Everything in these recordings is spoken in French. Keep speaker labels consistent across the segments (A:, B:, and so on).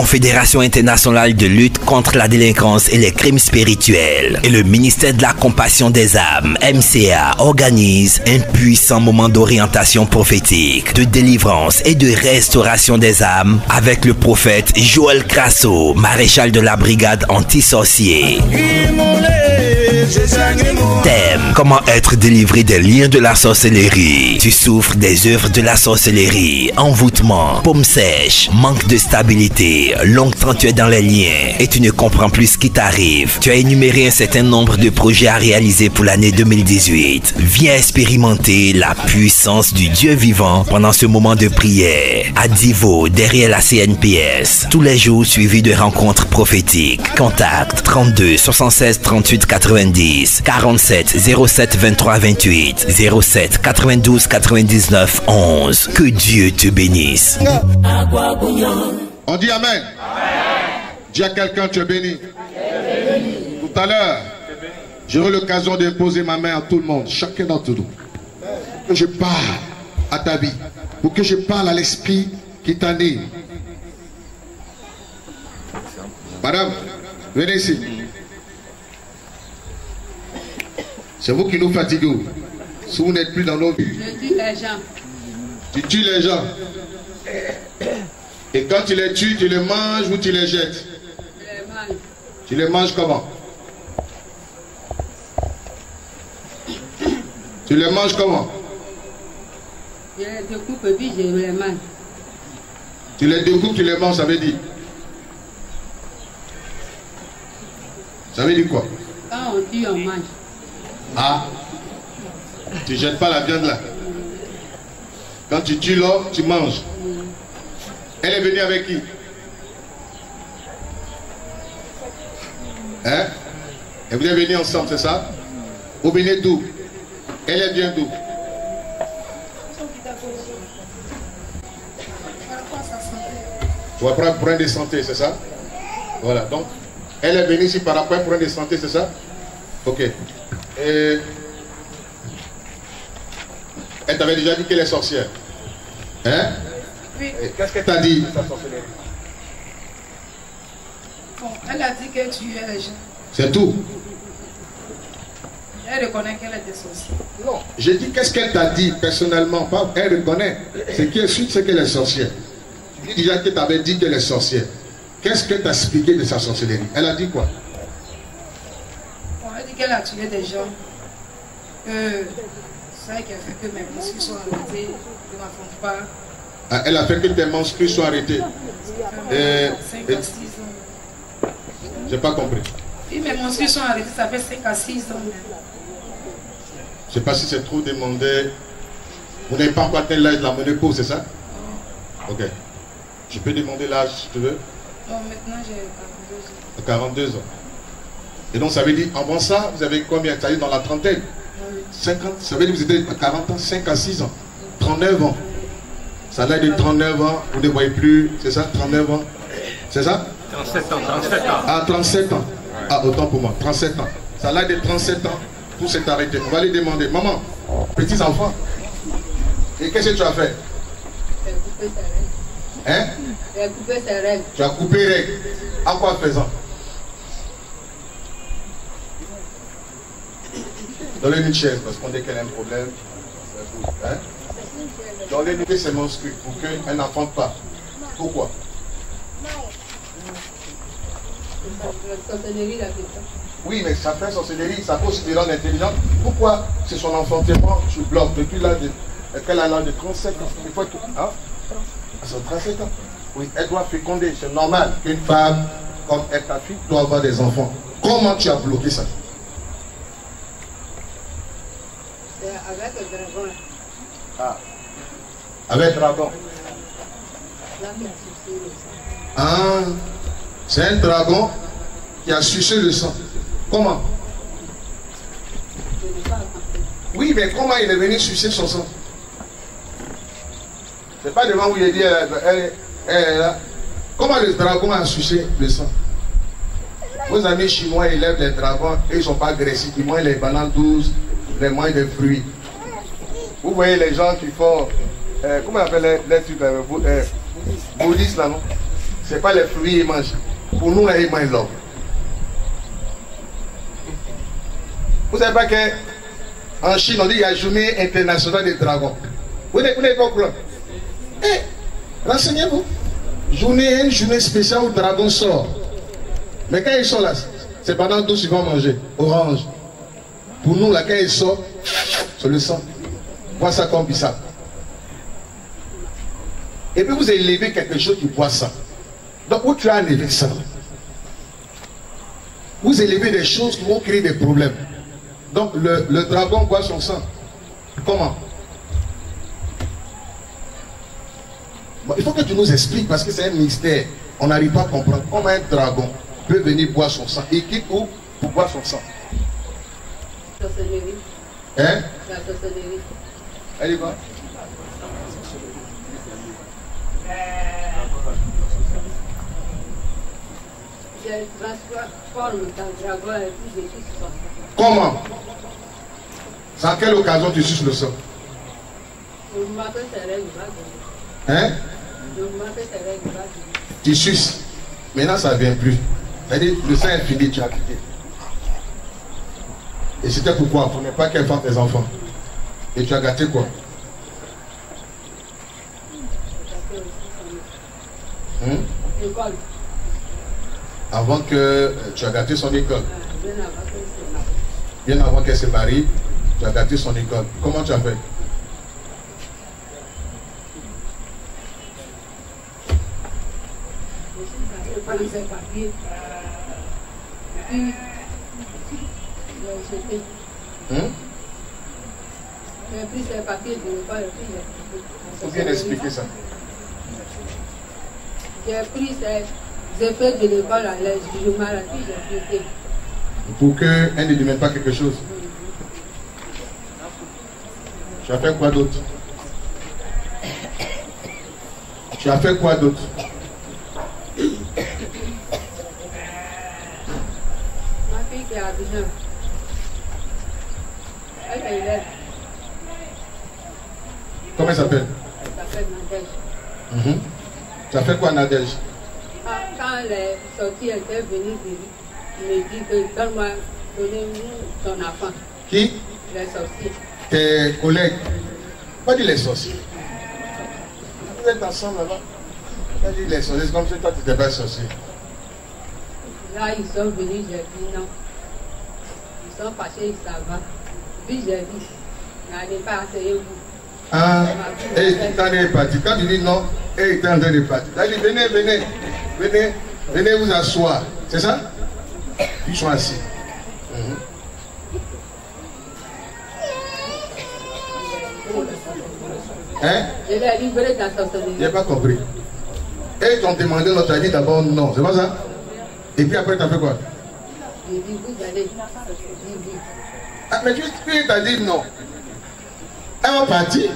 A: Confédération internationale de lutte contre la délinquance et les crimes spirituels et le ministère de la compassion des âmes, MCA, organise un puissant moment d'orientation prophétique, de délivrance et de restauration des âmes avec le prophète Joël Crasso, maréchal de la brigade anti-sorcier. Thème Comment être délivré des liens de la sorcellerie. Tu souffres des œuvres de la sorcellerie, envoûtement, paume sèche, manque de stabilité, longtemps tu es dans les liens et tu ne comprends plus ce qui t'arrive. Tu as énuméré un certain nombre de projets à réaliser pour l'année 2018. Viens expérimenter la puissance du Dieu vivant pendant ce moment de prière. À Divo, derrière la CNPS. Tous les jours suivis de rencontres prophétiques. Contact 32 76 38 90 47 07 23 28 07 92 99 11. Que Dieu te bénisse.
B: On dit Amen. Dis à quelqu'un, tu es béni. Tout à l'heure, j'aurai l'occasion d'imposer ma main à tout le monde, chacun d'entre nous. Pour que je parle à ta vie. Pour que je parle à l'esprit qui t'anime. Madame, venez ici. C'est vous qui nous fatiguez. Si vous n'êtes plus dans nos vies.
C: Je tue les gens.
B: Tu tues les gens. Et quand tu les tues, tu les manges ou tu les jettes?
C: Je les mange.
B: Tu les manges comment? Tu les manges comment?
C: Je les découpe et puis je les mange.
B: Tu les découpes, tu les manges, ça veut dire? Ça veut dire quoi?
C: Quand on tue, on mange.
B: Ah Tu jettes pas la viande là. Quand tu tues l'homme, tu manges. Elle est venue avec qui? Hein? Et vous êtes venus ensemble, c'est ça? Vous venez d'où? Elle est bien d'où? Tu vas prendre de santé, c'est ça? Voilà, donc, elle est venue ici par rapport à un point de santé, c'est ça? Ok. Et elle t'avait déjà dit qu'elle est sorcière. Hein?
D: Oui.
B: Qu'est-ce qu'elle t'a dit?
D: Bon, elle a dit qu'elle tuait les gens.
B: C'est tout.
D: Elle reconnaît qu'elle était sorcière.
B: Non. J'ai dit qu'est-ce qu'elle t'a dit personnellement? Pas, elle reconnaît. Ce qui est sûr, c'est qu'elle est sorcière. Tu dis déjà que tu avais dit qu'elle est sorcière. Qu'est-ce qu'elle t'a expliqué de sa sorcellerie? Elle a dit quoi?
D: Qu'elle a tué des gens. Que ça qui a fait que mes muscles sont arrêtés, je ne m'affronte pas.
B: Ah, Elle a fait que tes menstrues soient arrêtées. Euh,
D: 5
B: et-
D: à 6 ans.
B: J'ai pas compris.
D: Puis mes menstrues sont arrêtées, ça fait 5 à 6 ans.
B: Je sais pas si c'est trop demandé. Vous n'avez pas encore atteint l'âge de la ménopause, c'est ça? Ok. Je peux demander l'âge si tu veux
D: Bon, maintenant j'ai 42 ans.
B: À 42 ans. Et donc ça veut dire, avant ça, vous avez combien Ça dans la trentaine?
D: Oui.
B: 50, ça veut dire que vous étiez à 40 ans, 5 à 6 ans. 39 ans. Ça l'âge de 39 ans, vous ne voyez plus, c'est ça? 39 ans C'est ça?
E: 37 ans, 37 ans.
B: Ah, 37 ans. Ah, autant pour moi, 37 ans. Ça l'âge de 37 ans, tout s'est arrêté. On va lui demander, maman, petits enfants, et qu'est-ce que tu as fait?
C: A coupé ses règles.
B: Hein?
C: A coupé ses règles.
B: Tu as coupé les règles. En quoi faisant? Donnez une chaise parce qu'on dit qu'elle a un problème. Hein? Donnez-lui ses menstrues pour qu'elle n'enfante pas. Pourquoi? Oui, mais ça fait sorcellerie, ça rendre intelligente. Pourquoi c'est son enfantement tu bloques depuis l'âge qu'elle a l'âge de 37 ans? Il faut que. Hein? À son 37 ans. Oui, elle doit féconder. C'est normal qu'une femme, comme est ta fille, doit avoir des enfants. Comment tu as bloqué ça
C: C'est avec le dragon. là.
B: Ah. Avec dragon.
C: A.
B: Ah, c'est un dragon qui a sucé le sang. Comment? Oui, mais comment il est venu sucer son sang? C'est pas devant où il est dit, là. Comment le dragon a sucé le sang? Vos amis chinois élèvent les dragons et ils ne sont pas agressifs. Ils mangent les bananes douces, les mangent des fruits. Vous voyez les gens qui font, euh, comment on appelle les, les trucs, euh, euh, bouddhistes là, non? C'est pas les fruits qu'ils mangent. Pour nous, là, ils mangent l'homme. Vous savez pas qu'en Chine, on dit qu'il y a journée internationale des dragons. Vous n'êtes pas au courant Eh, renseignez-vous. Journée, une journée spéciale où le dragon sort. Mais quand ils sont là, c'est pendant tous ils vont manger. Orange. Pour nous, là, quand ils sortent, c'est le sang. Bois ça comme ça. Et puis vous élevez quelque chose qui boit ça. Donc où tu as élevé ça? Vous élevez des choses qui vont créer des problèmes. Donc le, le dragon boit son sang. Comment? Bon, Il faut que tu nous expliques parce que c'est un mystère. On n'arrive pas à comprendre comment un dragon peut venir boire son sang. Quitte où? Pour boire son sang
C: sorcellerie.
B: Hein?
C: La sorcellerie. Ça.
B: Comment? C'est à quelle occasion tu suces le sang? Hein? Tu suces. Maintenant, ça ne vient plus. Le sang est fini, tu as quitté. Et c'était pourquoi? Pour ne pas qu'elle fasse tes enfants. Et tu as gâté quoi
C: École.
B: Avant que euh, tu as gâté son école.
C: Bien avant
B: qu'elle se marie, tu as gâté son école. Comment tu as fait
C: Je prends ses papiers. Puis, j'ai jeté.
B: Hein
C: J'ai pris ses papiers de.
B: Il faut bien expliquer ça.
C: J'ai pris ses effets de l'école à l'aise. Je et puis j'ai jeté.
B: Pour qu'elle ne mette pas quelque chose. Tu as fait quoi d'autre? Tu as fait quoi d'autre?
C: Ma fille qui est à Abidjan, elle est élève,
B: Comment elle s'appelle
C: elle s'appelle Nadège.
B: Mhm. Tu as fait quoi Nadège
C: Ah, Quand elle est sortie, elle était venue de- me dire que donne-moi, donnez-nous ton enfant.
B: Qui
C: est sortie.
B: Tes collègues. Pas dire les sorciers. Vous êtes ensemble là-bas. Pas dire les sorciers. C'est comme si toi tu n'étais pas sorcier.
C: Là, ils sont venus, j'ai dit non. Ils sont fâchés, ça va. Puis j'ai dit, n'allez pas, asseyez-vous.
B: Ah, et tu en es parti. Quand tu dis non, et il est en train de partir. Tu as dit venez, venez, venez, venez vous asseoir. C'est ça? Ils sont assis. Hein?
C: Dans sa
B: Je n'ai
C: sorcellerie.
B: pas compris. Et ils t'ont demandé, as dit d'abord non, c'est pas ça? Et puis après, tu as fait quoi? Ah, Mais tu tu t'as dit non. Elle va partir.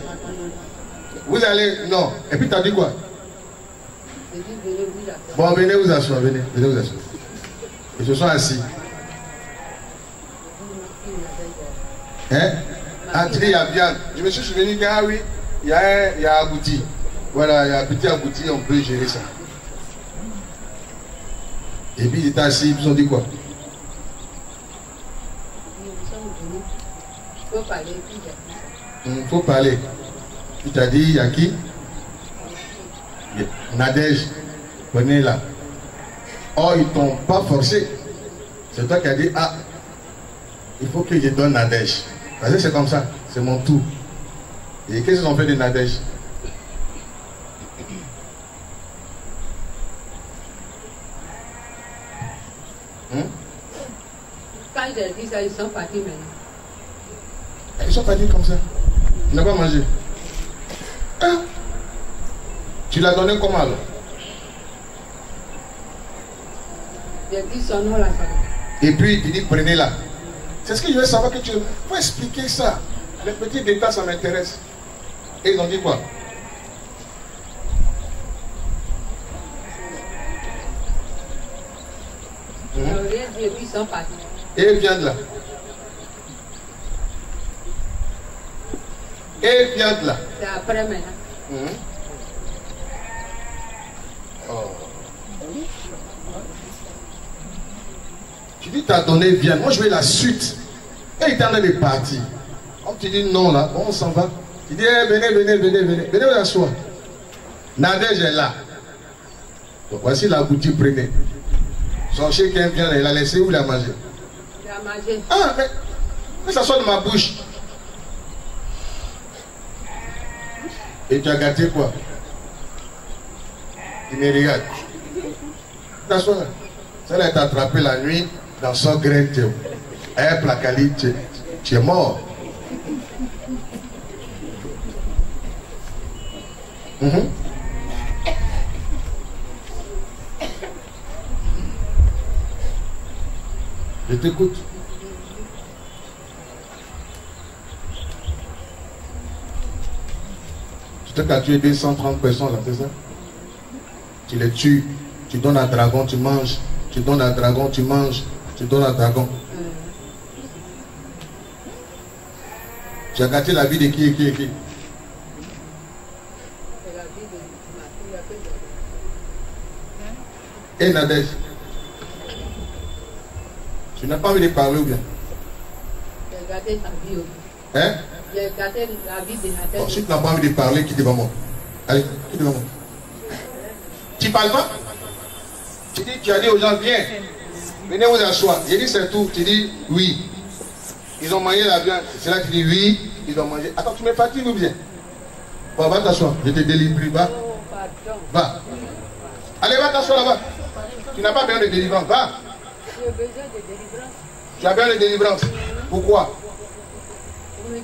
B: Vous allez, non. Et puis tu as dit quoi? Bon, venez vous asseoir, venez, venez vous asseoir. Ils se sont assis. Hein? Ah, tu dis, il y a bien. Je me suis souvenu que, ah oui, il y a, y a abouti. Voilà, il y a petit abouti, on peut gérer ça. Et puis ils étaient assis, ils ont dit quoi?
C: Ils venus. Il faut parler, puis dit,
B: Il faut parler. Tu t'as dit, il y a qui? Nadège, venez là. Oh, ils t'ont pas forcé. C'est toi qui as dit, ah, il faut que je donne Nadège. Parce que c'est comme ça, c'est mon tour. Et qu'est-ce qu'ils ont fait de Nadège? Hein?
C: Quand j'ai dit ça, ils sont partis maintenant.
B: Ils sont pas dit comme ça. Tu n'as pas mangé. Hein? Tu l'as donné comment alors?
C: Dit son nom là.
B: Et puis tu dis prenez-la. C'est ce que je veux savoir que tu faut expliquer ça. Les petits détails, ça m'intéresse. Et ils ont dit quoi?
C: Ils dit et ils
B: viennent là. Et ils viennent là.
C: C'est après maintenant.
B: Mhm. Oh. Tu dis, t'as donné, viens. Moi, je veux la suite. Et il est en train de partir. On te dit non, là, on s'en va. Tu dis, eh, venez, venez, venez, venez. Venez vous asseoir. Nadège est là. Donc, voici la boutique, prenez. Son chien vient, il a laissé où il a mangé
C: Il a mangé.
B: Ah, mais, mais ça sort de ma bouche. Et tu as gâté quoi? Il me regarde. T'assois là. Ça là, t'a attrapé la nuit dans son grain. tu- Eh, placali, tu, es mort. Mhm. Je t'écoute. Tu qu'à tuer 230 personnes là, c'est ça? Tu les tues, tu donnes à dragon, tu manges, tu donnes à dragon, tu manges, tu donnes à dragon. Tu as gâté la vie de qui et qui et qui? Et Nadège. Tu n'as pas envie de parler ou bien? Hein?
C: Gardé la de
B: envie de parler, quitte devant moi. Allez, quitte devant moi. Tu parles pas? Tu dis, tu as dit aux gens, viens, venez vous asseoir. J'ai dit, c'est tout. Tu dis, oui. Ils ont mangé la viande. C'est là que tu dis, oui, ils ont mangé. Attends, tu me fatigues ou bien Bon, va t'asseoir. Je te délivre. Va, va. Allez, va t'asseoir là-bas. Tu n'as pas besoin de délivrance. Va.
C: J'ai besoin de délivrance
B: Tu as besoin de délivrance. Pourquoi?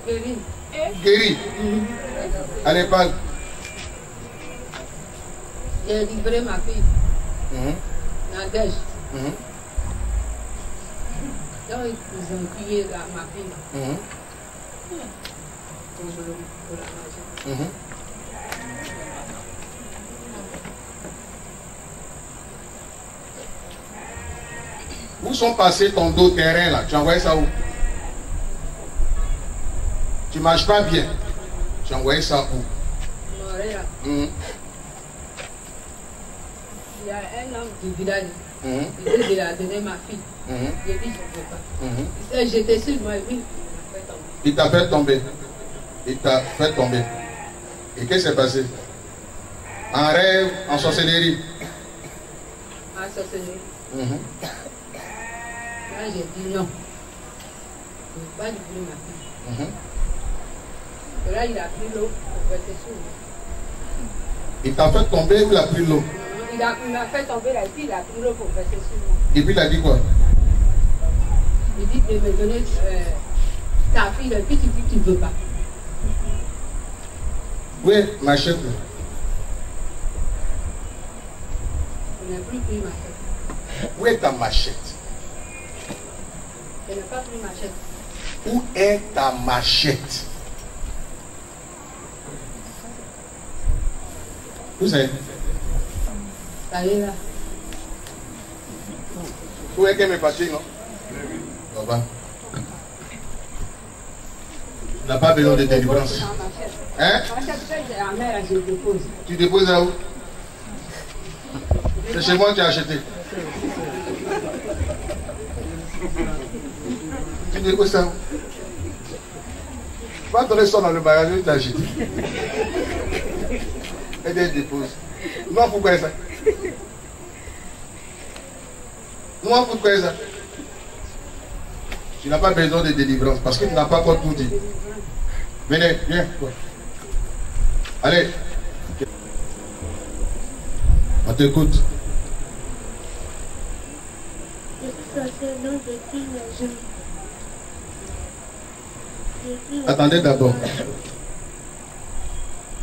C: Guérir.
B: Guéri. Allez, parle.
C: J'ai livré ma fille,
B: Mhm,
C: Nadège.
B: mhm,
C: Donc, ils ont tué la, ma fille
B: mhm,
C: pour, le- pour la manger.
B: mhm. Où sont passés ton dos terrain là? Tu as envoyé ça où? Tu marches pas bien. As envoyé ça où
C: frère,
B: Mhm,
C: il y a un homme du village.
B: mhm,
C: Il dit qu'il a donné ma fille.
B: mhm,
C: J'ai dit, je ne peux pas.
B: mhm.
C: Il s'est jeté sur moi, oui, il m'a fait tomber.
B: Il t'a fait tomber. Il t'a fait tomber. Et qu'est-ce qui s'est passé? En rêve, en sorcellerie.
C: En sorcellerie. Là, j'ai dit non. Je ne vais pas livrer ma fille. Et là, il a pris l'eau pour verser sur moi.
B: Il t'a fait tomber, il a pris l'eau.
C: Il a- il m'a fait tomber là, et puis il a pris l'eau pour verser sur moi.
B: Et puis il a dit quoi?
C: Il dit de me donner euh, ta fille, et puis tu dis que tu ne veux pas.
B: Oui, machette. là.
C: Je n'ai plus pris ma tête.
B: Où est ta machette?
C: Je n'ai pas pris ma chaise.
B: Où est ta machette? Où c'est
C: Ça y est là.
B: Où est qu'elle est partie, non? Là-bas. Tu n'as pas besoin de délivrance. Hein? Tu déposes là où? C'est chez moi que tu as acheté. Tu déposes ça où? Va donner ça dans le magasin que tu as acheté. Et bien, dépose. Non, pourquoi ça? Non, pourquoi ça? Tu n'as pas besoin de délivrance parce que tu n'as pas encore tout dit. Venez, viens. Allez. On t'écoute.
E: Je suis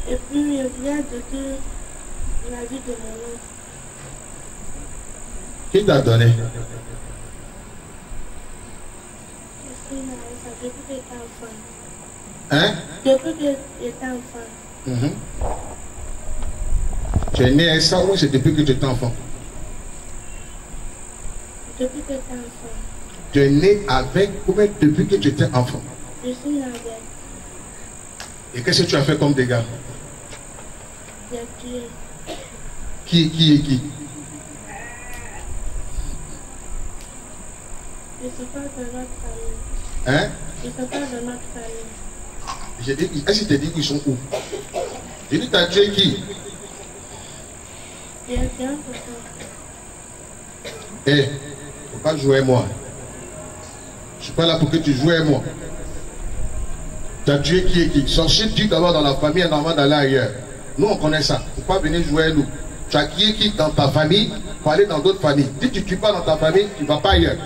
E: Et puis je viens de dire la vie de mon oncle.
B: Qui t'a donné?
E: Je suis Naïsa depuis que j'étais enfant.
B: Hein?
E: Depuis que j'étais enfant.
B: Mhm. Tu es né à ça ou c'est depuis que tu étais enfant?
E: Depuis que j'étais enfant.
B: Tu es né avec ou bien depuis que tu étais enfant?
E: Je suis né avec.
B: Et qu'est-ce que tu as fait comme dégâts? Qui, qui est qui?
F: Je ne suis pas de notre famille.
B: Hein?
F: Je ne suis pas de notre famille.
B: J'ai dit, est-ce que tu as dit qu'ils sont où? J'ai dit, as tué qui?
F: Un
B: Eh, faut pas jouer à moi. Je ne suis pas là pour que tu joues à moi. T'as tué qui est qui? Sorcier tue d'abord dans la famille, avant d'aller ailleurs. Nous, on connaît ça. Faut pas venir jouer avec nous? Tu as qui qui dans ta famille pour aller dans d'autres familles? Si tu tues pas dans ta famille, tu vas pas ailleurs.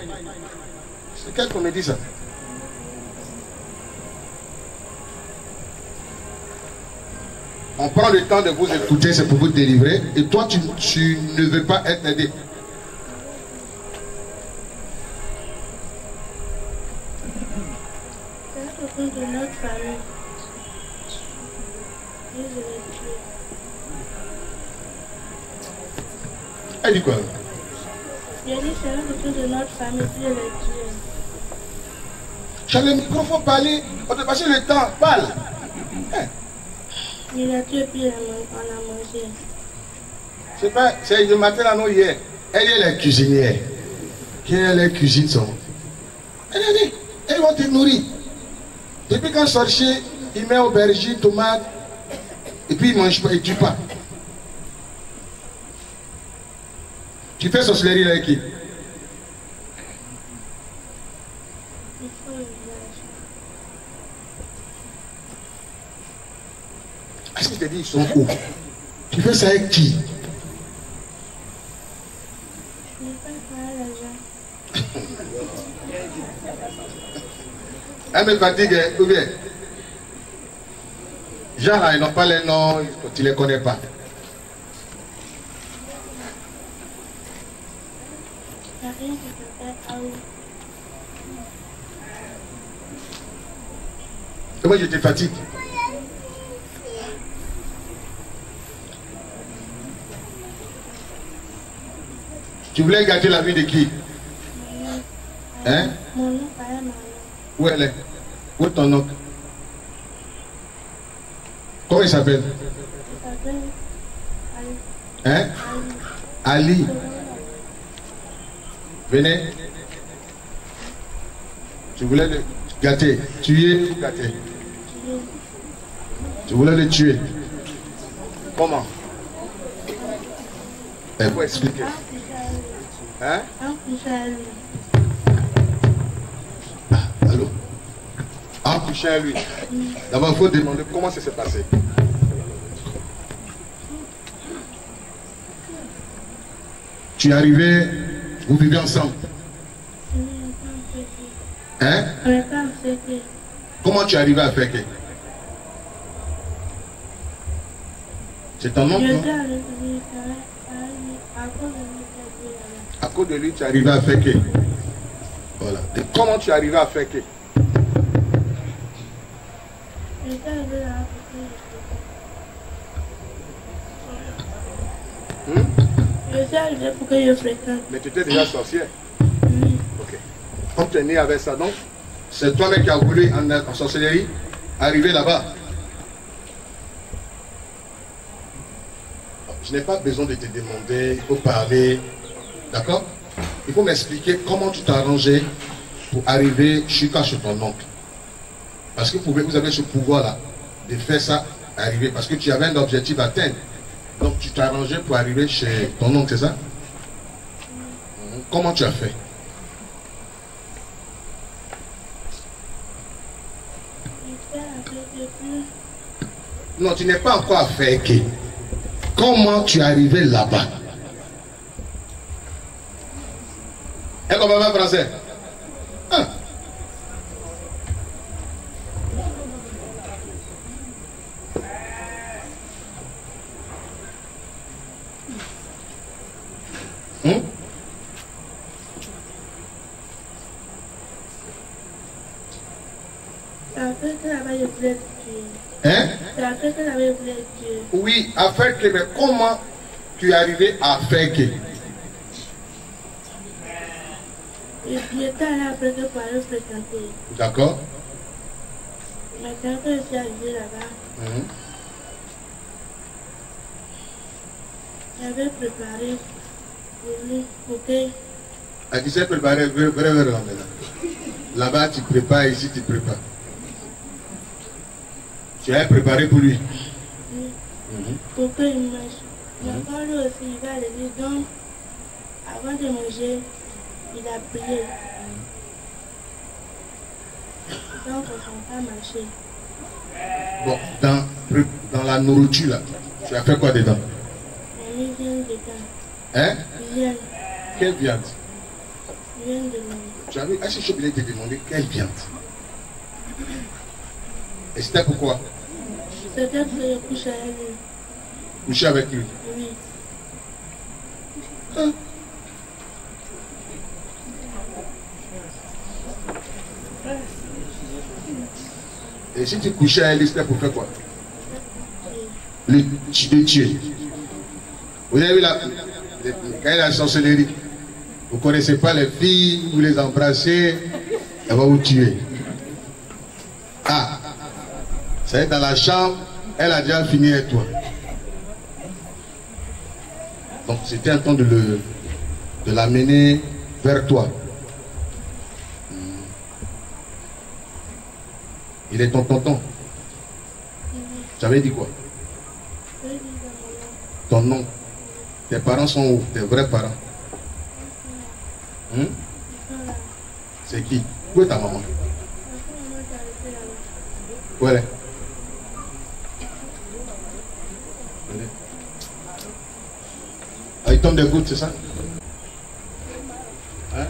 B: C'est quel qu'on me dit ça On prend le temps de vous écouter, c'est pour vous délivrer. Et toi, tu, tu ne veux pas être aidé. Elle dit quoi
F: J'ai dit c'est un copain de notre famille. Tué.
B: J'ai le micro, faut parler. On te passe le temps. Parle. Hein,
F: Il l'a tué puis il a on a mangé.
B: C'est pas, c'est le matin là, non, hier. Elle est la cuisinière. Qui est la cuisine son. Elle a dit, elle va te nourrir. Depuis quand sorcier, il met aubergine, tomate, et puis il mange pas, il tue pas. Tu fais sorcellerie là avec qui? Est-ce que je te dis, ils sont où Tu fais ça avec qui? Elle me fatigue, ou bien Jean là, ils n'ont pas les noms, tu ne les connais pas.
F: Il n'y a rien qui s'appelle Aou.
B: Et moi, je te fatigue. Tu voulais gâter la vie de qui? Hein?
F: Mon Manon.
B: Où elle est? Où est ton oncle? Comment il s'appelle?
F: Il s'appelle Ali.
B: Hein?
F: Ali.
B: Ali. Venez. Tu voulais le gâter, tuer ou gâter Tu voulais le tuer. Comment? Il faut expliquer. Hein?
F: Un coucher à lui.
B: Allô En couchant à lui. D'abord, il faut demander comment ça s'est passé. Tu es arrivé, vous vivez ensemble. Hein? Comment tu es arrivé à faire que C'est ton
F: Je
B: oncle, non?
F: À cause de lui,
B: tu es arrivé à faire que Voilà. Et comment tu es arrivé à faire que?
F: Je suis arrivé là pour que je
B: Hmm?
F: Je suis arrivé pour que je fréquente.
B: Mais tu étais déjà sorcière.
F: Oui.
B: Ok. Comme tu es né avec ça, donc, c'est toi-même qui as voulu en, en sorcellerie arriver là-bas. Je n'ai pas besoin de te demander, il faut parler. D'accord? Il faut m'expliquer comment tu t'es arrangé pour arriver jusqu'à chez ton oncle. Parce que vous, avez ce pouvoir-là de faire ça arriver. Parce que tu avais un objectif à atteindre. Donc tu t'es arrangé pour arriver chez ton oncle, c'est ça? Comment tu as fait? Non, tu n'es pas encore que. Comment tu es arrivé là-bas Elle comprend pas français Hein? À faire que, mais comment tu es arrivé à faire que?
F: J'étais allé fréquenter.
B: D'accord
F: Maintenant que je suis arrivé là-bas,
B: Hum.
F: j'avais préparé pour lui, que
B: Ah, tu sais préparer vrai, vrai, vrai, là. Là-bas, tu prépares, ici, tu prépares. Tu as préparé pour lui. Mhm.
E: pour qu'il mange. Mon frère lui aussi, il va l'église. Donc, avant de manger, il a prié. Donc, on ne pas marcher.
B: Bon, dans, dans la nourriture, là, tu as fait quoi dedans?
E: Bien dedans.
B: Hein?
E: Viande,
B: Quelle viande?
E: Viande de l'homme.
B: Tu as vu, est-ce que je peux te demander quelle viande? Et c'était pourquoi?
E: Pour le coucher à lui.
B: Coucher avec lui.
E: Oui.
B: Et si tu couchais avec lui, c'était pour faire quoi? Le tu- tuer. Vous avez vu la, le- quand il y a la sorcellerie, vous ne connaissez pas les filles, vous les embrassez, elle va vous tuer. Ah, c'est dans la chambre, elle a déjà fini avec toi. Donc c'était un temps de le de l'amener vers toi. Il est ton tonton. Tu dit quoi? Ton nom. Tes parents sont où? Tes vrais parents.
E: Voilà.
B: C'est qui? Où est ta maman? Où elle Venez. Ah, il tombe des gouttes, c'est ça? Hein?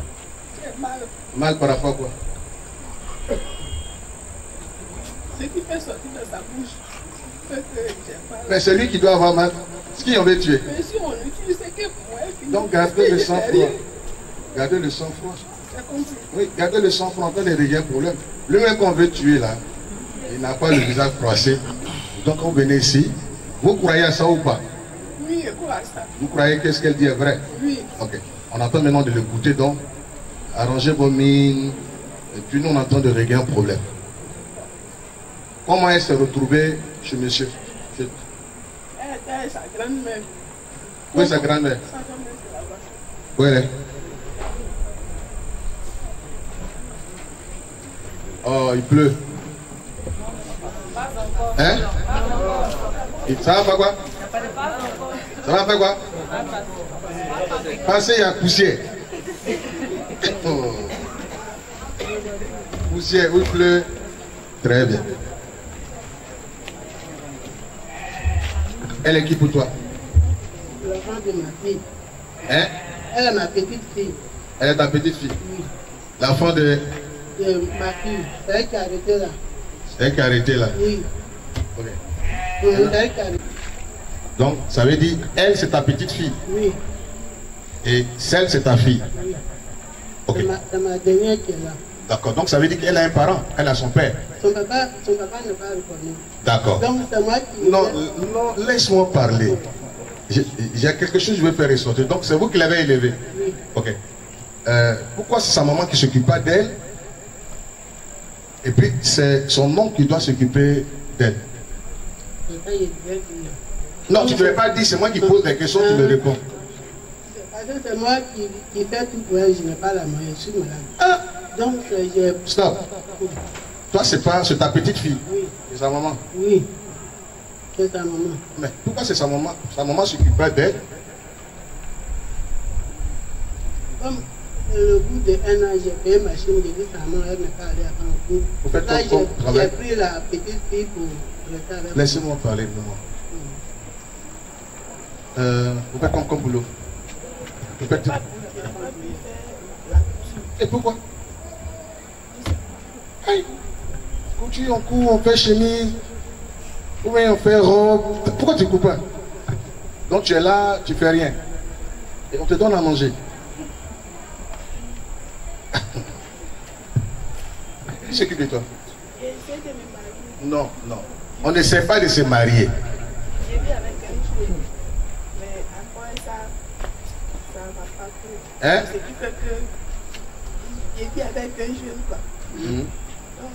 B: Mal par rapport à quoi?
G: Ce qui fait sortir de sa bouche.
B: Mais c'est lui qui doit avoir mal. Ce qui en veut tuer?
G: Mais si on c'est que finit.
B: Donc gardez le sang-froid. Gardez le sang-froid. Oui, gardez le sang-froid, quand il n'y a de problème. Lui-même qu'on veut tuer là, il n'a pas le visage froissé. Donc on venait ici. Vous croyez à ça ou pas? Vous croyez que ce qu'elle dit est vrai
G: Oui.
B: Ok. On attend maintenant de l'écouter, donc arrangez vos mines. Et puis nous, on attend de régler un problème. Comment elle s'est retrouvée chez monsieur?
G: Elle était sa grand-mère.
B: Où est sa grand-mère? Où elle est? Oh, il pleut. Hein? Ça va faire quoi Ça va faire quoi? Y a poussière. Oh. Poussière, où il pleut. Très bien. Elle est qui pour toi?
G: L'enfant de ma fille.
B: Hein?
G: Elle est ma petite fille.
B: Elle est ta petite fille?
G: Oui.
B: L'enfant de...
G: De ma fille. C'est elle qui a arrêté là.
B: C'est elle qui a arrêté là.
G: Oui.
B: Ok.
G: Oui, C'est elle qui a arrêté.
B: Donc, ça veut dire, elle, c'est ta petite fille.
G: Oui.
B: Et celle, c'est ta fille.
G: oui.
B: Ok.
G: C'est ma, dernière qui est là.
B: D'accord. Donc, ça veut dire qu'elle a un parent. Elle a son père.
G: Son papa, son papa n'est pas reconnu.
B: D'accord.
G: Donc c'est moi qui.
B: Non, non, laisse-moi parler. J'ai quelque chose que je veux faire ressortir. Donc, c'est vous qui l'avez élevé.
G: Oui.
B: Ok. Euh, pourquoi c'est sa maman qui s'occupe pas d'elle? Et puis, c'est son oncle qui doit s'occuper d'elle. Non, tu ne devais pas dire, c'est moi qui pose des questions, tu me réponds.
G: Parce que c'est moi qui, qui fais tout pour elle, je n'ai pas la moyenne, je suis malade.
B: Ah,
G: Donc euh, j'ai.
B: stop. Toi, c'est pas, c'est ta petite fille.
G: Oui,
B: C'est sa maman.
G: oui. C'est sa maman.
B: Mais pourquoi c'est sa maman? Sa maman s'occupe pas d'elle.
G: Comme euh, le bout de un an, j'ai payé ma chaîne, j'ai dit sa maman, elle n'est pas allée à Cancun.
B: Vous faites
G: Là, j'ai pris la petite fille pour rester avec moi.
B: Laissez-moi parler de moi. Euh, vous faites comme, comme boulot. Vous faites... Et pourquoi Aïe. Couture, on court, on fait chemise. Ou bien on fait robe. Pourquoi tu ne coupes pas Donc tu es là, tu fais rien. Et on te donne à manger. Qui s'occupe de toi. Non, non. On ne sait pas de se marier.
E: J'ai vu avec un jeune. Mais après ça, ça ne va pas trop.
B: Hein?
E: Ce qui fait que j'ai vu avec un jeune quoi.
B: Mhm.
E: Donc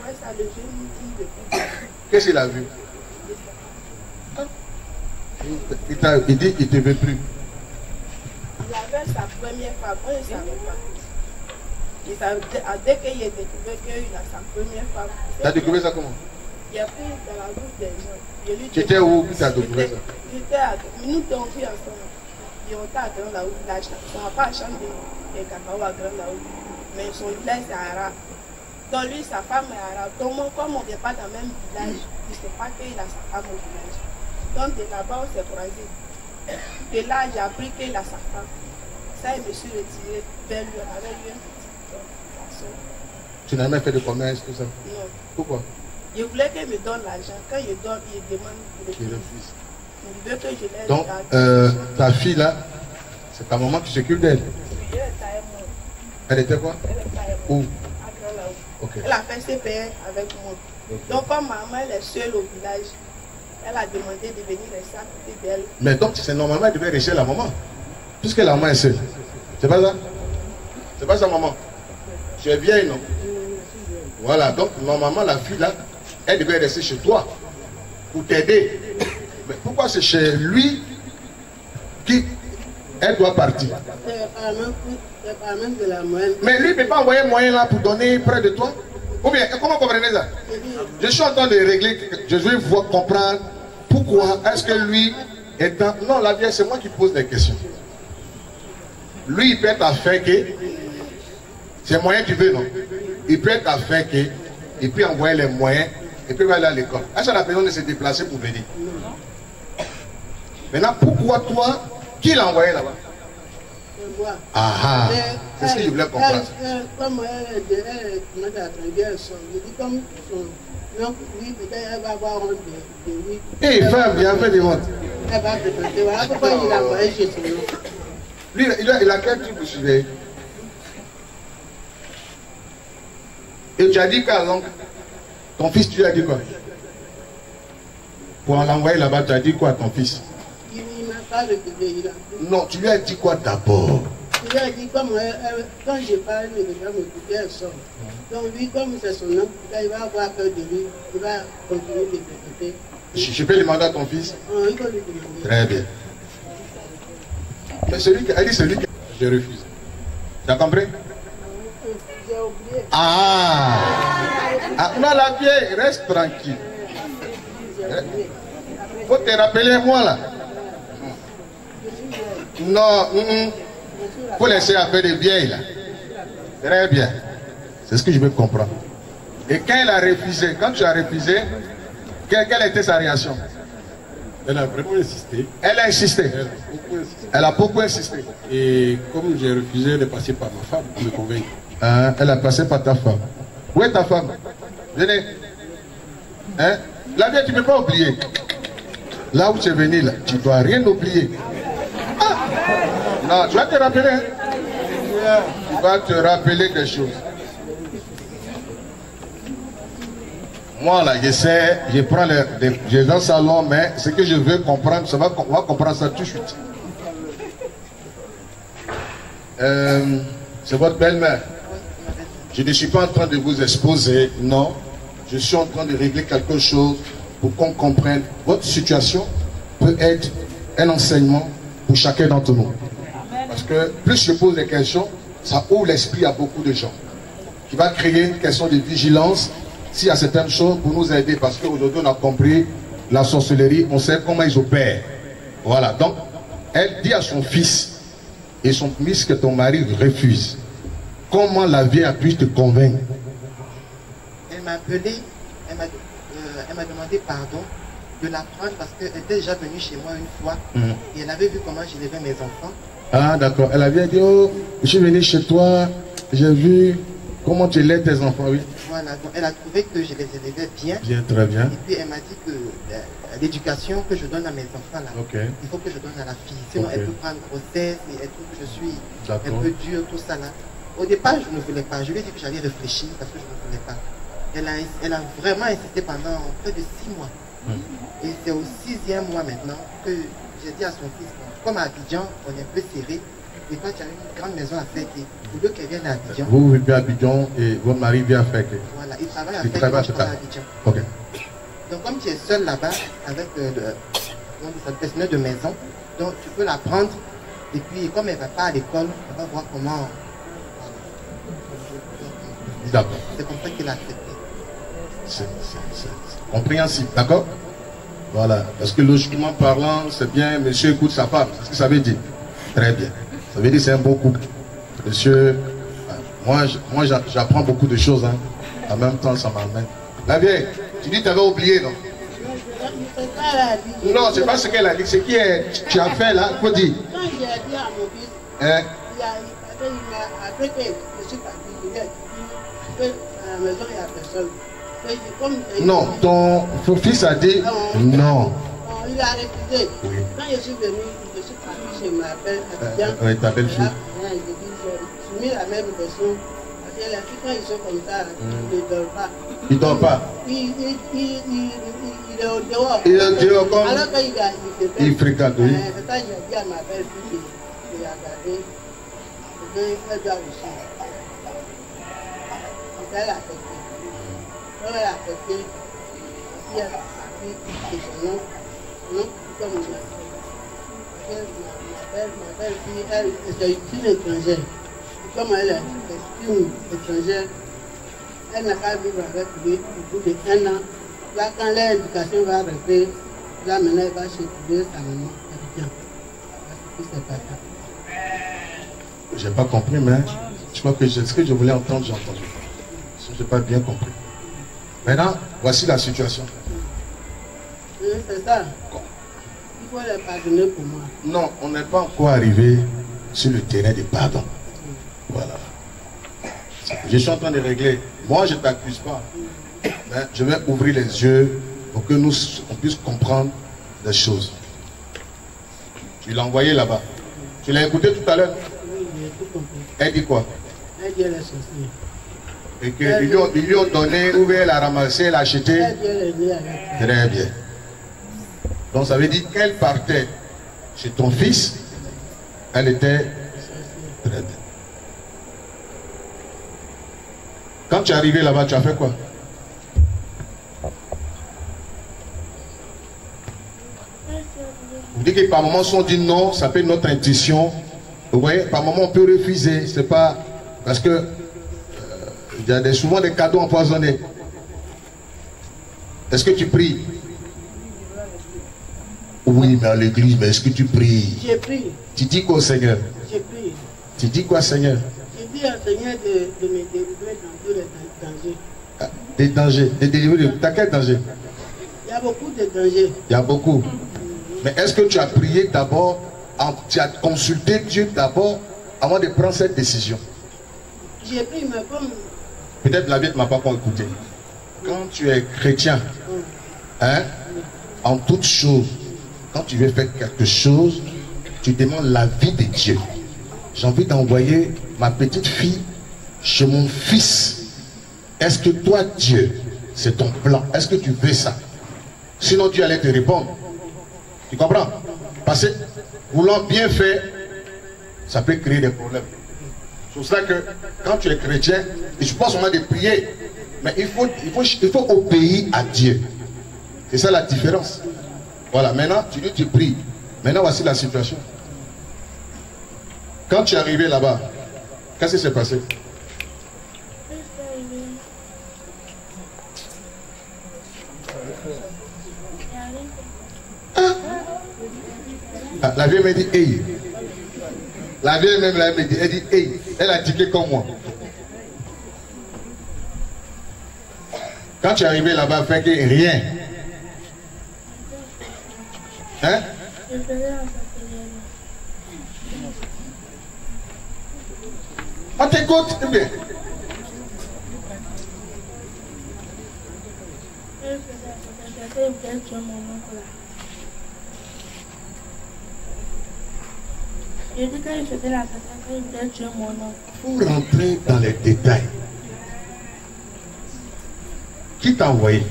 E: après ça, le jeune me dit de faire.
B: Qu'est-ce qu'il a vu? Il, t'a- dit qu'il ne te veut plus.
E: Il avait sa première femme, on ne savait pas. Dès qu'il a découvert qu'il a sa première femme,
B: Tu as découvert ça comment?
E: il a pris dans la route des gens. Je
B: Tu étais où tu as découvert ça?
E: J'étais à nous vus ensemble. Et on à Grand. On n'a pas cacao à Grand Laoud. Mais son village c'est arabe. Donc lui, sa femme est arabe. Donc moi, comme on n'est pas dans le même village, il ne sait pas qu'il a sa femme au village. Donc de là-bas, on s'est croisés. De là, j'ai appris qu'il a sa femme. Ça, je me suis retiré vers lui. On avait eu un petit garçon.
B: Tu n'as jamais fait de commerce, tout ça?
E: Non.
B: Pourquoi?
E: Je voulais qu'il me donne l'argent. Quand il donne, il demande je l'aide.
B: Donc, euh, ta fille là, c'est ta maman qui s'occupe d'elle.
E: Elle
B: était quoi? Où?
E: Elle a fait CPR avec moi. Donc, comme maman elle est seule au village, elle a demandé de venir rester à côté d'elle.
B: Mais donc, c'est normalement, elle devait rester la maman. Puisque la maman est seule. C'est pas ça? C'est pas ça, maman? Tu es vieille, non? Voilà, donc, normalement, la fille là, elle devait rester chez toi pour t'aider. Pourquoi c'est chez lui qui elle doit partir? Mais lui ne peut pas envoyer moyen là pour donner près de toi? Ou bien, comment comprenez ça? Je suis en train de régler, je vous comprendre pourquoi est-ce que lui est en... Non, la vieille, c'est moi qui pose des questions. Lui, il peut être à faire que... C'est moyen qu'il veut, non? Il peut être à faire que... Il peut envoyer les moyens et puis aller à l'école. Est-ce que la personne de se déplacer pour venir? Maintenant, pourquoi toi, qui l'a envoyé là-bas
G: C'est moi.
B: Ah ah C'est ce que je voulais comprendre.
G: Comme elle. Je dis comme son. Donc, oui, peut-être elle va avoir honte de, lui.
B: Femme, fait des hontes.
G: Elle va se passer. Voilà pourquoi il a envoyé chez son nom.
B: Lui, il a, il a quel truc vous suivez Et tu as dit qu'à l'oncle, ton fils, tu lui as dit quoi Pour l'envoyer là-bas, tu as dit quoi à ton fils
G: Il il m'a pas refusé. Il a
B: Non, tu lui as dit quoi d'abord?
G: Il a dit, comme elle- elle- quand je parle, il va m'écouter, elle sort. Donc lui, comme c'est son nom, il va avoir peur de lui. Il va continuer de l'écouter.
B: je, je peux demander à ton fils
G: Oh, il lui demander.
B: Très bien. Mais celui qui a dit celui qui je refuse. Tu as compris?
G: J'ai oublié.
B: Ah Ah, non, la vieille, reste tranquille. Faut te rappeler moi là. Non, hum, hum. faut laisser affaire des vieilles là. Très bien. C'est ce que je veux comprendre. Et quand elle a refusé, quand tu as refusé, quelle, quelle était sa réaction?
H: Elle a vraiment insisté.
B: Elle a insisté.
H: Elle a beaucoup insisté.
B: Elle a beaucoup insisté.
H: Et comme j'ai refusé de passer par ma femme pour me convaincre,
B: Hein, elle a passé par ta femme. Où est ta femme? Venez. Hein? La vieille, tu ne peux pas oublier. Là où tu es venu, là, tu ne dois rien oublier. Non, tu vas te rappeler. Tu vas te rappeler des choses. Moi, là, j'essaie, je prends les, les- j'ai dans le salon, mais ce que je veux comprendre, ça va, on va comprendre ça tout de suite. Euh, c'est votre belle-mère. Je ne suis pas en train de vous exposer, non. Je suis en train de régler quelque chose pour qu'on comprenne. Votre situation peut être un enseignement pour chacun d'entre nous. Parce que plus je pose des questions, ça ouvre l'esprit à beaucoup de gens. Qui va créer une question de vigilance s'il y a certaines choses pour nous aider. Parce qu'aujourd'hui, on a compris la sorcellerie, on sait comment ils opèrent. Voilà. Donc, elle dit à son fils, et son fils que ton mari refuse. Comment la vie a pu te convaincre?
I: Elle m'a appelé, elle m'a euh, elle m'a demandé pardon de la prendre parce qu'elle était déjà venue chez moi une fois
B: Mhm.
I: et elle avait vu comment j'élevais mes enfants.
B: Ah, d'accord. Elle avait dit, oh, je suis venu chez toi, j'ai vu comment tu lèves tes enfants, oui.
I: Voilà, donc elle a trouvé que je les élevais bien.
B: Bien, très bien.
I: Et puis elle m'a dit que euh, l'éducation que je donne à mes enfants là, il faut que je donne à la fille. Sinon elle peut prendre grossesse et elle trouve que je suis un peu dur, tout ça là. Au départ, je ne voulais pas. Je lui ai dit que j'allais réfléchir parce que je ne voulais pas. Elle a, elle a vraiment insisté pendant près de six mois.
B: Hmm.
I: Et c'est au sixième mois maintenant que j'ai dit à son fils, comme à Abidjan, on est un peu serré, et toi tu as une grande maison à et au lieu qu'elle vienne à Abidjan,
B: Vous vivez à Abidjan et votre mari vient faire que.
I: voilà, il travaille à
B: Il
I: faire
B: travaille à
I: à
B: Abidjan. Ok.
I: Donc comme tu es seul là-bas, avec euh, le, personnel de maison, donc tu peux la prendre Et puis, comme elle ne va pas à l'école, on va voir comment.
B: D'accord.
I: C'est comme ça qu'il a accepté.
B: C'est compréhensible, d'accord? Voilà. Parce que logiquement parlant, c'est bien, monsieur écoute sa femme. C'est ce que ça veut dire. Très bien. Ça veut dire que c'est un bon couple. Monsieur, euh, moi, moi j'a- j'apprends beaucoup de choses. Hein. En même temps, ça m'amène. La vieille, tu dis que tu avais oublié, non. Non, c'est pas ce qu'elle a dit. C'est qui est, tu as fait là, faut dire.
G: Quand j'ai dit à mon fils,
B: Hein?
G: il a, il, il m'a, après que je suis parti, il a dit la maison, il n'y a personne. J'ai-
B: Non, ton fils a dit non.
G: Il a refusé.
B: Oui.
G: Quand je suis venu, je suis parti chez ma belle Abidjan.
B: Euh, oui, ta
G: là, je dis, je- j'ai mis la même version. Parce que quand ils sont comme ça, ils ne dorment pas.
B: Il dort pas.
G: Il, il, il, il, il, il est au dehors.
B: Il est au dehors comme-
G: Alors qu'il a, il se fait-
B: Il fréquente, oui.
G: Euh, C'est ça que j'ai dit à ma belle-fille de, de la garder. Elle doit aussi. Elle a. Accepté, si elle a parti de son nom, son nom, comme. Parce que ma, ma belle, ma belle-fille, elle, c'est une étrangère. Comme elle est une étrangère, elle n'a qu'à vivre avec lui au bout d'un an. Là, quand l'éducation va rentrer, là maintenant, elle va chez sa maman. Parce que pas.
B: J'ai pas compris, mais je crois que ce que je voulais entendre, j'ai entendu. Je n'ai pas bien compris. Maintenant, voici la situation.
G: Oui, c'est ça. Il faut les pardonner pour moi.
B: Non, on n'est pas encore arrivé sur le terrain des pardons. Voilà. Je suis en train de régler. Moi, je ne t'accuse pas. Mais je vais ouvrir les yeux pour que nous on puisse comprendre les choses. Tu l'as envoyé là-bas. Tu l'as écouté tout à l'heure.
G: Oui, j'ai tout compris.
B: Elle dit quoi?
G: Elle dit elle est sorcière.
B: Et qu'ils lui, ont- ils lui ont donné, ou bien elle a ramassé, elle a acheté. Très bien. Donc ça veut dire qu'elle partait chez ton fils, elle était très bien. Quand tu es arrivé là-bas, tu as fait quoi? Vous dites que par moment, si on dit non, ça peut être notre intuition. Vous voyez, par moment, on peut refuser. C'est pas. Parce que. Il y a des- souvent des cadeaux empoisonnés. Est-ce que tu pries? Oui, mais à l'église, mais est-ce que tu pries?
G: J'ai pris,
B: Tu dis quoi au Seigneur?
G: J'ai pris.
B: Tu dis quoi, Seigneur?
G: J'ai dit au Seigneur de, de me délivrer dans tous les dangers.
B: Ah, Des dangers, des délivrer de. T'as quel danger?
G: Il y a beaucoup de dangers.
B: Il y a beaucoup. Mais est-ce que tu as prié d'abord, tu as consulté Dieu d'abord avant de prendre cette décision?
G: J'ai pris, mais comme
B: Peut-être la vie ne m'a pas encore écouté. Quand tu es chrétien, hein, en toute chose, quand tu veux faire quelque chose, tu demandes l'avis de Dieu. J'ai envie d'envoyer ma petite fille chez mon fils. Est-ce que toi, Dieu, c'est ton plan? Est-ce que tu veux ça? Sinon, Dieu allait te répondre. Tu comprends? Parce que voulant bien faire, ça peut créer des problèmes. C'est pour ça que quand tu es chrétien, pense au moment de prier, mais il faut, il faut, il faut obéir à Dieu. C'est ça la différence. Voilà, maintenant tu dis tu pries. Maintenant voici la situation. Quand tu es arrivé là-bas, qu'est-ce qui s'est passé? Ah, La vieille m'a dit, hey. La vieille même là, elle me dit, elle dit, hey. Elle a tiqué comme moi. Quand tu es arrivé là-bas, fait que rien. Hein On t'écoute, eh bien.
F: Quand il faisait il mon oncle.
B: Pour rentrer dans les détails. Qui t'a envoyé?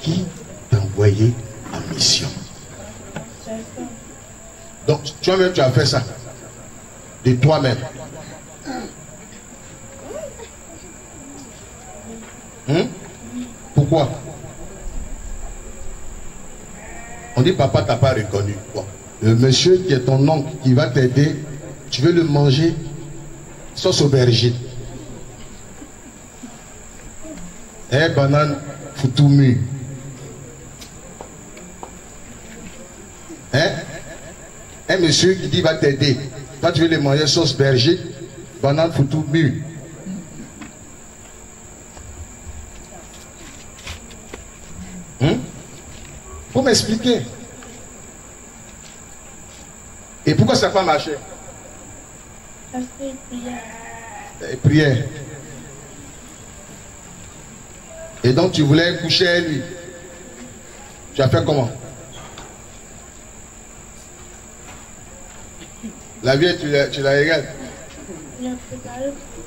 B: Qui t'a envoyé en mission? Donc, toi-même, tu as fait ça. De toi-même. Hein? Pourquoi? On dit papa t'a pas reconnu. Bon. Le monsieur qui est ton oncle qui va t'aider, tu veux le manger sauce aubergine. Eh banane foutoumi. Hein? Un monsieur qui dit va t'aider. Toi tu veux le manger sauce berger, banane foutoumi. Hum? Faut m'expliquer. Et pourquoi ça n'a pas marché?
F: Parce qu'il priait.
B: Et prière. Et donc tu voulais coucher à lui. Tu as fait comment? La vieille, tu la, tu la regardes.
F: Il a préparé pour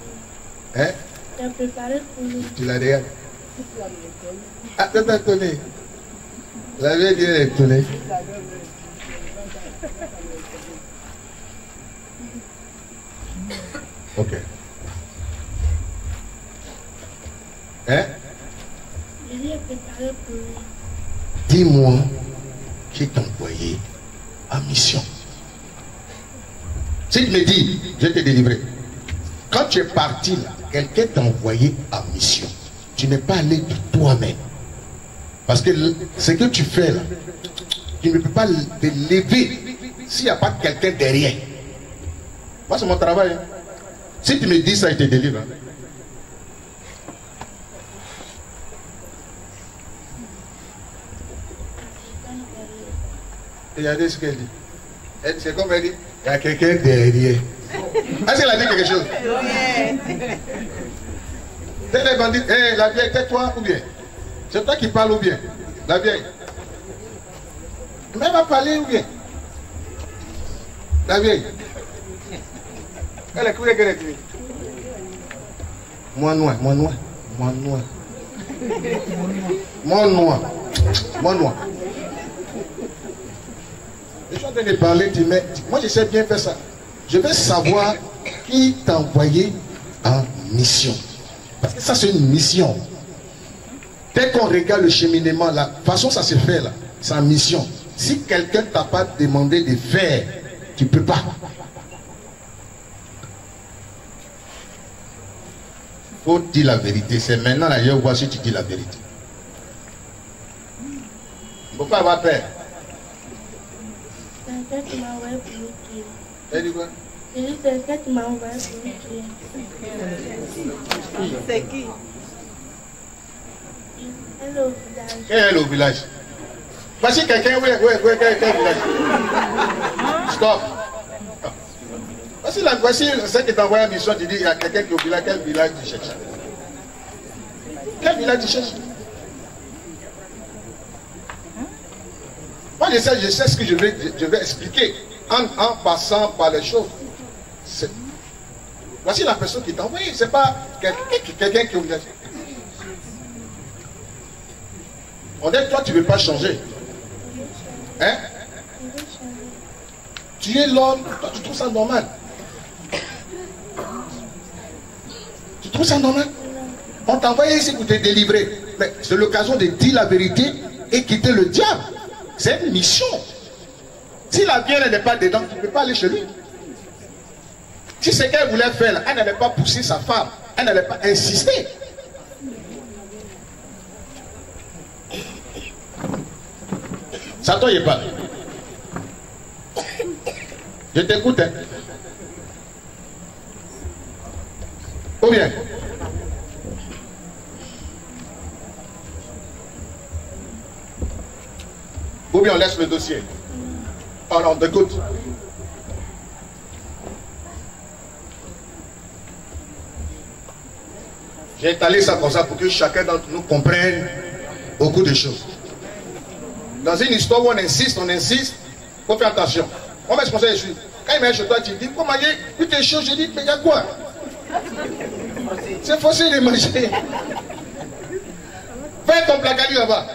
F: lui.
B: Hein?
F: Il a préparé pour lui.
B: Tu la regardes. Attends, attends, attendez. La vieille dit elle est étonnée. Ok. Hein? Dis-moi qui t'a envoyé en mission. Si tu me dis, je vais te délivrer. Quand tu es parti là, quelqu'un t'a envoyé en mission. Tu n'es pas allé de toi-même. Parce que ce que tu fais là, tu ne peux pas te lever s'il n'y a pas quelqu'un derrière. Moi, c'est mon travail. hein. Si tu me dis ça, je te délivre. hein. Regardez ce qu'elle dit. C'est comme elle dit, il y a quelqu'un derrière. Est-ce qu'elle a dit quelque chose? Telle les bandits, hé la vieille, tais-toi ou bien? C'est toi qui parles ou bien? La vieille. Mais va parler ou bien? La vieille. Elle est coulée, elle est coulée. Moi noir, moi noir, moi noir. Moi noir, moi noir. Je suis en train de parler, tu mets, moi je sais bien faire ça. Je veux savoir qui t'a envoyé en mission. Parce que ça c'est une mission. Dès qu'on regarde le cheminement, la façon ça se fait là, c'est en mission. Si quelqu'un t'a pas demandé de faire, tu peux pas. Faut dire la vérité. C'est maintenant là, je vois si tu dis la vérité. Pourquoi avoir peur?
F: C'est qui? Au village.
B: Est le village Voici quelqu'un, oui, oui, oui, quel, village? Stop. Voici, la, voici ce qui t'envoie en mission, tu dis, il y a quelqu'un qui est au village, quel village tu cherches Quel village tu cherches Moi, je sais, je sais ce que je vais, je vais expliquer en, en passant par les choses. Voici la personne qui t'a envoyé, c'est pas quelqu'un qui, quelqu'un qui est au village. On dit, toi, tu ne veux pas changer. Hein? Tu es l'homme, toi, tu trouves ça normal. Tu trouves ça normal? On t'a envoyé ici pour te délivrer. Mais c'est l'occasion de dire la vérité et quitter le diable. C'est une mission. Si la vierge n'est pas dedans, tu ne peux pas aller chez lui. Si ce qu'elle voulait faire, elle n'avait pas poussé sa femme. Elle n'avait pas insisté. Ça toi, il pas. Je t'écoute. Hein. Ou bien? Ou bien on laisse le dossier. Oh non, écoute. J'ai étalé ça comme ça pour que chacun d'entre nous comprenne beaucoup de choses. Dans une histoire où on insiste, on insiste, il faut faire attention. On conseil dessus. Quand il vient chez toi, tu dis, comment il y a des choses, je dis, mais il y a quoi? C'est facile de manger. Fais ton placali là-bas.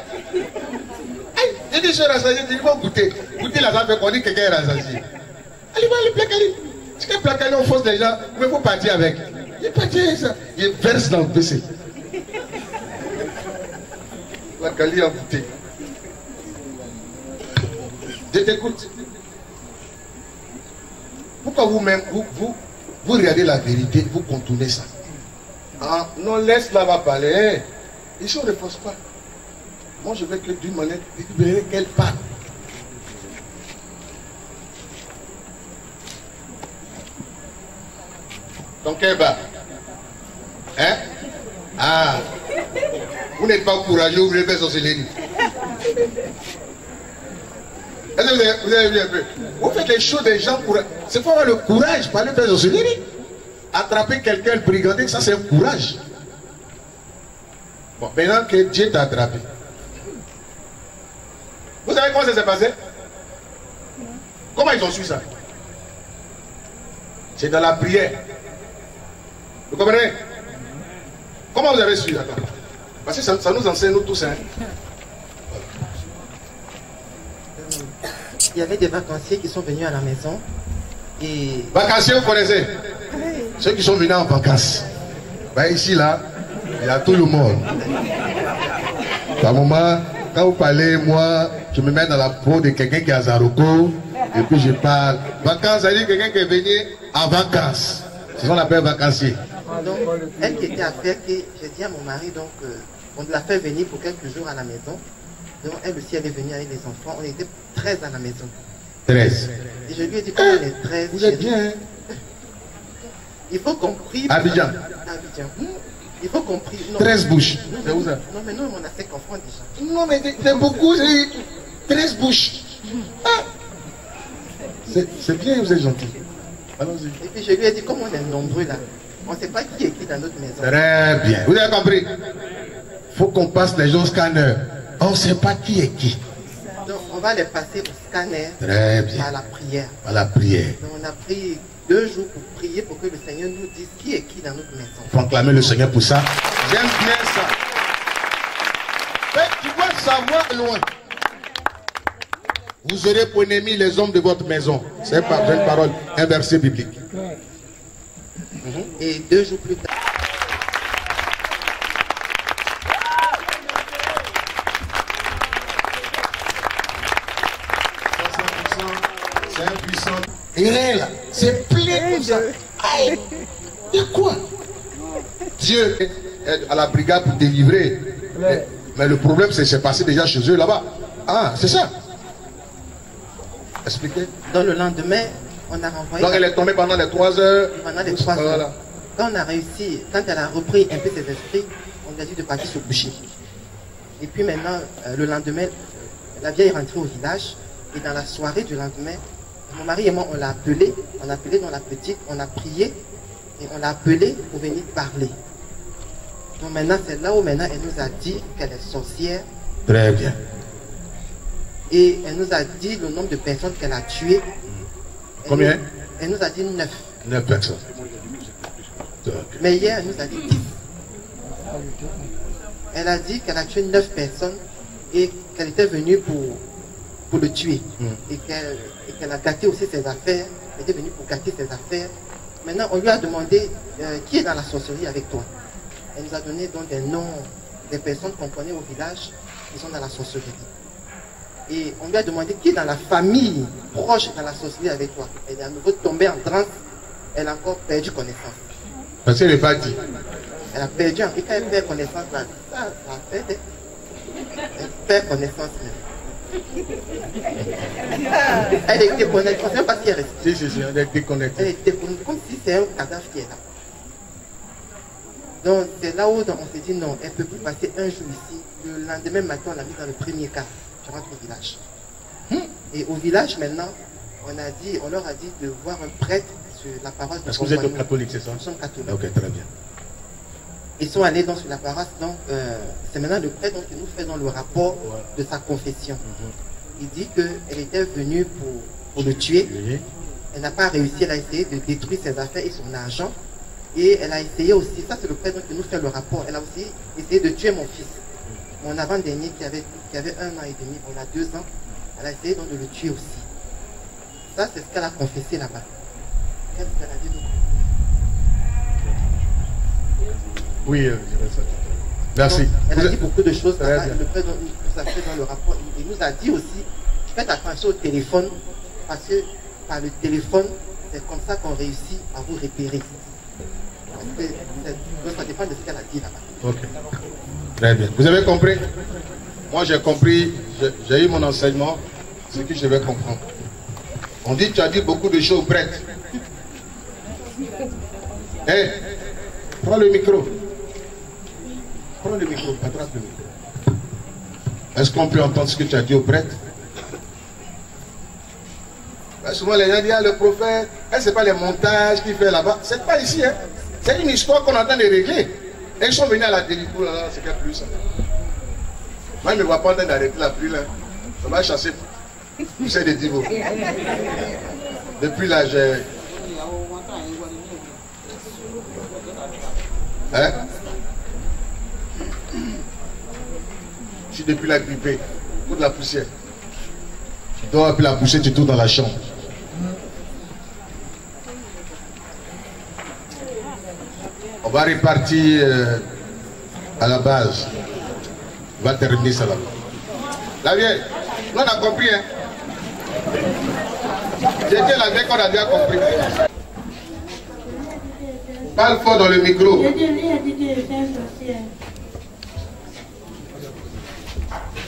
B: J'ai dit, je suis rassasié, tu dis, va goûter. Goûter ça fait qu'on dit que quelqu'un est rassasié. Allez, va, le placali. Si que placali, on force les gens, mais il faut partir avec. Il est parti avec ça. Il verse dans le PC. Placali en bouteille. Je t'écoute. Pourquoi vous-même, vous, vous, vous regardez la vérité, vous contournez ça? Ah, Non, laisse là va parler. On ne repose pas. Moi, je veux que d'une manière qu'elle parle. Donc, elle va. Hein? Ah Vous n'êtes pas courageux, vous voulez faire sorcellerie. Est-ce que vous avez, vu un peu Vous faites les choses des gens pour. C'est pour avoir le courage pour aller faire sorcellerie. Attraper quelqu'un, le brigander, ça c'est un courage. Bon, maintenant que Dieu t'a attrapé. Vous savez comment ça s'est passé? Comment ils ont su ça? C'est dans la prière. Vous comprenez? Comment vous avez su Attends. Parce que ça, ça nous enseigne nous tous. Hein.
I: Il y avait des vacanciers qui sont venus à la maison. Et
B: Vacanciers, vous connaissez Ceux qui sont venus en vacances. Ben ici, là, il y a tout le monde. Par moment, quand vous parlez, moi, je me mets dans la peau de quelqu'un qui est à Zaroko, et puis je parle. Vacances, ça veut dire quelqu'un qui est venu en vacances. C'est ce qu'on appelle vacancier.
I: donc, elle qui était à faire, que j'ai dit à mon mari, donc, euh, on l'a fait venir pour quelques jours à la maison. Donc, elle aussi, elle est venue avec les enfants. On était 13 à la maison.
B: 13.
I: Et je lui ai dit, quand on est 13,
B: Vous êtes bien, hein
I: il faut qu'on prie.
B: Abidjan.
I: Abidjan. Hmm. Il faut qu'on prie. Non.
B: 13 bouches.
I: Non,
B: C'est où ça
I: Non, mais nous, on a 5 enfants déjà.
B: Non, mais c'est beaucoup, c'est 13 bouches. Ah. C'est bien, vous êtes gentil. Allons-y.
I: Et puis je lui ai dit, comme on est nombreux là, on ne sait pas qui est qui dans notre maison.
B: Très bien. Vous avez compris faut qu'on passe les gens au scanner. On ne sait pas qui est qui.
I: Donc on va les passer au scanner
B: Très bien.
I: par la prière.
B: À la prière.
I: Donc on a pris deux jours pour prier pour que le Seigneur nous dise qui est qui dans notre maison.
B: Proclamer le Seigneur pour ça. J'aime bien ça. Mais tu dois savoir loin. Vous aurez pour ennemi les hommes de votre maison. C'est pas une parole, un verset biblique.
I: Et deux jours plus tard,
B: Et rien là. C'est plein comme ça. Aïe. Il y a quoi? Dieu est à la brigade pour délivrer. Mais, mais le problème, c'est que c'est passé déjà chez eux là-bas. Ah, c'est ça. Expliquez.
I: dans le lendemain, on a renvoyé.
B: Donc elle est tombée pendant les trois heures.
I: Pendant les trois
B: Voilà.
I: heures. Quand on a réussi, quand elle a repris un peu ses esprits, on lui a dit de partir se coucher. Et puis maintenant, euh, le lendemain, la vieille est rentrée au village. Et dans la soirée du lendemain, mon mari et moi, on l'a appelée. On a appelé dans la petite, on a prié. Et on l'a appelée pour venir parler. Donc maintenant, c'est là où maintenant elle nous a dit qu'elle est sorcière.
B: Très bien.
I: Et elle nous a dit le nombre de personnes qu'elle a tuées. Elle
B: Combien?
I: nous- Elle nous a dit neuf.
B: Neuf personnes. Donc,
I: Mais hier, elle nous a dit 10. Elle a dit qu'elle a tué 9 personnes et qu'elle était venue pour, pour le tuer.
B: Mm.
I: Et qu'elle a gâté aussi ses affaires. Elle était venue pour gâter ses affaires. Maintenant, on lui a demandé euh, qui est dans la sorcellerie avec toi? Elle nous a donné donc des noms des personnes qu'on connaît au village qui sont dans la sorcellerie. Et on lui a demandé qui est dans la famille proche dans la sorcellerie avec toi? Elle est à nouveau tombée en transe. Elle a encore perdu connaissance.
B: parce qu'elle n'est pas dit.
I: Elle a perdu, et quand elle perd connaissance, là, ça, ça fait des... Elle perd connaissance. même. Elle est déconnectée, on ne sait même pas si elle reste.
B: Si, si, si, on est
I: Elle
B: déconnecté.
I: est déconnectée, comme si c'est un cadavre qui est là. Donc c'est là où donc, on s'est dit non, elle ne peut plus passer un jour ici. Le lendemain matin, on l'a mis dans le premier cas. Je rentre au village. Et au village maintenant, on a dit, on leur a dit de voir un prêtre sur la paroisse de
B: Est-ce que vous êtes catholique, c'est ça
I: Nous sommes catholiques.
B: Ok, très bien.
I: Ils sont allés donc sur la paroisse, donc euh, c'est maintenant le prêtre qui nous fait dans le rapport de sa confession. Il dit qu'elle était venue pour, pour le tuer.
B: Oui.
I: Elle n'a pas réussi, elle a essayé de détruire ses affaires et son argent. Et elle a essayé aussi, ça c'est le prêtre qui nous fait le rapport, elle a aussi essayé de tuer mon fils. Mon avant-dernier qui avait, qui avait un an et demi, on a deux ans, elle a essayé donc de le tuer aussi. Ça c'est ce qu'elle a confessé là-bas. Qu'est-ce qu'elle a dit
B: Oui, euh, ça. Merci.
I: Elle a dit beaucoup de choses. Et le président nous a fait dans le rapport. Il, nous a dit aussi faites attention au téléphone parce que par le téléphone, c'est comme ça qu'on réussit à vous repérer. Parce que ça dépend de ce qu'elle a dit là-bas.
B: Ok. Très bien. Vous avez compris? Moi, j'ai compris, j'ai- eu mon enseignement, ce que je vais comprendre. On dit, tu as dit beaucoup de choses prêtes. Hé, prends le micro. Prends le micro, attrape le micro. Est-ce qu'on peut entendre ce que tu as dit au prêtre? Souvent, les gens disent, ah, le prophète, eh, c'est pas les montages qu'il fait là-bas. C'est pas ici, hein. C'est une histoire qu'on est en train de régler. Et ils sont venus à la délivrance, là, c'est qu'il plus. Moi, je ne vois pas en train d'arrêter la pluie, là. On va chasser pousser des divos. Depuis là, j'ai. Hein? Depuis la grippée. Pour de la poussière. Tu dors puis la poussière, tu tournes dans la chambre. On va répartir euh, à la base. On va terminer ça là. La vieille, on a compris, hein? Dit la vieille qu'on a déjà compris. Parle fort dans le micro.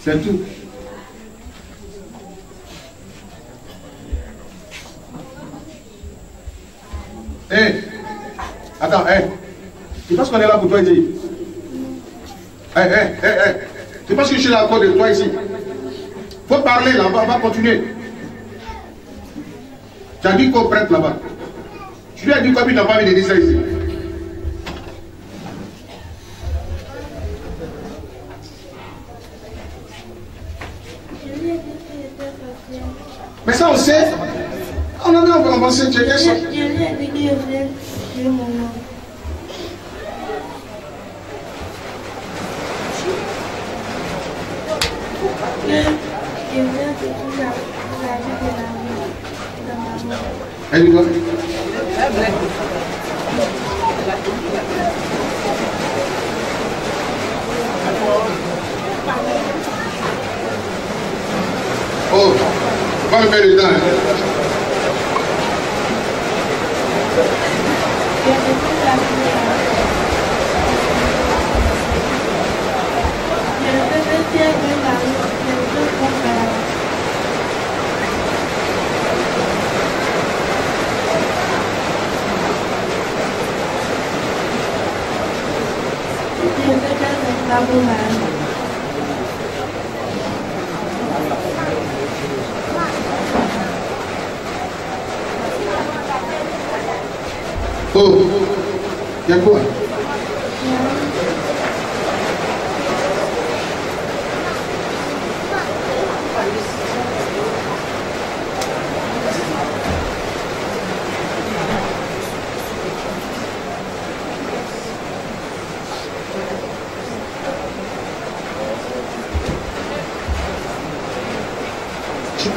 B: C'est tout. Hé, attends, hé. Tu penses qu'on est là pour toi ici? Hé, hé, hé, hé. Tu penses que je suis là encore de toi ici? Faut parler là-bas, on va continuer. Tu as dit qu'on prête là-bas. Tu lui as dit quoi, tu n'as pas envie de dire ça ici?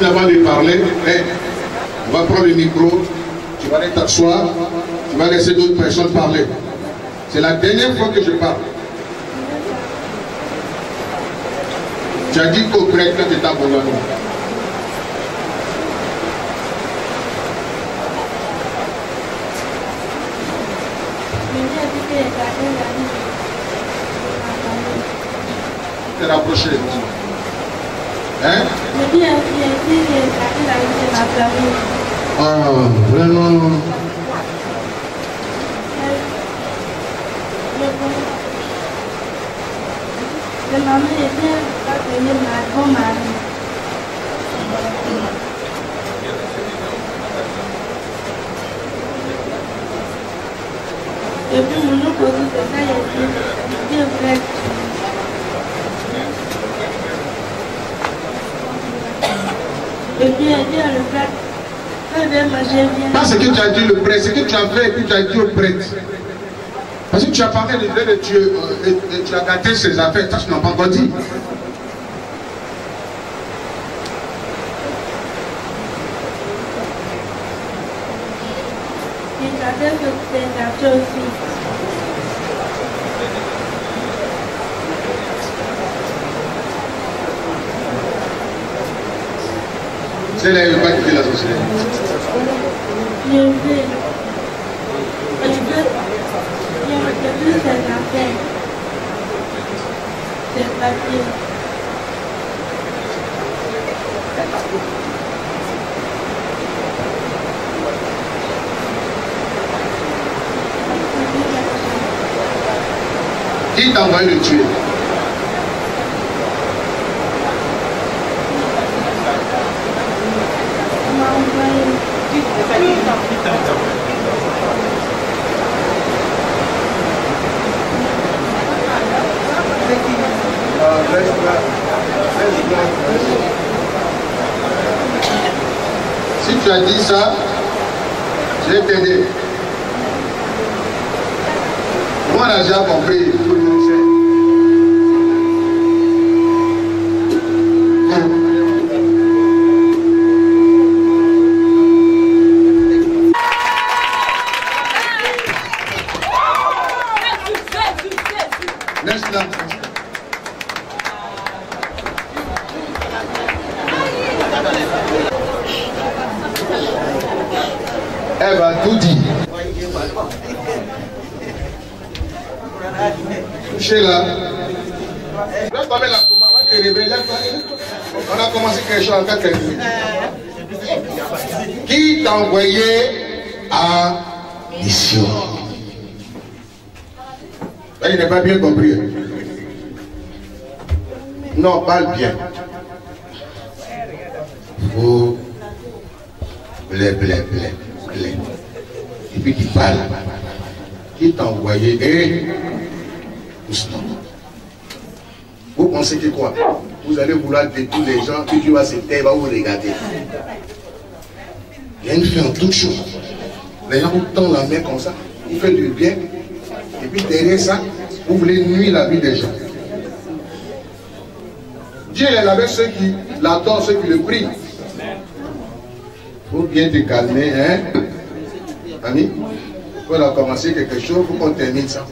B: Avant de parler, on va prendre le micro, tu vas aller t'asseoir, tu vas laisser d'autres personnes parler. C'est la dernière fois que je parle. Tu as dit qu'au prêtre que tu étais abandonné.
F: Je lui ai dit que j'ai gardé la vie de ma famille.
B: Tu t'es rapproché. Hein
F: Je lui ai dit que j'ai gardé la vie de ma famille.
B: Ah, vraiment.
F: Le maman était pas venue ma grand-mère. Et puis mon oncle aussi, c'est ça, il a dit, Dieu voulait tuer. J'ai dit à le prêtre, quand je vais manger, viens.
B: Pas ce que tu as dit le ce que tu as fait et puis tu as dit au prêtre. Parce que tu as parlé de Dieu et tu, euh, et- et tu as gâté ses affaires, ça tu n'as pas encore dit. C'est là, il ne pas quitter la société.
F: Je veux. Je veux. Je veux plus ses affaires. Ses papiers.
B: T'a envoyé le tuer. Si tu as dit ça, je vais t'aider. Moi, déjà compris. Touchez là. On a commencé quelque chose en 4 minutes. Qui t'a envoyé à mission? Il n'est pas bien compris. Non, parle bien. Vous, blé, blé, blé, blé. Et puis tu parles. Qui t'a envoyé? Doucement. Vous pensez que quoi? Vous allez vouloir détruire les gens, puis Dieu va se taire, va vous regarder. Il y a une en chose. Les gens vous tendent la main comme ça, vous faites du bien, et puis derrière ça, vous voulez nuire la vie des gens. Dieu est avec ceux qui l'adorent, ceux qui le prient. Faut bien te calmer, hein? Ami Il faut commencer quelque chose pour qu'on termine ça.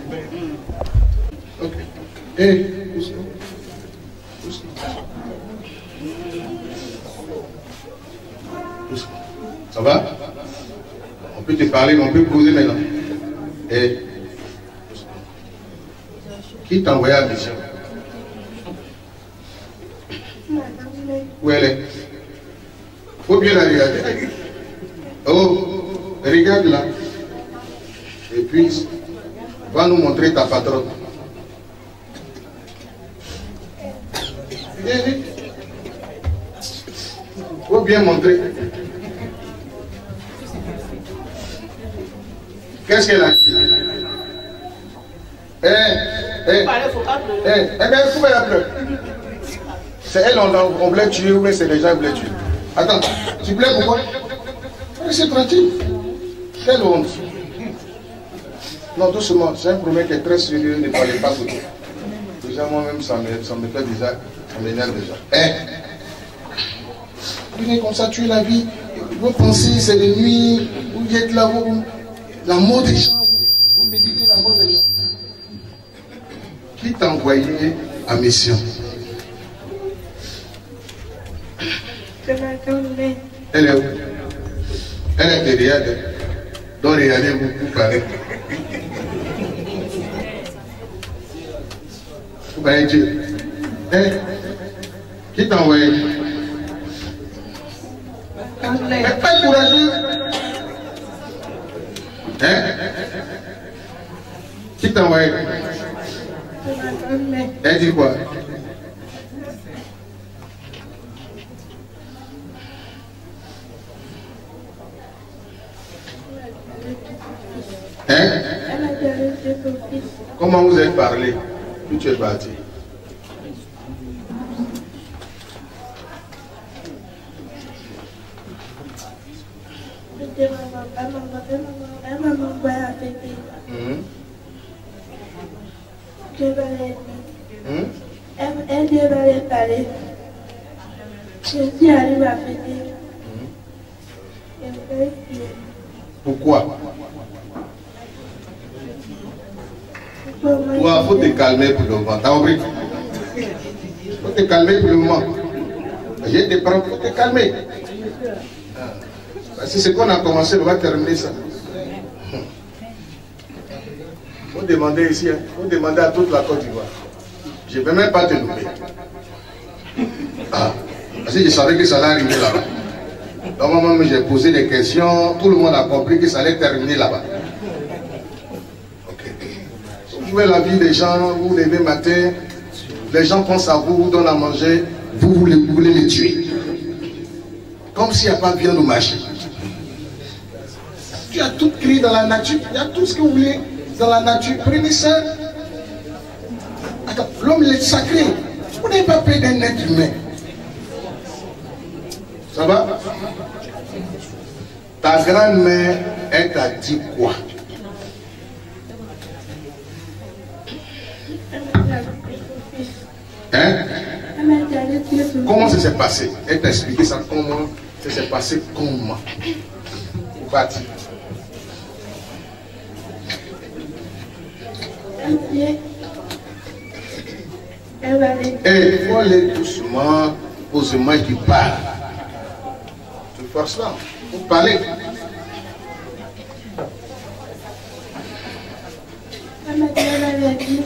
B: Doucement. Ça va On peut te parler, on peut poser maintenant. Et, doucement. Qui t'a envoyé à la mission Où elle est Faut bien la regarder. Oh, regarde là. Et puis, va nous montrer ta patronne. Viens vite. Faut bien montrer. Qu'est-ce qu'elle a? Dit Eh, eh, eh, eh bien, elle pleure C'est elle, on, on voulait tuer ou bien c'est les gens qui voulaient tuer Attends, tu plais pourquoi C'est tranquille. Quelle honte. Non, doucement, c'est un problème qui est très sérieux, ne parlez pas beaucoup. Déjà, moi-même, ça me, ça me fait déjà, ça m'énerve déjà. Eh Vous venez comme ça tuer la vie. Vos pensées, c'est de nuit. Vous êtes là, vous, la mort des gens. Vous méditez la mort des gens. Qui t'a envoyé à mission. Elle est où? Elle est derrière. Donc regardez, vous, vous parlez. Vous parlez Dieu. Hein Mais pas courageux. Hein? Elle dit quoi? Hein? Comment vous avez parlé? Puis tu es parti?
F: C'était maman, elle m'a elle m'a- elle m'a envoyé à fêter.
B: Hum,
F: Je vais aller.
B: hum.
F: Elle, elle dit, elle va aller parler. Je suis arrivée à fêter. Et je vais prier.
B: Pourquoi?
F: Pour moi,
B: Toi, il faut te calmer pour le moment. T'as compris? Faut te calmer pour le moment. Je te prends, faut te calmer. Parce que ce qu'on a commencé, on va terminer ça. Il faut demander ici, il faut demander à toute la Côte d'Ivoire. Je ne vais même pas te louper. Ah, parce que je savais que ça allait arriver là-bas. Donc moi-même, j'ai posé des questions, tout le monde a compris que ça allait terminer là-bas. Vous voyez la vie des gens, vous vous levez matin, les gens pensent à vous, vous donnent à manger, vous, vous, vous voulez les tuer. Comme s'il n'y a pas de viande au marché. Tu as tout créé dans la nature, il y a tout ce que vous voulez dans la nature. Prenez ça. L'homme est sacré. Vous n'avez pas peur d'un être humain. Ça va? Ta grand-mère, elle t'a dit quoi? Hein? Comment ça s'est passé? Elle t'a expliqué ça comment? Ça s'est passé comment? Bati.
F: Elle dit, elle va aller.
B: Et il faut aller doucement, posément qui parle. Tu là. Il faut parler.
F: Elle m'a dit, elle va aller dire.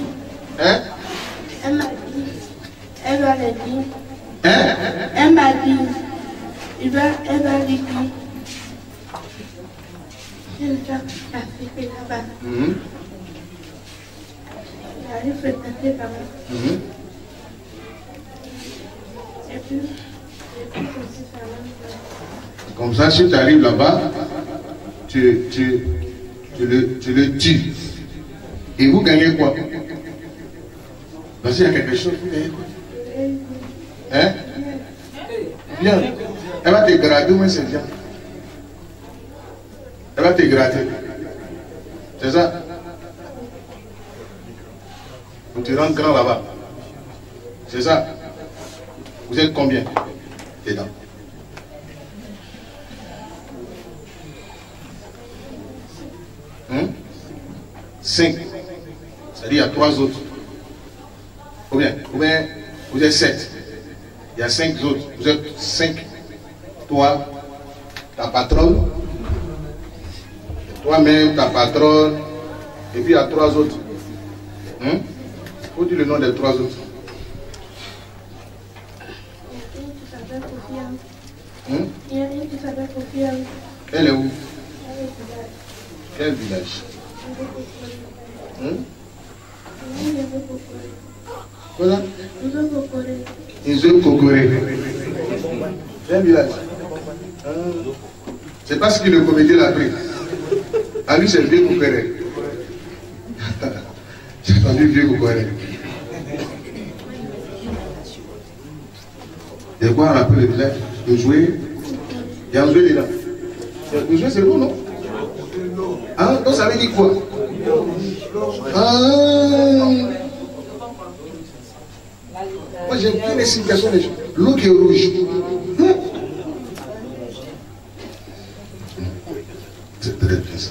B: Hein?
F: Elle m'a dit, elle va aller dire.
B: Hein?
F: Elle m'a dit, il va, elle va aller dire. Je ne sais pas fait là-bas. Fréquenter par. Et puis, puis, aussi.
B: Comme ça, si tu arrives là-bas, tu, tu, tu, le, tu le tues. Et vous gagnez quoi? Parce qu'il y a quelque chose, vous gagnez quoi? Hein? Bien. Elle va te gratter, mais c'est bien. Elle va te gratter. C'est ça? Vous te rends grand là-bas. C'est ça Vous êtes combien dedans? Hein? Cinq. C'est-à-dire il y a trois autres. Combien? Combien Vous êtes sept. Il y a cinq autres. Vous êtes cinq. Toi, ta patronne, toi-même, ta patronne, et puis il y a trois autres. Hein? Faut dire le nom des trois autres?
F: Sophia.
B: Elle est où? Quel village?
F: De
B: Voilà. Cocoré. C'est un village? C'est parce que le comédien l'a pris. À lui, c'est le cocoré. J'ai entendu vieux cocoré. De quoi on appelle le village De jouer Il y a un jouet dedans. Le jouet, c'est bon, non? Ah, donc ça veut dire quoi? Ah moi, j'aime bien l'explication des choses. L'eau qui est rouge. Hein? C'est très bien ça.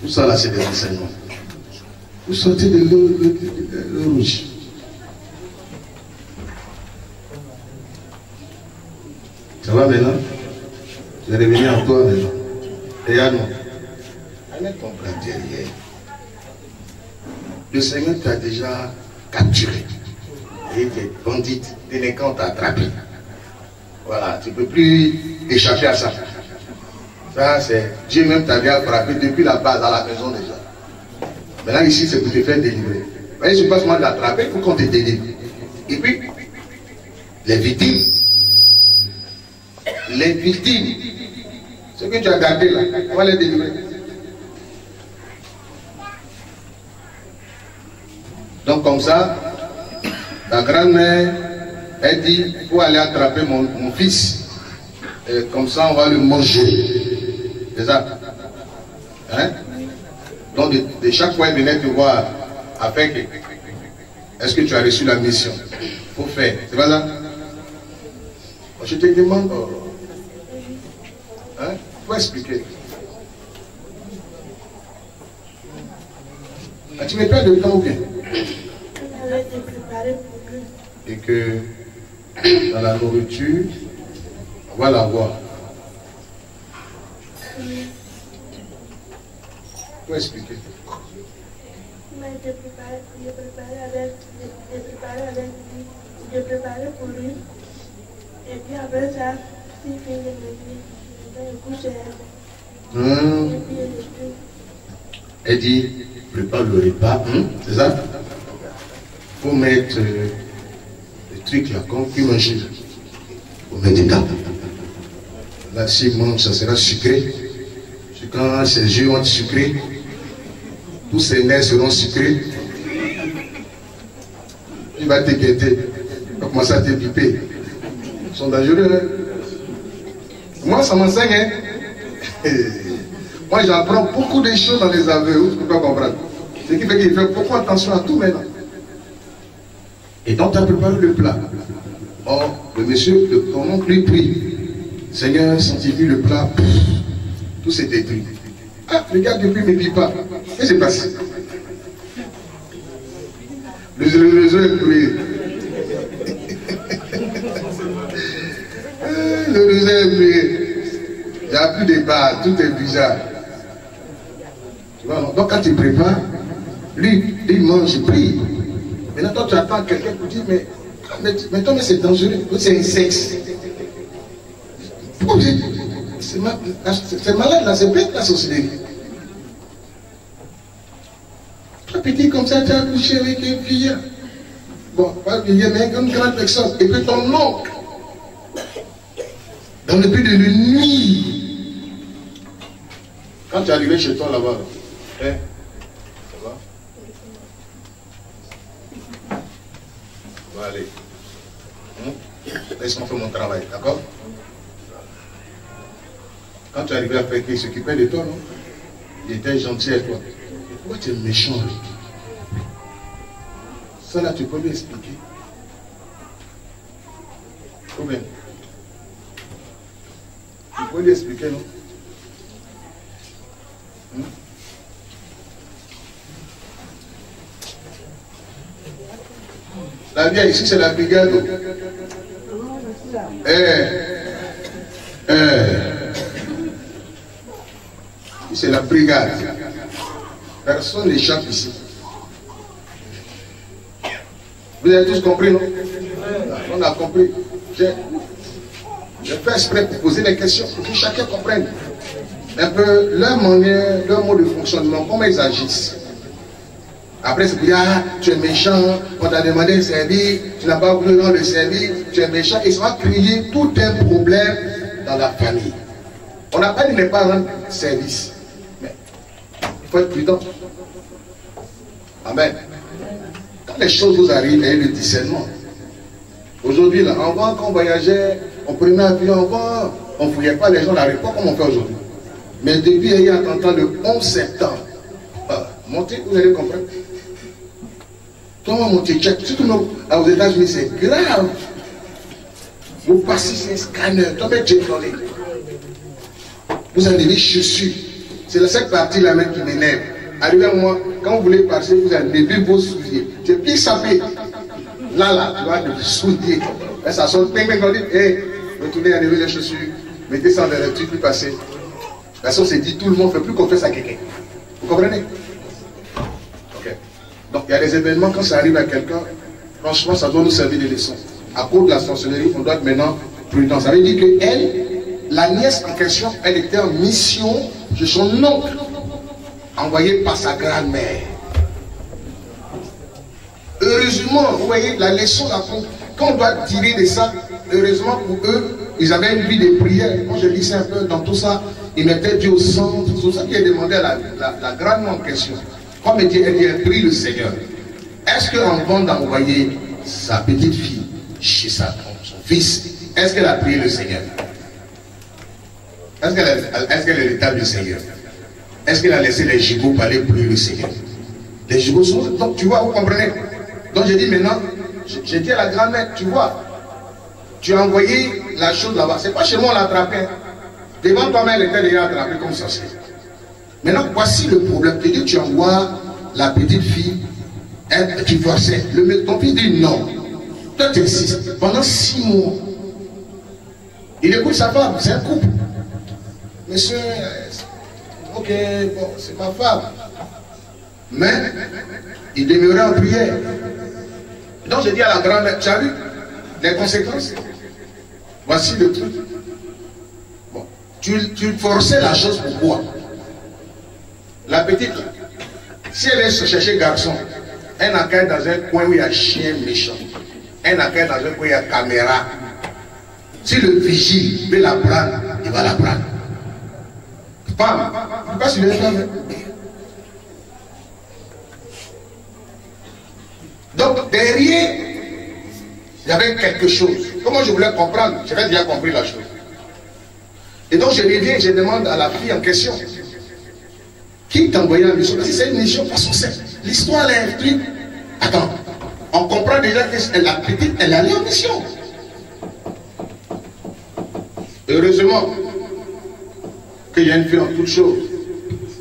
B: Tout ça là, c'est des enseignements. Vous sortez de l'eau rouge. Ça va maintenant? Je vais revenir en toi maintenant. Regarde-moi. Allez. Le Seigneur t'a déjà capturé. Et tes bandits, délinquants t'ont attrapé. Voilà, tu ne peux plus échapper à ça. Ça, c'est Dieu même t'avait frappé depuis la base à la maison déjà. Maintenant, ici, c'est pour te faire délivrer. Voyez, je ne pas seulement de l'attraper, faut qu'on te délivre. Et puis, les victimes. Les victimes. Ce que tu as gardé là, on va les délivrer. Donc comme ça, la grand-mère, elle dit, faut aller attraper mon, mon fils. Et comme ça, on va le manger. C'est ça Hein? Donc, de, chaque fois, il venait te voir que. Est-ce que tu as reçu la mission pour faire? C'est pas ça? Je te demande. Hein? Faut expliquer. Ah, tu mets pas de temps ou bien? Et que dans la nourriture, on va voir. Faut expliquer.
F: On a été préparé, j'ai préparé avec, j'ai préparé avec lui, j'ai préparé pour lui. Et puis après ça, s'il finit de me dire, je vais me coucher. Et puis je suis.
B: Elle dit, prépare le repas, hein, c'est ça? Faut mettre euh, le truc là, comme tu manges. Faut mettre des dates. Là, s'il mange, ça sera sucré. C'est Quand ses yeux vont être sucrés, tous ses nerfs seront sucrés. Il va te guetter. Il va commencer à te piper. Ils sont dangereux, hein? Moi, ça m'enseigne, hein? Moi, j'apprends beaucoup de choses dans les aveux. Vous ne pouvez pas comprendre. Ce qui fait qu'il fait beaucoup attention à tout maintenant. Et donc, tu as préparé le plat. Or, le monsieur, le, ton oncle lui prie. Seigneur, sanctifie le plat. Tout s'est détruit. Ah, le gars depuis ne vit pas. Qu'est-ce qui s'est passé Le réseau est prié. Le réseau est prié. Il n'y a plus de bas, tout est bizarre. Non? donc quand tu prépares, lui, il mange, il prie. Maintenant, toi, tu attends quelqu'un pour dire, mais, mais, mais c'est dangereux, c'est un sexe. Pourquoi c'est ma- c'est malade là, c'est bête la société. Toi, petit comme ça, tu as couché avec un vieillard. Bon, pas vieillard, mais une grande personne. Et puis ton oncle, dans le but de le nuire. Quand tu es arrivé chez toi là-bas, là, hein, ça va? On va aller. Hein? Laisse-moi faire mon travail, d'accord? Quand tu es arrivé après qu'il s'occupait de toi, non? Il était gentil avec toi. Pourquoi tu es méchant avec lui? Ça là, tu peux lui expliquer. Combien Tu peux lui expliquer, non? Hmm? La vieille, ici c'est la brigade. Eh, eh. C'est la brigade. Personne n'échappe ici. Vous avez tous compris, non? On a compris. J'ai fait exprès pour poser des questions pour que chacun comprenne un peu leur manière, leur mode de fonctionnement, comment ils agissent. Après, c'est dire, ah, tu es méchant, on t'a demandé de servir, tu n'as pas voulu le servir, tu es méchant, et ça va créer tout un problème dans la famille. On n'a pas dit ne pas rendre service, faut être prudent. Amen. Quand les choses vous arrivent, ayez le discernement. Aujourd'hui, là, avant, quand on voyageait, on prenait avion, avant, on ne fouillait pas les gens à l'aéroport comme on fait aujourd'hui. Mais depuis ayant entendu le 11 septembre, ah, montez, vous allez comprendre. Comment monter check, surtout nous, là, aux États-Unis, c'est grave. Vous passez c'est un scanner, tombez check dans les. Vous avez des chaussures. C'est cette partie-là même qui m'énerve. Arrivé à moi, quand vous voulez passer, vous avez vos souliers. C'est bien sapé. Là, là, tu vois, de souliers. Et ça sonne, ping, ping, on dit, hé, retournez, enlevez les chaussures, mettez ça dans le truc, plus passer. Parce qu'on s'est dit, tout le monde ne fait plus confiance à quelqu'un. Vous comprenez? Ok. Donc, il y a des événements, quand ça arrive à quelqu'un, franchement, ça doit nous servir de leçon. À cause de la sorcellerie, on doit être maintenant prudent. Ça veut dire que elle, la nièce en question, elle était en mission chez son oncle, envoyé par sa grand-mère. Heureusement, vous voyez, la leçon, quand on doit tirer de ça, heureusement pour eux, ils avaient une vie de prière. Quand je lisais un peu dans tout ça, ils mettaient Dieu au centre. C'est pour ça qu'il demandé la, la, la grande en question. Comme elle dit, elle dit, elle prie le Seigneur. Est-ce qu'avant d'envoyer sa petite fille chez sa, son fils, est-ce qu'elle a prié le Seigneur? Est-ce qu'elle est, est, est du Seigneur? Est-ce qu'elle a laissé les gigots parler pour le Seigneur? Les gigots sont. Donc tu vois, vous comprenez? Donc j'ai dit maintenant, dit à la grand-mère, tu vois, tu as envoyé la chose là-bas. C'est pas chez moi on l'a attrapé. Devant toi-même, elle était déjà attrapée comme ça. Maintenant, voici le problème. Tu dis, tu envoies la petite fille être divorcée. Le, ton fils dit non. Toi, tu insistes. Pendant six mois, il écoute sa femme. C'est un couple. Monsieur, ok, bon, c'est ma femme. Mais, il demeurait en prière. Donc, j'ai dit à la grand-mère, tu as vu les conséquences? Voici le truc. Bon, tu, tu forçais la chose pourquoi La petite, si elle est chercher garçon, elle qu'à dans un coin où il y a chien méchant. Elle qu'à dans un coin où il y a caméra. Si le vigile veut la prendre, il va la prendre. Femme, pas sur les femmes. Donc derrière, il y avait quelque chose. Comment je voulais comprendre J'avais bien compris la chose. Et donc je reviens et je demande à la fille en question qui t'a envoyé en mission? Si c'est une mission, que c'est l'histoire un truc. Attends, on comprend déjà que la petite, elle allait en mission. Heureusement qu'il y a une vie en toutes choses.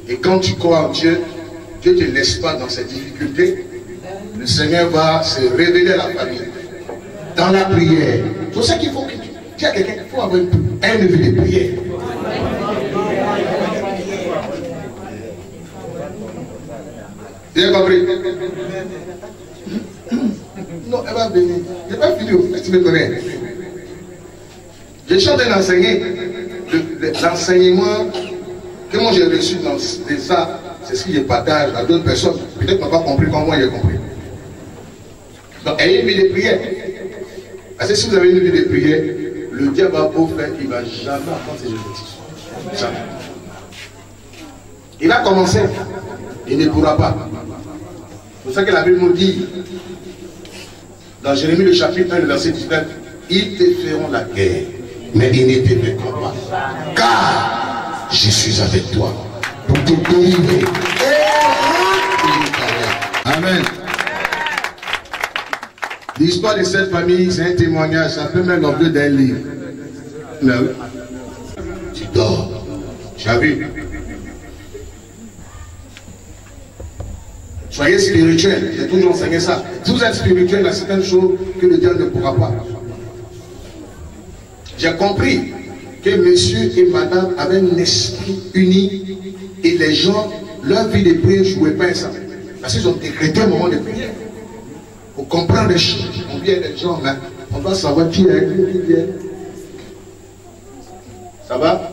B: Et quand tu crois en Dieu, Dieu ne te laisse pas dans cette difficulté. Le Seigneur va se révéler à la famille. Dans la prière. C'est ça qu'il faut que tu. Tu as quelqu'un, il faut avoir un vie de prière. Vous compris Non, elle va venir. Je n'ai pas fini, tu me connais? Je suis en train d'enseigner l'enseignement que moi j'ai reçu dans ça, c'est ce que je partage à d'autres personnes. Peut-être qu'on n'a pas compris comme moi j'ai compris. Donc, ayez une vie de prière. Parce que si vous avez une vie de prière, le diable va beau faire, il ne va jamais apprendre ses objectifs. Jamais. Il va commencer, il ne pourra pas. C'est pour ça que la Bible nous dit, dans Jérémie le chapitre 1, le verset 19, ils te feront la guerre, mais ils ne te vaincront pas. Car je suis avec toi pour te délivrer. Amen. L'histoire de cette famille, c'est un témoignage, ça peut mettre l'objet d'un livre. Tu dors. Tu as vu? Soyez spirituel. J'ai toujours enseigné ça. Si vous êtes spirituel, il y a certaines choses que le diable ne pourra pas. J'ai compris que monsieur et madame avaient un esprit uni et les gens, leur vie de prière ne jouait pas ça. Parce qu'ils ont décrété un moment de prière. Pour comprendre les choses, on vient des gens, mais on va savoir qui est qui vient. Ça va?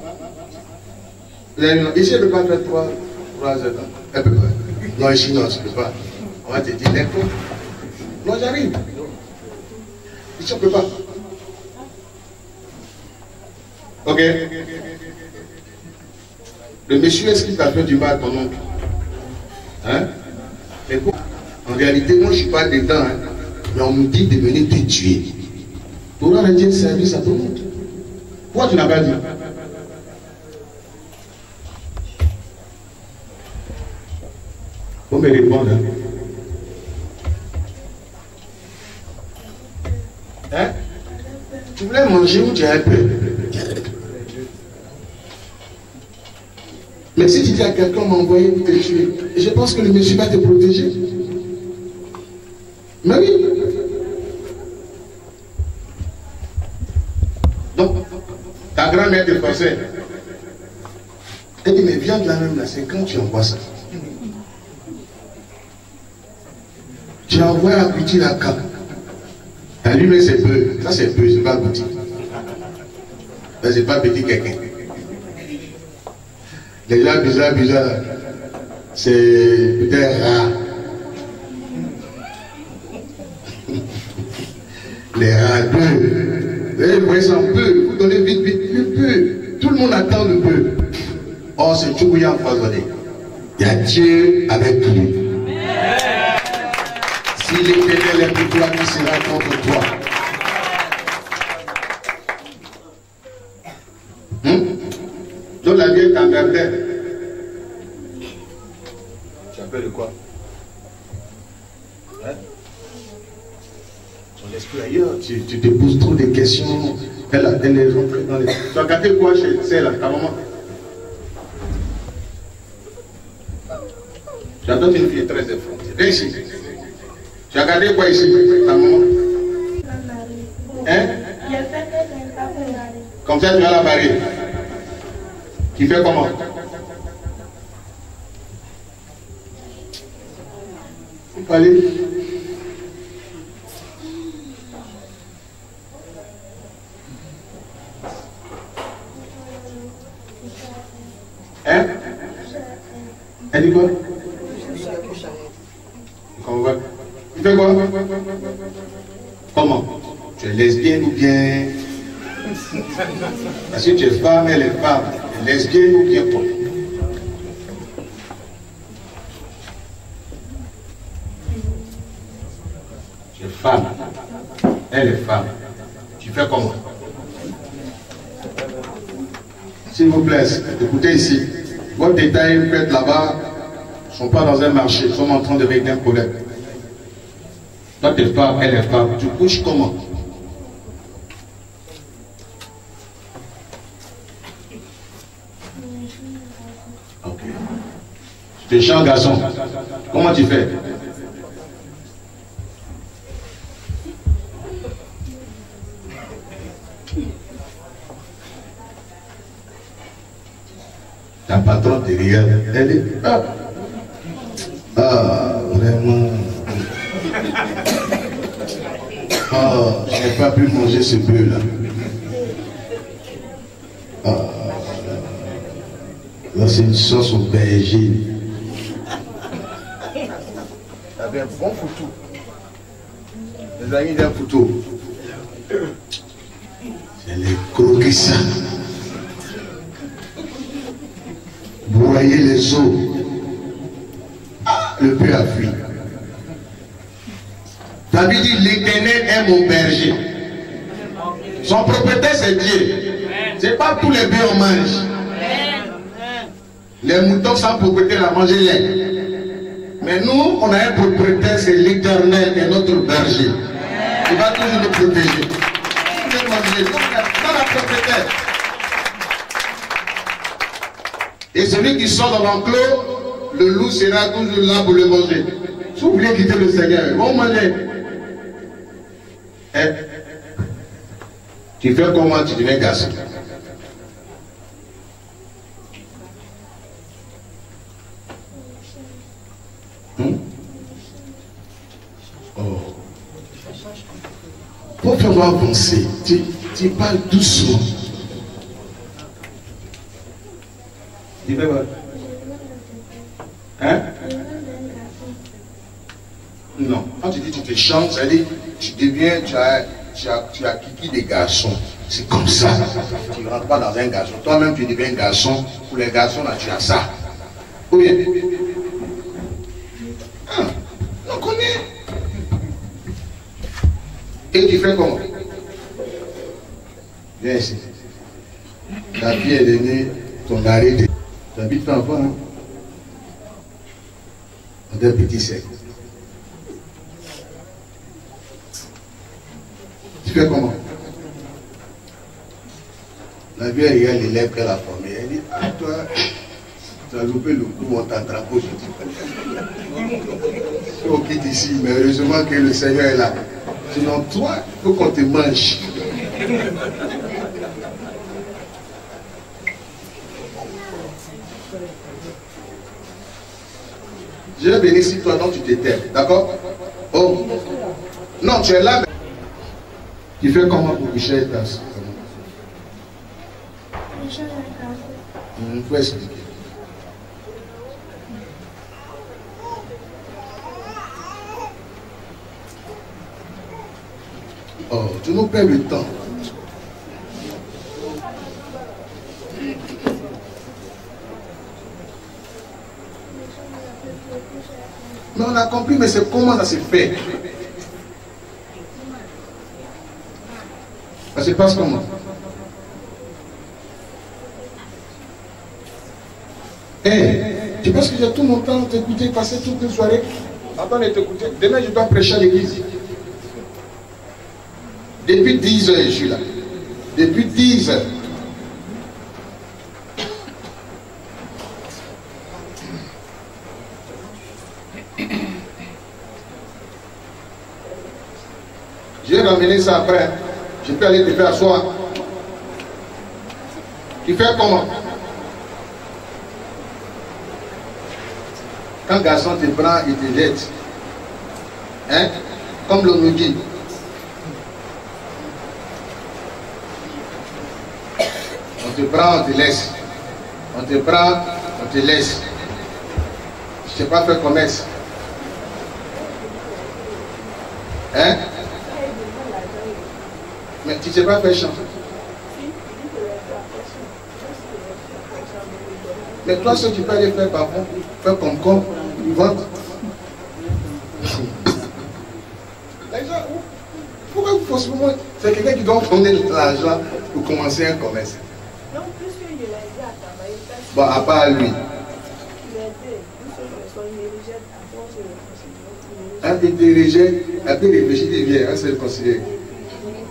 B: Ici, elle ne peut pas faire trois, trois heures. Elle pas. Non, ici, non, je ne peux pas. On va te dire, d'accord. Non, j'arrive. Ici, on ne peut pas. Ok. Le monsieur, est-ce qu'il t'a fait du mal à ton oncle Hein Mais En réalité, moi, je ne suis pas dedans. Hein. Mais on me dit de venir te tuer. Pour rendre service à tout le monde. Pourquoi tu n'as pas dit Faut me répondre. Hein? hein? Tu voulais manger ou tu as peur Mais si tu dis à quelqu'un m'a envoyé pour te tuer, je pense que le monsieur va te protéger. Mais oui. Donc, ta grand-mère te forçait. Elle dit, mais viens de la même là, c'est quand tu envoies ça? Tu envoies à petit la cape. Allumer c'est peu. Ça c'est peu, c'est pas petit. Ça c'est pas petit quelqu'un. Les gens bizarres, bizarres, c'est peut-être rare. Les rats, peu. Voyez ça, peu. Vous donnez vite, vite, peu, peu. Tout le monde attend le peu. Oh, c'est tout bouillant empoisonné. Il y a Dieu avec lui. Si l'éternel est pour toi, qui sera contre toi Donc la vieille t'emmerdait. Tu appelles quoi Hein Ton esprit ailleurs, tu, tu te poses trop de questions. Elle, a- elle est rentrée dans les. Tu as gâté quoi chez celle, ta maman Tu as donné une fille très effrontée. Viens ici. Tu as gardé quoi ici, ta maman Hein Comme ça, tu vas la barrer. Qui fait comment? Aller. Hein? Elle dit quoi? Il fait quoi? Comment? Tu es lesbienne ou bien? Parce que tu es femme, elle est femme. Lesbienne ou bien quoi Tu es femme. Elle est femme. Tu fais comment S'il vous plaît, écoutez ici. Vos détails, vous faites là-bas, ne sont pas dans un marché, ils sont en train de régler un problème. Toi, tu es femme, elle est femme. Tu couches comment Ok. Chiant garçon. Comment tu fais? Ta patronne te regarde. Elle dit Ah, vraiment. Ah, je n'ai pas pu manger ce bœuf-là. Ah, là, c'est une sauce aubergine. Avec un bon photo. Les amis d'un photo. C'est les croquer ça. Broyer les os. Ah, le peu a fui. David dit, l'éternel est mon berger. Son propriétaire, c'est Dieu. C'est pas tous les bœufs on mange. Les moutons sans propriétaire la manger les. Mais nous, on a un propriétaire, c'est l'éternel qui est notre berger. Il va toujours nous protéger. Dans la propriétaire. Et celui qui sort dans l'enclos, le loup sera toujours là pour le manger. Si vous voulez quitter le Seigneur, ils vont manger. Hein? Tu fais comment? Tu deviens garçon Pour faire avancer, tu, tu parles doucement. Hein? Non. Quand tu dis tu te chantes, ça veut dire tu deviens, tu as, tu as, tu as des garçons. C'est comme ça. Tu ne rentres pas dans un garçon. Toi-même, tu deviens un garçon. Pour les garçons, là, tu as ça. Ou bien? Ah, on connaît. Tu fais comment Viens ici. Ta fille est née, ton mari Tu habites pas enfant, hein? On est un petit sec. Tu fais comment? La vieille regarde les lèvres qu'elle a formées. Elle dit Ah, toi, tu as loupé le coup, on t'attrape aujourd'hui. On quitte ici, mais heureusement que le Seigneur est là. Sinon, toi, il faut qu'on te mange. Je vais bénir si toi, donc tu t'étais. D'accord? Oh. Non, tu es là. mais- Tu fais comment pour coucher ta soeur Il faut expliquer. Oh, tu nous perds le temps. Mais on a compris, mais c'est comment ça se fait Ça se passe comment? Eh, tu penses que j'ai tout mon temps à t'écouter, passer toute une soirée? Train de t'écouter Demain, je dois prêcher à l'église. Depuis 10 heures, je suis là. Depuis 10 heures. J'ai ramené ça après. Je peux aller te faire asseoir. Tu fais comment? Quand garçon te prend, il te jette. Hein? Comme l'on nous dit. On te prend, on te laisse. On te prend, on te laisse. Je ne sais pas faire commerce. Hein Mais tu ne sais pas faire champ. Mais toi, ce que tu peux aller faire par faire comme con, vendre. Pourquoi vous forcément C'est quelqu'un qui doit donner l'argent pour commencer un commerce.
E: Donc, puisqu'il a aidé à travailler, parce
B: Bon, à part lui.
E: il après.
B: Un peu te rejette, un peu réfléchit, il vient, un seul conseiller.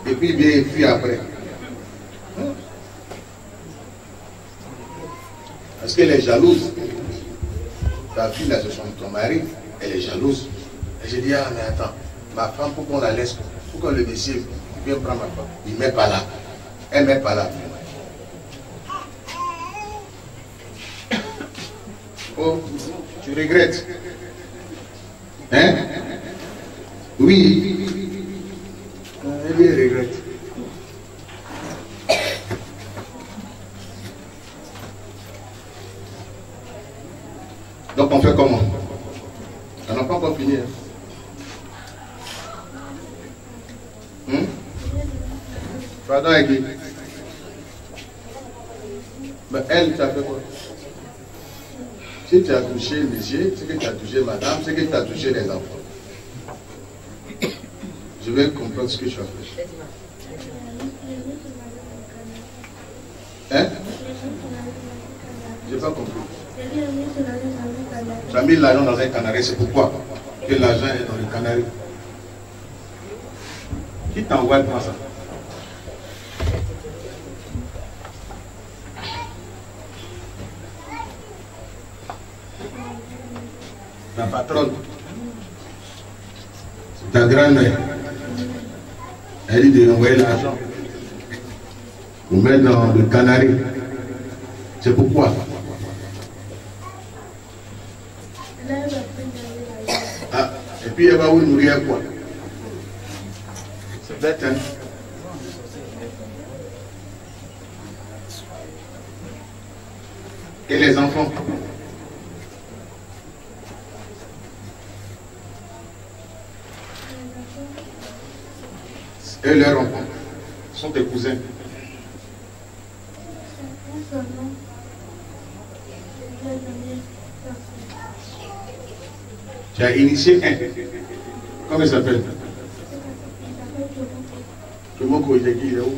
B: Et puis il vient après. Hein? Parce qu'elle est jalouse. Ta fille, là, c'est son ton mari, elle est jalouse. Et j'ai dit, ah, mais attends, ma femme, pour qu'on la laisse, pour qu'on le monsieur vienne prendre ma femme, il ne met pas là. Elle ne met pas là. Tu regrettes. Hein Oui. Elle lui regrette. Donc on fait comment On n'a pas encore fini. hein. Hmm? Pardon, Agui. Mais elle, tu as fait quoi Si tu as touché monsieur, c'est que tu as touché madame, c'est que tu as touché les enfants. Je vais comprendre ce que tu as fait. Hein? Je n'ai pas compris. Tu as mis l'argent dans un canari, c'est pourquoi que l'argent est dans le canari? Qui t'envoie prendre ça La patronne, c'est ta grand-mère. Dit d'envoyer l'argent pour mettre dans le canari. C'est pourquoi. Ah, et puis elle va vous nourrir quoi? C'est bête, hein? Et les enfants? Et leurs enfants sont tes cousins. Tu as initié un. Comment il s'appelle? Tomoko, il est qui? Il est où?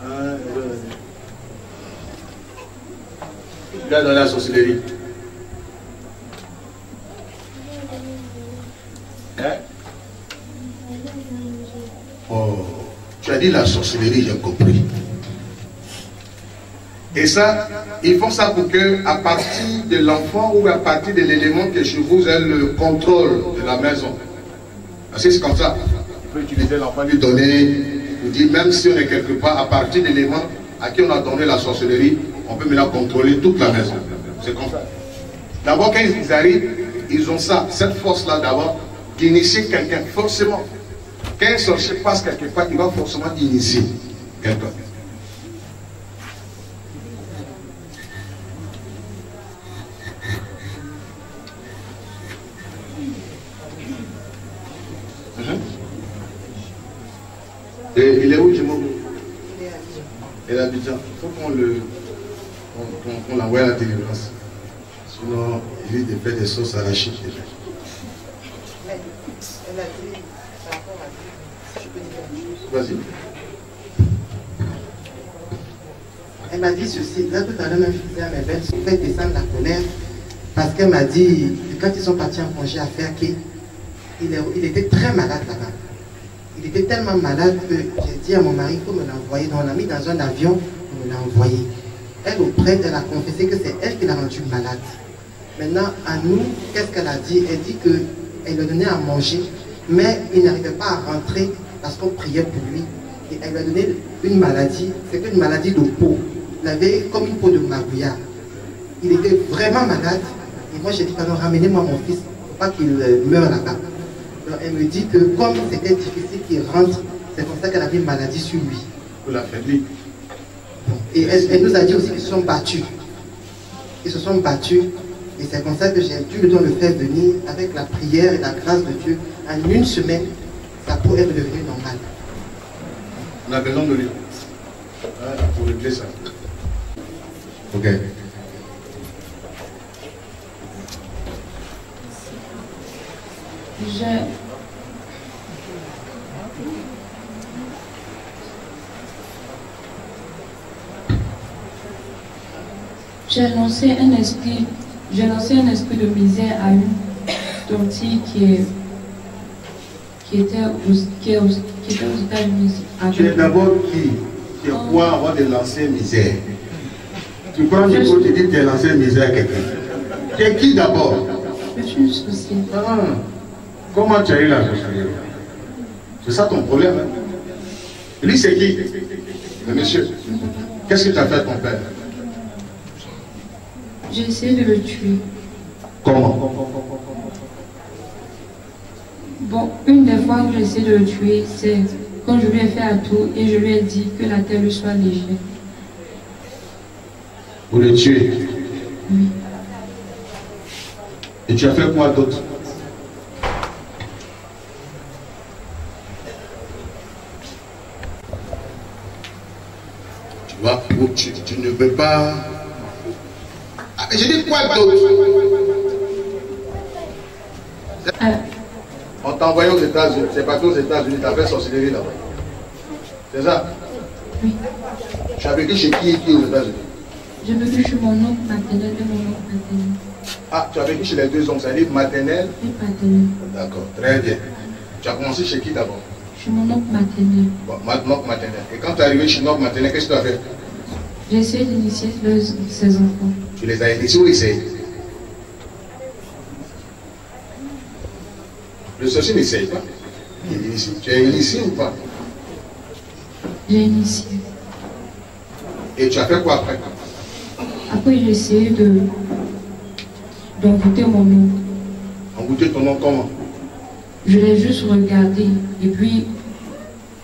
B: Ah, là. Il est dans la sorcellerie. Hein Oh, tu as la sorcellerie, j'ai compris. Et ça, ils font ça pour que, à partir de l'enfant ou à partir de l'élément que chez vous ait le contrôle de la maison. Parce que c'est comme ça. Il peut utiliser l'enfant, lui donner, même si on est quelque part, à partir de l'élément à qui on a donné la sorcellerie, on peut maintenant contrôler toute la maison. C'est comme ça. D'abord, quand ils arrivent, ils ont ça, cette force-là d'abord, d'initier quelqu'un, forcément. Quand un sorcier passe quelque part, il va forcément initier quelqu'un. Mhm. Et il est où, Jimogo Il est à Abidjan. Il faut qu'on le. qu'on- l'envoie à la délivrance. Sinon, il risque de faire des sauces arachides déjà.
I: Elle a dit par rapport à je peux dire quelque chose.
B: Vas-y.
I: Elle m'a dit ceci. Là, tout à l'heure, je disais à mes belles, fait descendre la colère parce qu'elle m'a dit que quand ils sont partis en congé à Ferké, il, est- il était très malade là-bas. Il était tellement malade que j'ai dit à mon mari, il faut me l'envoyer. Donc on l'a mis dans un avion, on me l'a envoyé. Elle, auprès, elle a confessé que c'est elle qui l'a rendu malade. Maintenant, à nous, qu'est-ce qu'elle a dit? Elle dit qu'elle lui donnait à manger, mais il n'arrivait pas à rentrer parce qu'on priait pour lui. Et elle lui a donné une maladie, c'était une maladie de peau. Il avait comme une peau de magouillard. Il était vraiment malade. Et moi, j'ai dit, pardon, ramenez-moi mon fils, faut pas qu'il euh, meure là-bas. Elle me dit que comme c'était difficile qu'il rentre, c'est comme ça qu'elle avait une maladie sur lui.
B: Vous l'affaiblit.
I: Et elle, elle nous a dit aussi qu'ils se sont battus. Ils se sont battus. Et c'est comme ça que j'ai dû le faire venir avec la prière et la grâce de Dieu. En une semaine, sa peau est redevenue normale.
B: On a besoin de lui. Pour régler ça. Ok.
J: J'ai J'ai lancé un esprit, j'ai lancé un esprit de misère à une tontille qui est qui était aux, qui est aux, qui était aux États-Unis.
B: Tu es d'abord qui Tu es quoi avant de lancer misère Tu prends du coup, tu dis que tu es lancé misère à quelqu'un. Tu es qui d'abord?
J: Je suis une sorcière.
B: Ah, Comment tu as eu la sorcellerie C'est ça ton problème. Hein? Lui, c'est qui? Le monsieur. Qu'est-ce que tu as fait à ton père?
J: J'ai essayé de le tuer.
B: Comment?
J: Bon, une des fois où j'ai essayé de le tuer, c'est quand je lui ai fait un tour et je lui ai dit que la terre lui soit légère.
B: Pour le tuer.
J: Oui.
B: Et tu as fait quoi d'autre? Tu vois, tu, tu ne peux pas. Ah, J'ai dit quoi d'autre?
J: Euh,
B: On t'a envoyé aux États-Unis. C'est parti aux États-Unis, tu as fait sorcellerie là-bas. C'est ça
J: Oui.
B: Tu as vécu chez qui et qui aux États-Unis?
J: J'ai vécu chez mon oncle maternel et mon oncle paternel.
B: Ah, tu as vécu chez les deux hommes, c'est-à-dire maternelle
J: Et paternel.
B: D'accord, très bien. Tu as commencé chez qui d'abord?
J: Chez mon oncle maternel.
B: Bon, ma- Noc maternelle. Et quand tu es arrivé chez Noc maternelle, qu'est-ce que tu as fait?
J: J'ai essayé d'initier ses enfants.
B: Tu les as initiés ou essayés Le sorcier n'essaye pas. Il initie. Tu es initié ou pas?
J: J'ai initié.
B: Et tu as fait quoi après?
J: Après, j'ai essayé de d'envoûter mon oncle.
B: Engoûter ton nom comment?
J: Je l'ai juste regardé. Et puis,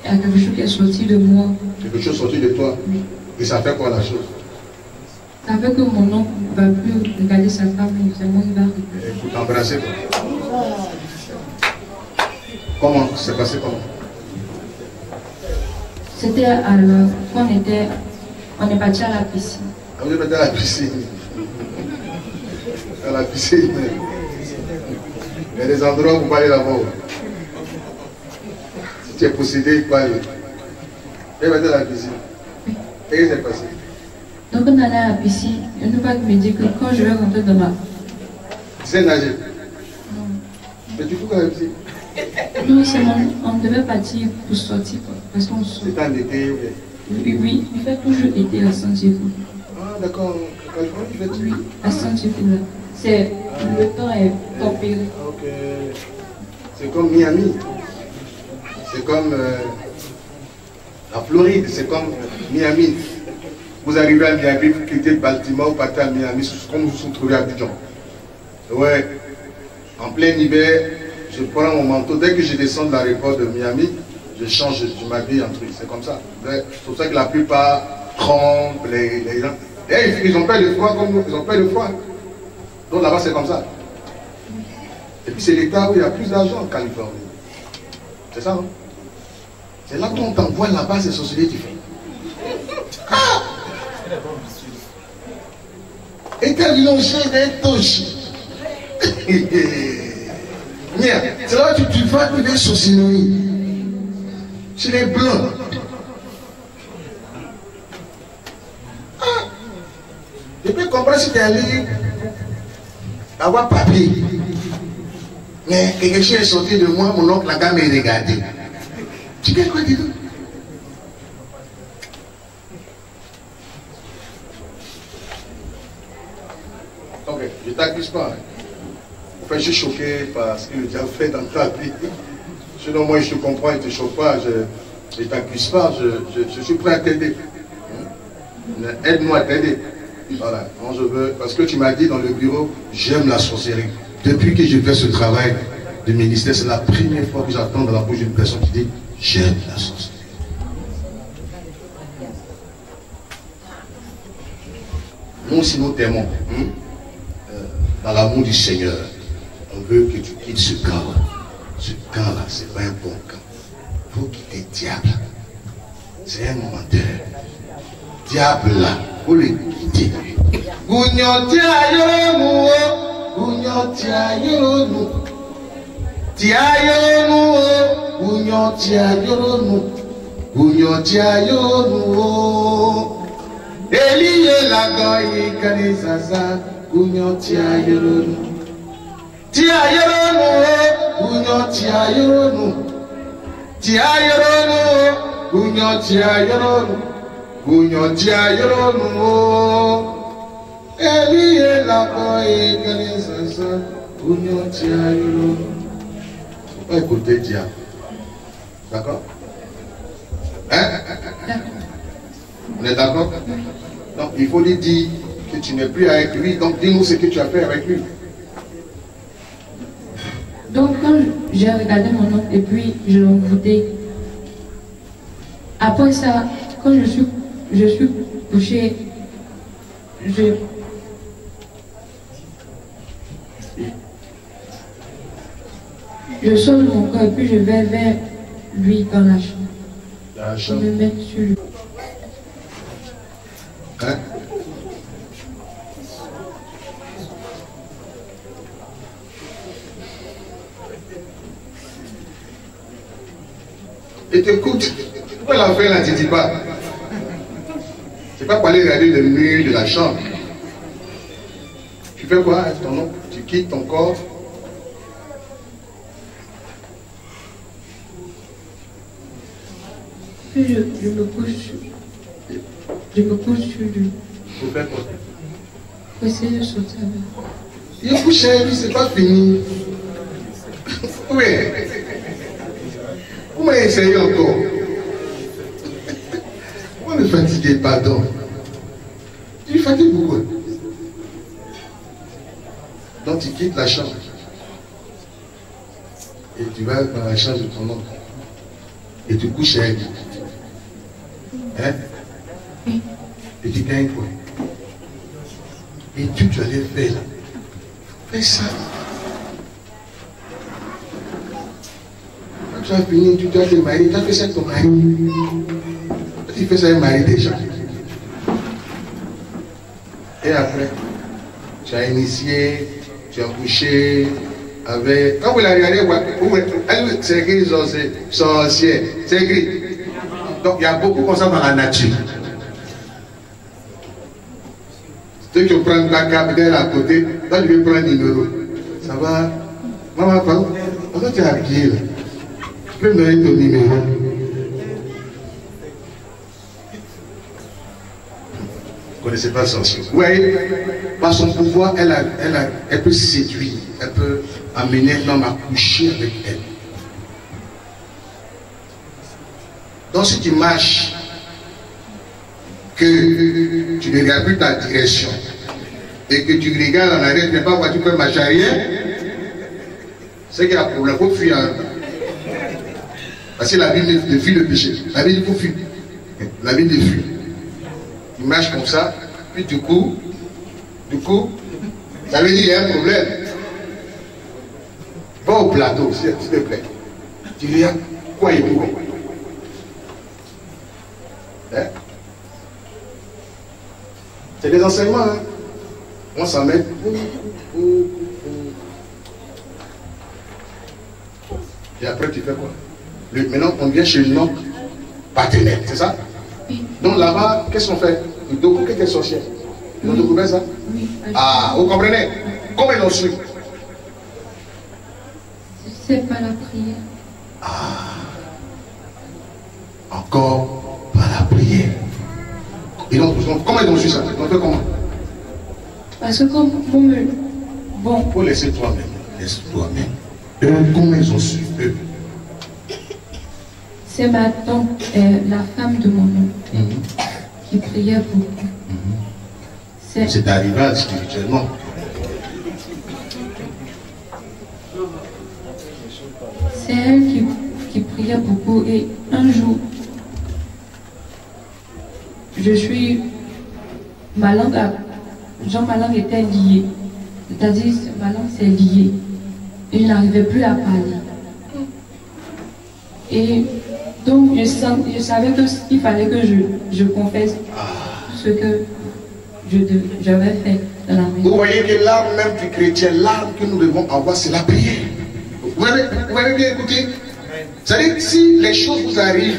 J: il y a quelque chose qui est sorti de moi.
B: Quelque chose sorti de toi?
J: Oui.
B: Et ça fait quoi la chose?
J: Ça fait que mon oncle ne va plus regarder sa femme, mais c'est moi qui va
B: quoi Comment C'est passé comment
J: C'était alors qu'on était, on est parti à la piscine.
B: Ah, Vous êtes à la piscine. À la piscine. Il y a des endroits où vous parlez là-bas. Si tu es possédé, il faut aller. Et à la piscine. Et qu'est-ce qui s'est passé?
J: Donc on allait à la piscine, nous pas me dit que quand je vais rentrer dans ma...
B: Tu sais nager? Mais du coup, quand même, piscine,
J: Non, on devait partir pour sortir, quoi, parce qu'on sort.
B: c'est en été.
J: Oui, oui, il fait toujours été à San Diego.
B: Ah, d'accord. Tu fais tout.
J: Oui, à San Diego, là. C'est... Le temps est tempéré.
B: Ok. C'est comme Miami. C'est comme euh, la Floride. C'est comme Miami. Vous arrivez à Miami, vous quittez Baltimore, vous partez à Miami, c'est comme vous vous trouvez à Abidjan. Ouais. En plein hiver, je prends mon manteau. Dès que je descends de l'aéroport de Miami, je change, je m'habille en truc. C'est comme ça. C'est pour ça que la plupart trempent, les. Et ils ont peur de froid comme nous, ils ont peur de froid. Donc là-bas, c'est comme ça. Et puis c'est l'État où il y a plus d'argent en Californie. C'est ça, non C'est là qu'on t'envoie là-bas, c'est sorcier tu fais. Ah Et t'as longé d'un touche. Merde, c'est là que tu vas trouver sorcellerie. Chez les blancs. Ah Je peux comprendre si tu es livre, avoir papier. Mais quelque chose est sorti de moi, mon oncle a me regardé. Tu peux quoi dire Ok, je t'accuse pas. Enfin, je suis choqué par ce que tu as fait dans ta vie. Sinon, moi, je te comprends, je ne te choque pas. Je ne t'accuse pas. Je, je, suis prêt à t'aider. Aide-moi à t'aider. Voilà. Moi, je veux. Parce que tu m'as dit dans le bureau, j'aime la sorcellerie. Depuis que je fais ce travail de ministère, c'est la première fois que j'entends dans la bouche d'une personne qui dit J'aime la sorcellerie. Nous aussi, nous t'aimons. Hein? Euh, dans l'amour du Seigneur, on veut que tu quittes ce camp. Ce camp-là, c'est pas un bon camp. Il faut quitter le diable. C'est un menteur. Diable là, faut le. Gougnon tia yonu, gougnon tia yonu. Tia yonu, gougnon tia yonu. Gougnon tia yonu. Eliye lagoyi kanisasa, gougnon tia yonu. Tia yonu, gougnon tia yonu. Tia yonu, gougnon tia yonu. Gougnon tia yonu. Eliye lagoyi kanisasa, gougnon tia yonu. Faut pas écouter diable. D'accord Hein On est d'accord Donc il faut lui dire que tu n'es plus avec lui. Donc dis-nous ce que tu as fait avec lui.
J: Donc quand j'ai regardé mon oncle et puis je l'ai envoûté, après ça, quand je suis, je suis couché, je, je sors de mon corps et puis je vais vers lui dans la chambre.
B: La
J: Je me mets sur lui.
B: Hein? Et t'écoute. Pourquoi la fin là, tu dis pas? C'est pas pour aller regarder le mur de la chambre. Tu fais quoi? Avec ton oncle Tu quittes ton corps?
J: Puis je, je me couche sur, je me couche sur lui
B: Tu fais quoi?
J: Pour essayer de sortir avec.
B: Il est couché, lui, c'est pas fini. Oui. Vous m'avez essayé encore. Vous me fatiguez, pardon? Tu fatigues beaucoup. Donc tu quittes la chambre. Et tu vas dans la chambre de ton oncle. Et tu couches avec. Hein? Et tu gagnes quoi? Et tu, tu allais faire là? Fais ça. Tu as fini, tu dois te marier. Tu as fait ça avec ton mari. Tu fais ça avec mari déjà. Et après, tu as initié, tu as couché avec. Quand vous la regardez, c'est écrit sorcier, sorcière. C'est écrit. Donc il y a beaucoup comme ça dans la nature. Tu prends ta carte à côté, toi tu veux prendre un numéro. Ça va? Maman, pardon, pourquoi tu es habillé là? Me donner ton numéro Vous ne connaissez pas son sorcier. Oui, par son pouvoir, elle, a, elle, a, elle peut séduire, elle peut amener un homme à coucher avec elle. Donc si tu marches, que tu ne regardes plus ta direction et que tu regardes en arrière, tu ne sais pas voir, tu peux marcher arrière, c'est qu'il y a un problème, il faut fuir. Parce que la Bible ne fuit le péché. La Bible, il faut fuir. La Bible fuit. Tu marches comme ça, puis du coup, du coup, ça veut dire qu'il y a un problème. Va au plateau, s'il te plaît. Tu regardes quoi il faut? Hein? C'est des enseignements. Hein? On s'en met. Et après, tu fais quoi? Le- Maintenant, on vient chez notre partenaire, c'est ça Donc là-bas, qu'est-ce qu'on fait Le docu que tu es sorcière. Ils ont découvert ça
J: Oui.
B: Ah, vous comprenez Comment ils ont su
J: C'est pas la prière.
B: Encore par la prière. Ils ont, comment ils ont su ça Ils ont fait comment
J: Parce que comme vous me... Bon,
B: Faut laisser toi-même. Laisse toi-même. Eux, comment ils ont su eux
J: c'est ma tante, euh, la femme de mon oncle, qui priait beaucoup. C'est
B: C'est rivale spirituellement.
J: c'est elle qui, qui priait beaucoup et un jour, je suis... Ma langue, a- genre ma langue était liée. C'est-à-dire, ma langue s'est liée. Et je n'arrivais plus à parler. Et donc, je, sens- je savais que ce qu'il fallait que je, je confesse ce que j'avais fait dans la
B: Vous
J: maison.
B: voyez que l'arme même du chrétien, l'arme que nous devons avoir, c'est la prière. Vous avez, vous avez bien écouté? C'est-à-dire que si les choses vous arrivent,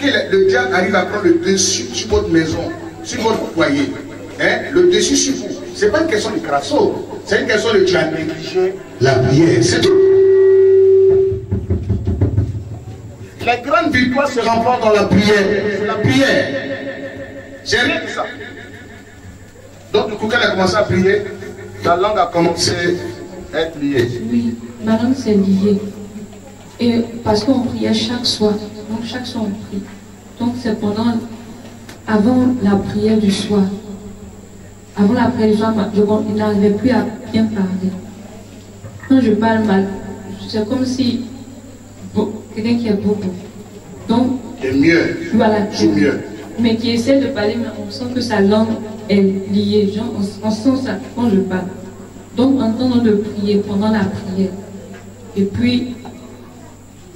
B: que le, le diable arrive à prendre le dessus sur votre maison, sur votre foyer, hein, le dessus sur vous, c'est pas une question de crasso, c'est une question de tu as négligé la prière, c'est tout. Les grandes victoires se remportent dans la prière. La prière. J'ai rien dit ça. Donc, du coup, quand elle a commencé à prier, la langue a commencé à être liée.
J: Oui, ma langue s'est liée. Et parce qu'on priait chaque soir. Donc chaque soir on prie. Donc c'est pendant, avant la prière du soir. Avant la prière du soir, je je n'arrivais plus à bien parler. Quand je parle mal, c'est comme si quelqu'un qui est beaucoup. Donc
B: C'est mieux.
J: voilà.
B: Mieux.
J: Mais qui essaie de parler, mais on sent que sa langue est liée. Genre, on, on sent ça quand je parle. Donc, en train de prier pendant la prière. Et puis,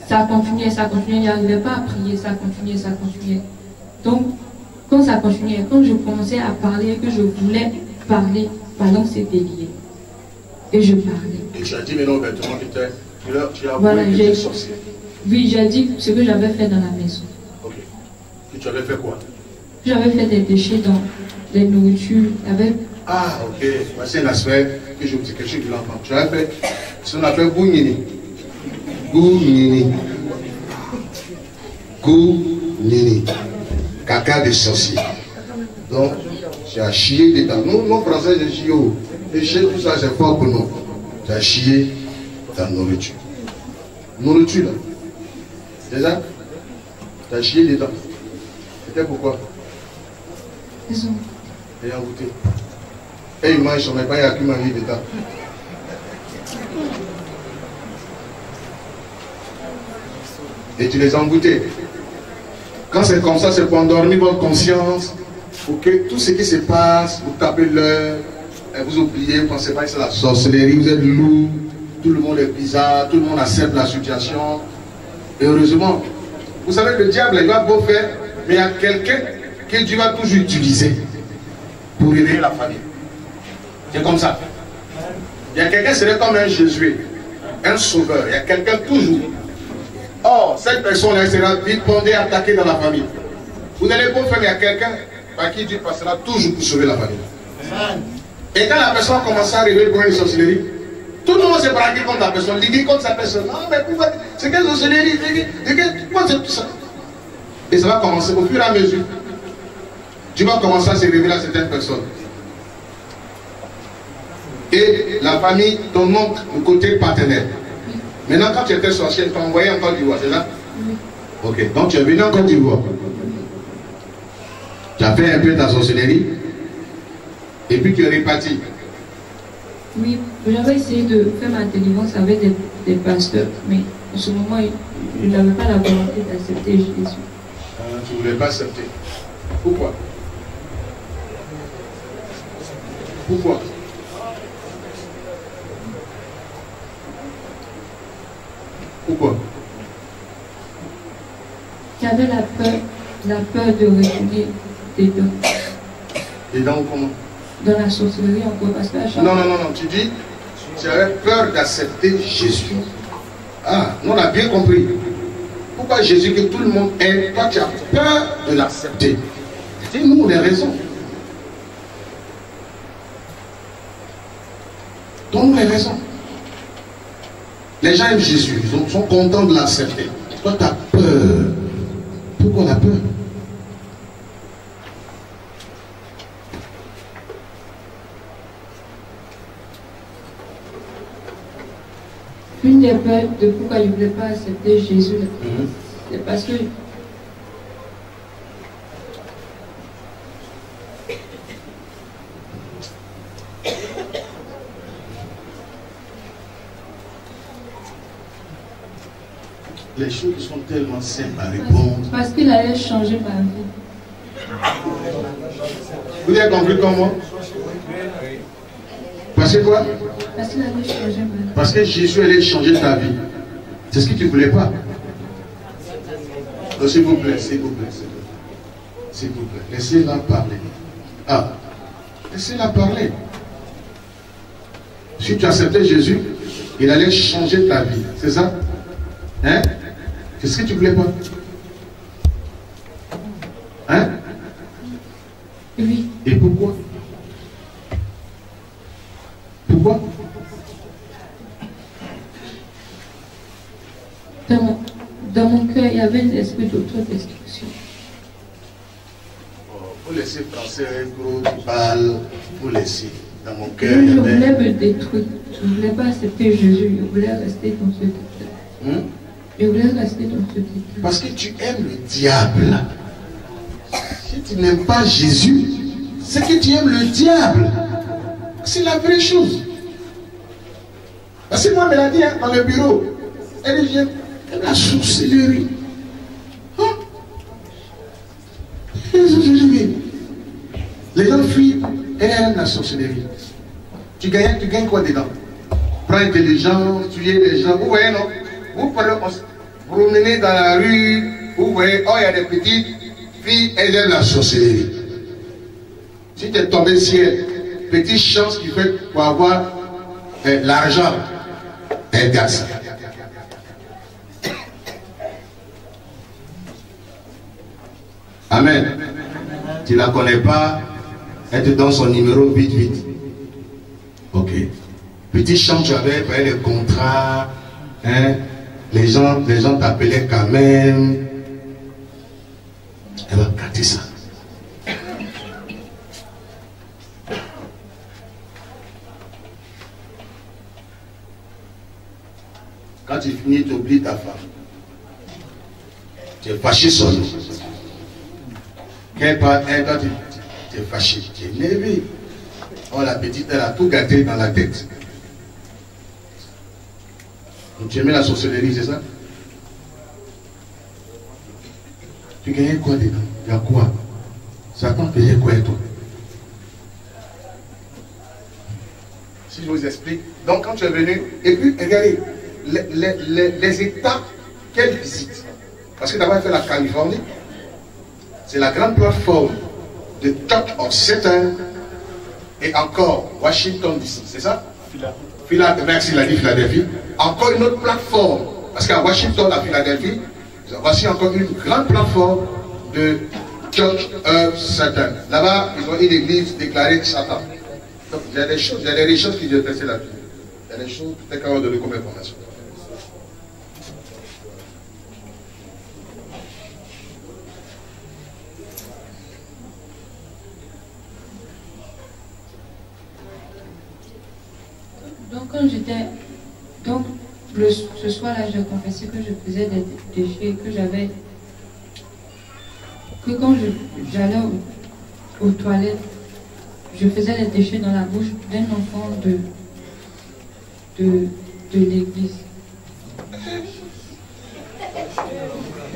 J: ça continuait, ça continuait. Il n'arrivait pas à prier, ça continuait, ça continuait. Donc, quand ça continuait, quand je commençais à parler, que je voulais parler, ma langue s'était liée. Et je parlais.
B: Et tu as dit que t'es- tu as
J: Voilà,
B: tu
J: j'ai
B: sorcier.
J: oui, j'ai dit ce que j'avais fait dans la maison.
B: Ok. Et tu avais fait quoi?
J: J'avais fait des déchets dans les nourritures avec
B: Ah, ok. Voici un aspect que je vous dis quelque chose de l'enfant. Tu avais fait ce qu'on appelle Gounini. Gounini. Gounini. Caca de sorcier. Donc, tu as chié dedans. Nous, nous Français, j'ai chié. oh. Et chier, tout ça, c'est fort pour nous. Tu as chié la nourriture. Nourriture, là. C'est ça Tu as chié dedans. C'était pourquoi
J: Ils ont
B: Et en goûter. Et ils mangent, mais pas il y a qui manger dedans. Et tu les as goûtés. Quand c'est comme ça, c'est pour endormir votre conscience, pour que tout ce qui se passe, vous tapez l'heure, et vous oubliez, vous pensez pas que c'est la sorcellerie, vous êtes lourd, tout le monde est bizarre, tout le monde accepte la situation. Et heureusement, vous savez que le diable, il va beau faire, mais il y a quelqu'un que Dieu va toujours utiliser pour réveiller la famille. C'est comme ça. Il y a quelqu'un, serait comme un Jésus, un sauveur. Il y a quelqu'un toujours. Or, cette personne-là sera vite pendée, attaquée dans la famille. Vous n'allez pas faire, mais il y a quelqu'un par qui Dieu passera toujours pour sauver la famille. Et quand la personne commence à réveiller pour une sorcellerie, tout le monde s'est braqué contre la personne, dit contre sa personne. Non, mais pourquoi C'est quelle sorcellerie Pourquoi c'est tout ça? Et ça va commencer au fur et à mesure. Tu vas commencer à se révéler à certaines personnes. Et la famille, ton oncle, le côté partenaire. Maintenant, quand tu étais sorcière, tu t'as envoyé en Côte d'Ivoire, c'est ça? Ok, donc tu es venu en Côte d'Ivoire. Tu as fait un peu ta sorcellerie. Et puis tu es reparti.
J: Oui, j'avais essayé de faire ma délivrance avec des, des pasteurs, mais en ce moment, je n'avais pas la volonté d'accepter Jésus.
B: Euh, tu ne voulais pas accepter. Pourquoi? Pourquoi? Pourquoi?
J: J'avais la peur, la peur de retourner dedans,
B: donc comment?
J: Dans la sorcellerie encore, parce que à chaque
B: Non, non, non, non, tu dis, tu avais peur d'accepter Jésus. Ah, nous on a bien compris. Pourquoi Jésus que tout le monde aime, toi tu as peur de l'accepter? Dis-nous les raisons. Donne-nous les raisons. Les gens aiment Jésus, ils sont- sont contents de l'accepter. Toi, tu as peur. Pourquoi la peur?
J: Une des peurs de pourquoi je ne voulais pas accepter Jésus, c'est parce que
B: Les choses sont tellement simples à répondre.
J: parce qu'il allait changer ma vie.
B: Vous avez compris comment? Parce que quoi
J: Parce qu'il allait changer ma vie.
B: Parce que Jésus allait changer ta vie. C'est ce que tu ne voulais pas. S'il vous plaît, s'il vous plaît, s'il vous plaît. S'il vous plaît, laissez-la parler. Ah, laissez-la parler. Si tu acceptais Jésus, il allait changer ta vie. C'est ça? Hein? C'est ce que tu ne voulais pas Hein?
J: Oui,
B: Et pourquoi?
J: Dans mon, dans mon cœur, il y avait un esprit d'autodestruction.
B: Vous laissez français, gros, tu parles, vous laissez. Dans mon cœur,
J: Je voulais me détruire. Je ne voulais pas accepter Jésus. Je voulais rester dans ce état.
B: Hein?
J: Je voulais rester dans ce état.
B: Parce que tu aimes le diable. Si tu n'aimes pas Jésus, c'est que tu aimes le diable. C'est la vraie chose. Parce que moi, elle hein, dans le bureau, elle dit, j'aime la sorcellerie. Hein? Les gens fuient, elle aime la sorcellerie. Tu gagnes, tu gagnes quoi dedans? Prendre les gens, tuer les gens. Vous voyez, non? Vous s- vous promenez dans la rue, vous voyez, oh, il y a des petites filles, elles aiment la sorcellerie. Si tu es tombé ciel, petite chance qu'il fait pour avoir euh, l'argent, Amen. Tu ne la connais pas, elle te donne son numéro vite, vite. Ok. Petit champ, tu avais fait les contrats, hein, les gens les gens t'appelaient quand même. Elle va garder ça. Quand tu finis, tu oublies ta femme. Tu es fâché sur nous. Un, toi, tu, tu es fâché, tu es énervé. Oh, la petite, elle a tout gâté dans la tête. Donc, tu aimais la sorcellerie, c'est ça? Tu gagnais quoi dedans? Il y a quoi? Satan faisait quoi et toi? Si je vous explique. Donc, quand tu es venu, et puis, regardez, les, les- les- les États qu'elle visite. Parce que d'abord, elle fait la Californie. C'est la grande plateforme de Church of Satan et encore Washington DC, c'est ça? Philadelphie, merci, il a dit Philadelphie. Encore une autre plateforme, parce qu'à Washington, à Philadelphie, voici encore une grande plateforme de Church of Satan. Là-bas, ils ont une église déclarée Satan. Donc, il y a des choses, il y a des choses qui sont passées là-dessus. Il y a des choses, peut-être qu'on va donner comme information.
J: Donc quand j'étais... Donc le, ce soir-là, j'ai confessé que je faisais des déchets, que j'avais... Que quand j'allais au- aux toilettes, je faisais des déchets dans la bouche d'un enfant de, de, de l'église.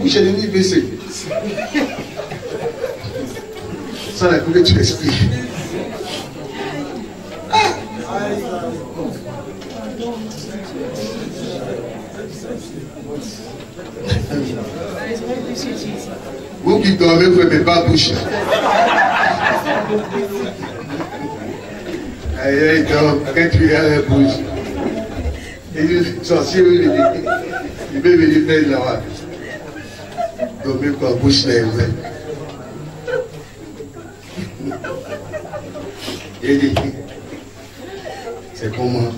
B: J'ai donné WC. Ça, la que tu expliques. Vous qui dormez, vous ne mettez pas bouche. Aïe, donc, quand tu regardes la bouche, il venir faire là-bas. Dormir quoi, bouche C'est comment?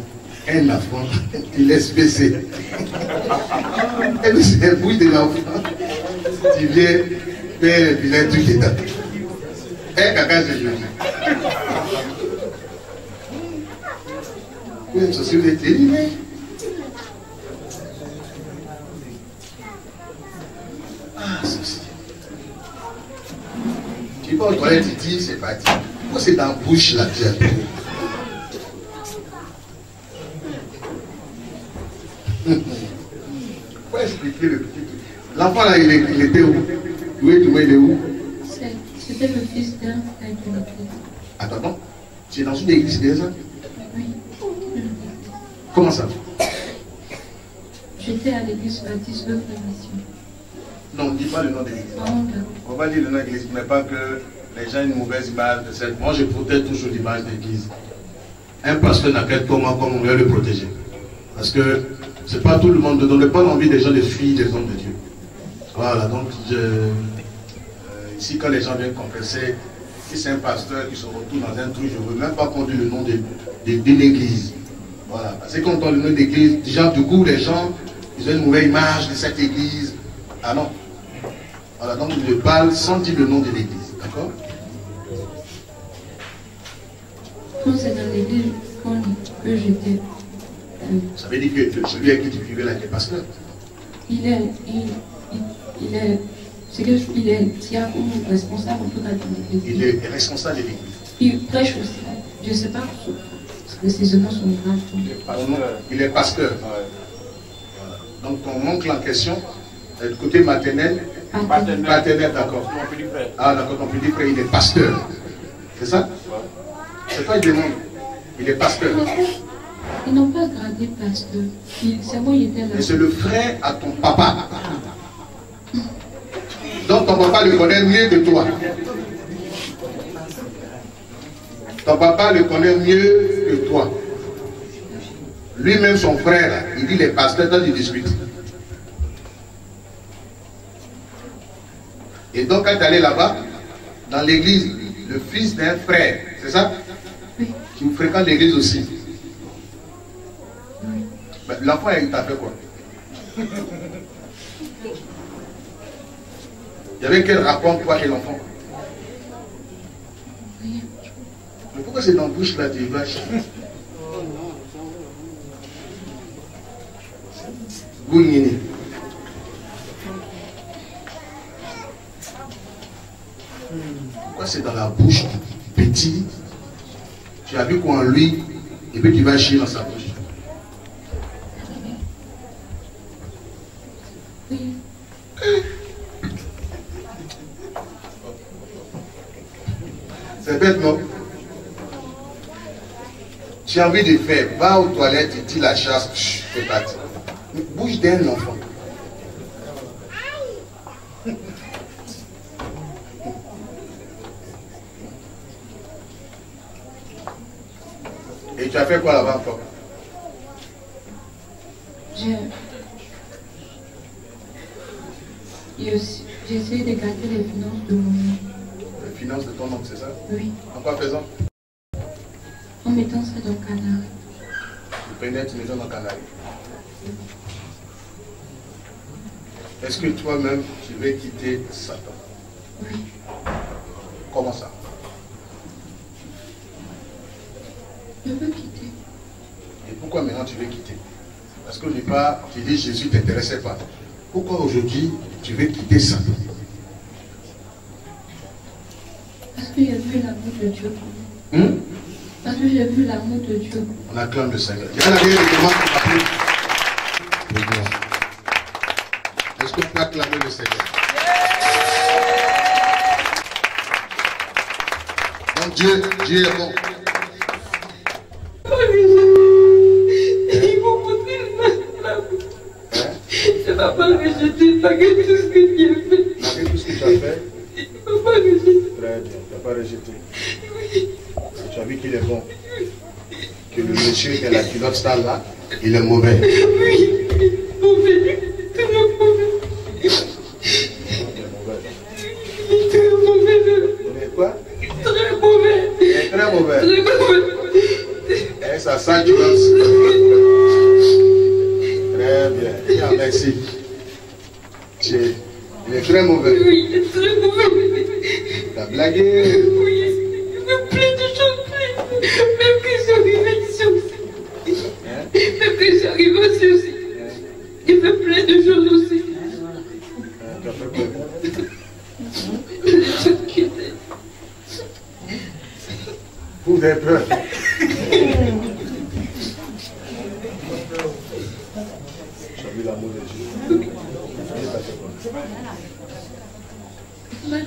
B: Un enfant, tu laisses baisser. Et c'est bouille de l'enfant. Tu viens faire le vilain truc dedans. Eh, caca, je le Oui, ceci vous êtes éliminé. Ah, ceci. Tu vas aux toilettes, tu dis, c'est parti. Pourquoi c'est dans la bouche là, tu as Faut expliquer le petit truc? L'enfant là, il, était où? Oui, tu vois, il est où?
J: C'était le fils d'un l'église.
B: Attends, attends. Tu es dans une église déjà
J: Oui.
B: Comment ça?
J: J'étais à l'église baptiste de Mission.
B: Non, dis pas le nom de l'église.
J: Ah.
B: On va dire le nom de l'église, mais pas que les gens aient une mauvaise image de cette. Moi, je protège toujours l'image de l'église. Un pasteur n'a qu'à comment, comme on veut le protéger? Parce que c'est pas tout le monde ne donne pas l'envie des gens de fuir des hommes de Dieu. Voilà, donc je, euh, ici, quand les gens viennent confesser, si c'est un pasteur qui se retrouve dans un truc, je ne veux même pas qu'on dise le nom de, de, l'église. Voilà, parce que quand on le nom d'église, déjà, du coup, les gens, ils ont une mauvaise image de cette église. Ah non. Voilà, donc je parle sans dire le nom de l'église. D'accord?
J: Quand c'est dans l'église quand- euh,
B: Ça veut dire que celui à qui tu vivais là, il est pasteur.
J: il est, il, il, il est, c'est que il est responsable en tout cas de l'église.
B: Il est responsable de l'église.
J: Il prêche aussi. Je ne sais pas précisément son grade.
B: Ton nom, Il est pasteur. Voilà. Donc ton oncle en question, euh, du côté maternel,
J: Paternel.
B: paternel, d'accord. Ah d'accord, ton petit frère, il est pasteur. C'est ça? C'est toi qui demande. Il est pasteur.
J: Ils n'ont pas gradé pasteur. Il- C'est moi, il était là.
B: Et c'est le frère à ton papa. Donc ton papa le connaît mieux que toi. Ton papa le connaît mieux que toi. Lui-même, son frère, il dit les pasteurs, dans il discute. Et donc, quand tu es allé là-bas, dans l'église, le fils d'un frère, c'est ça? Qui vous fréquente l'église aussi. L'enfant, il t'a fait quoi? Il y avait quel rapport toi et l'enfant? Mais pourquoi c'est dans la bouche là des vaches? Gougnini. Pourquoi c'est dans la bouche petit? Tu as vu quoi en lui? Et puis tu vas chier dans sa bouche. C'est bête, non? As envie de faire, va aux toilettes, tu dis la chasse, c'est parti. Bouge d'un enfant. Et tu as fait quoi là-bas encore?
J: J'ai essayé de garder les finances de mon nom.
B: Les finances de ton oncle, c'est ça?
J: Oui.
B: En quoi faisant
J: En mettant ça dans le canard.
B: Tu prenais une maison dans Canaries. Est-ce que toi-même, tu veux quitter Satan?
J: Oui.
B: Comment ça?
J: Je veux quitter.
B: Et pourquoi maintenant tu veux quitter? Parce qu'au départ, tu dis Jésus ne t'intéressait pas. Pourquoi aujourd'hui tu veux quitter Satan
J: Parce que j'ai vu l'amour de Dieu.
B: Hum
J: Parce que j'ai vu l'amour de Dieu.
B: On acclame le Seigneur. Il y a la. Est-ce qu'on peut acclamer le Seigneur? Donc Dieu, Dieu est bon.
K: Papa,
B: que
K: je dis, malgré tout ce que tu as fait.
B: Tout ce que tu as fait. Très bien, tu n'as pas rejeté. Tu as vu qu'il est bon. Que le monsieur qui a la culotte sale là, il est mauvais.
K: Oui, mauvais. Tellement mauvais. Très mauvais. Très mauvais.
B: Très mauvais.
K: Très mauvais.
B: Merci. Tu... Il est très mauvais.
K: Oui, il est très mauvais.
B: T'as blagué
K: Oui, il me plaît de chanter. Même que j'arrive à le aussi. Hein? Même que j'arrive à le aussi. Hein? Il me plaît de chanter aussi.
B: Vous avez peur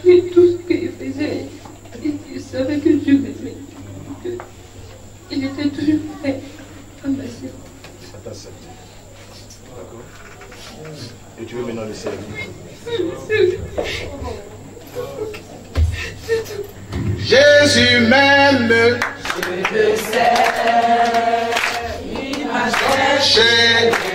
K: Et tout ce qu'il faisait, il savait que Dieu m'aimait. Il était toujours prêt à m'assurer.
B: Ça t'accepte. D'accord. Et tu veux maintenant le servir. Jésus m'aime. Je le sais, il m'a cherché.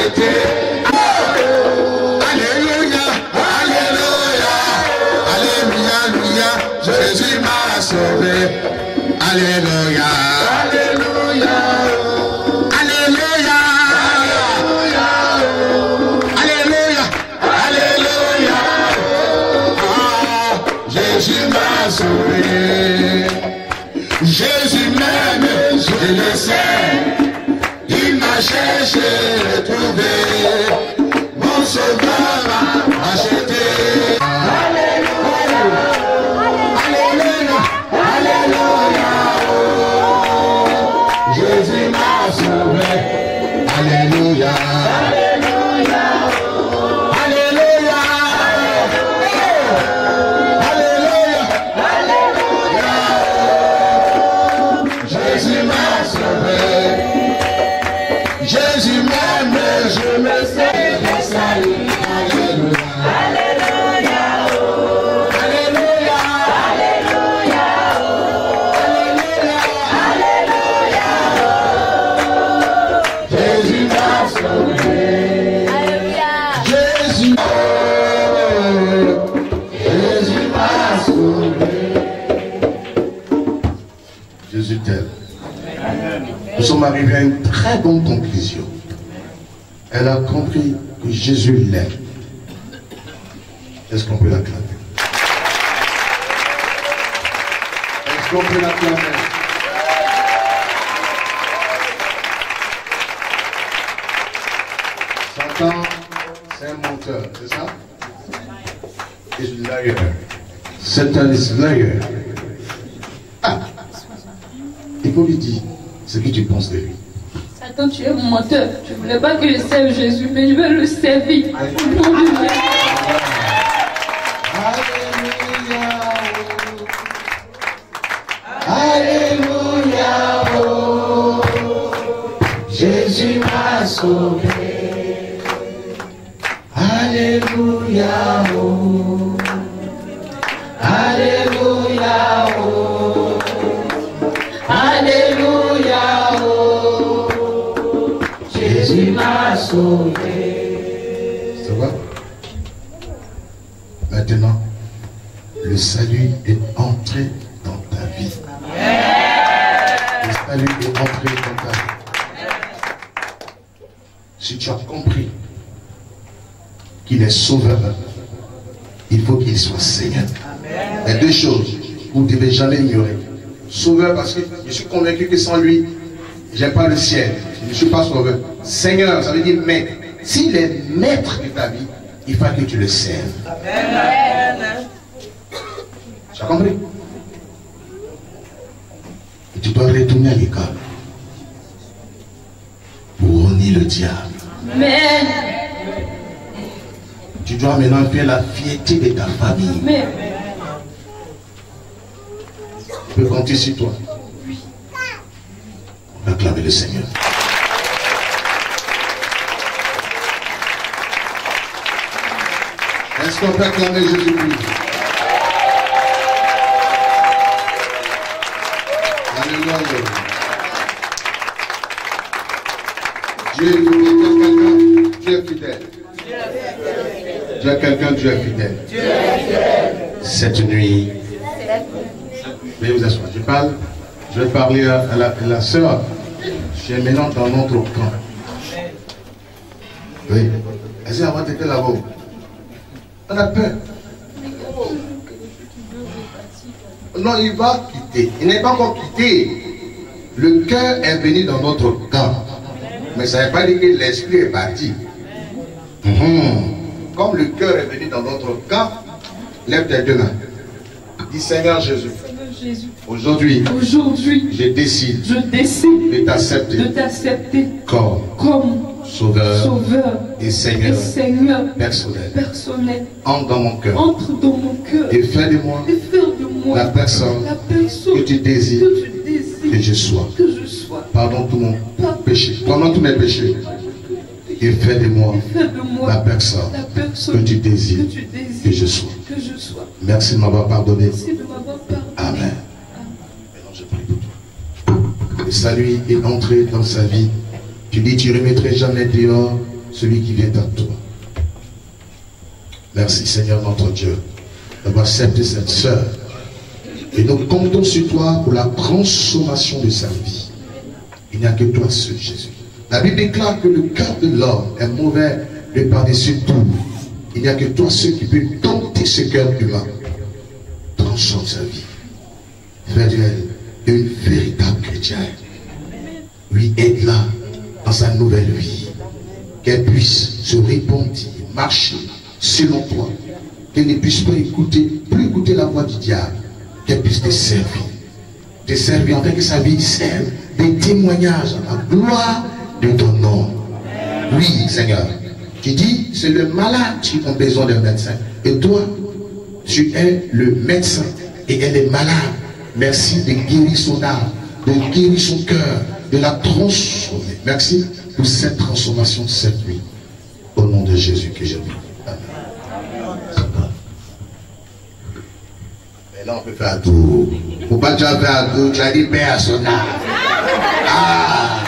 B: Hey, bonne conclusion. Elle a compris que Jésus l'aime. Est-ce qu'on peut l'acclamer Est-ce qu'on peut l'acclamer Satan, c'est un menteur, c'est ça? It's liar. Satan is liar. Ah, il faut lui dire ce que tu penses de lui.
J: Attends, tu es menteur. Je ne voulais pas que je serve Jésus, mais je vais le servir. Au nom de Jésus.
B: Convaincu que sans lui, je n'ai pas le ciel. Je ne suis pas sauveur. Seigneur, ça veut dire maître. S'il est maître de ta vie, il faut que tu le serves. Tu as compris Et tu dois retourner à l'école pour honner le diable.
J: Amen.
B: Tu dois maintenant faire la fierté de ta famille.
J: Amen.
B: Tu peux compter sur toi. Acclamer le Seigneur. Est-ce qu'on peut acclamer Jésus-Christ? Alléluia. Dieu, Dieu est fidèle. Dieu est quelqu'un, Dieu est fidèle. Cette nuit, Veuillez vous asseoir. Je parle, je vais parler à, la, à la. Je suis maintenant dans notre camp. Oui. Est-ce avant d'être là-bas On a peur. Non, il va quitter. Il n'est pas encore quitté. Le cœur est venu dans notre camp. Mais ça ne veut pas dire que l'esprit est parti. Mhm. Comme le cœur est venu dans notre camp, lève tes deux mains. Dis Seigneur Jésus. Aujourd'hui,
J: Aujourd'hui,
B: je décide
J: je décide
B: de t'accepter
J: de t'accepter
B: comme
J: comme
B: sauveur,
J: Sauveur
B: et
J: et
B: Seigneur personnel.
J: personnel.
B: Entre dans mon cœur
J: Entre dans mon cœur
B: et fais de moi
J: et faire de moi
B: la personne
J: la personne
B: que tu désires
J: que tu désires
B: que je sois.
J: que je sois.
B: Pardon tout mon péché. Pardon tous mes péchés. Et fais de moi
J: Fais de moi
B: la personne
J: la
B: que tu désires
J: que tu désires
B: que je sois.
J: que je sois.
B: Merci de m'avoir pardonné.
J: Merci de m'avoir pardonné.
B: Amen. Maintenant, je prie pour toi. Salut est entré dans sa vie. Tu dis, tu ne remettrais jamais dehors celui qui vient à toi. Merci Seigneur notre Dieu d'avoir accepté cette sœur. Et nous comptons sur toi pour la transformation de sa vie. Il n'y a que toi seul, Jésus. La Bible déclare que le cœur de l'homme est mauvais de par-dessus tout. Il n'y a que toi seul qui peut tenter ce cœur humain. Transforme sa vie. Fais d'elle une Oui, aide-la dans sa nouvelle vie. Qu'elle puisse se répandre, marcher selon toi. Qu'elle ne puisse pas écouter, plus écouter la voix du diable. Qu'elle puisse te servir. Te servir tant que sa vie serve des témoignages à la gloire de ton nom. Oui, Seigneur. Tu dis, c'est le malade qui a besoin d'un médecin. Et toi, tu es le médecin et elle est malade. Merci de guérir son âme, de guérir son cœur, de la transformer. Merci pour cette transformation de cette nuit. Au nom de Jésus que je prie. Amen. Là, on peut faire un tour. Faut pas déjà faire un tour, tu as dit paix à son âme. Ah!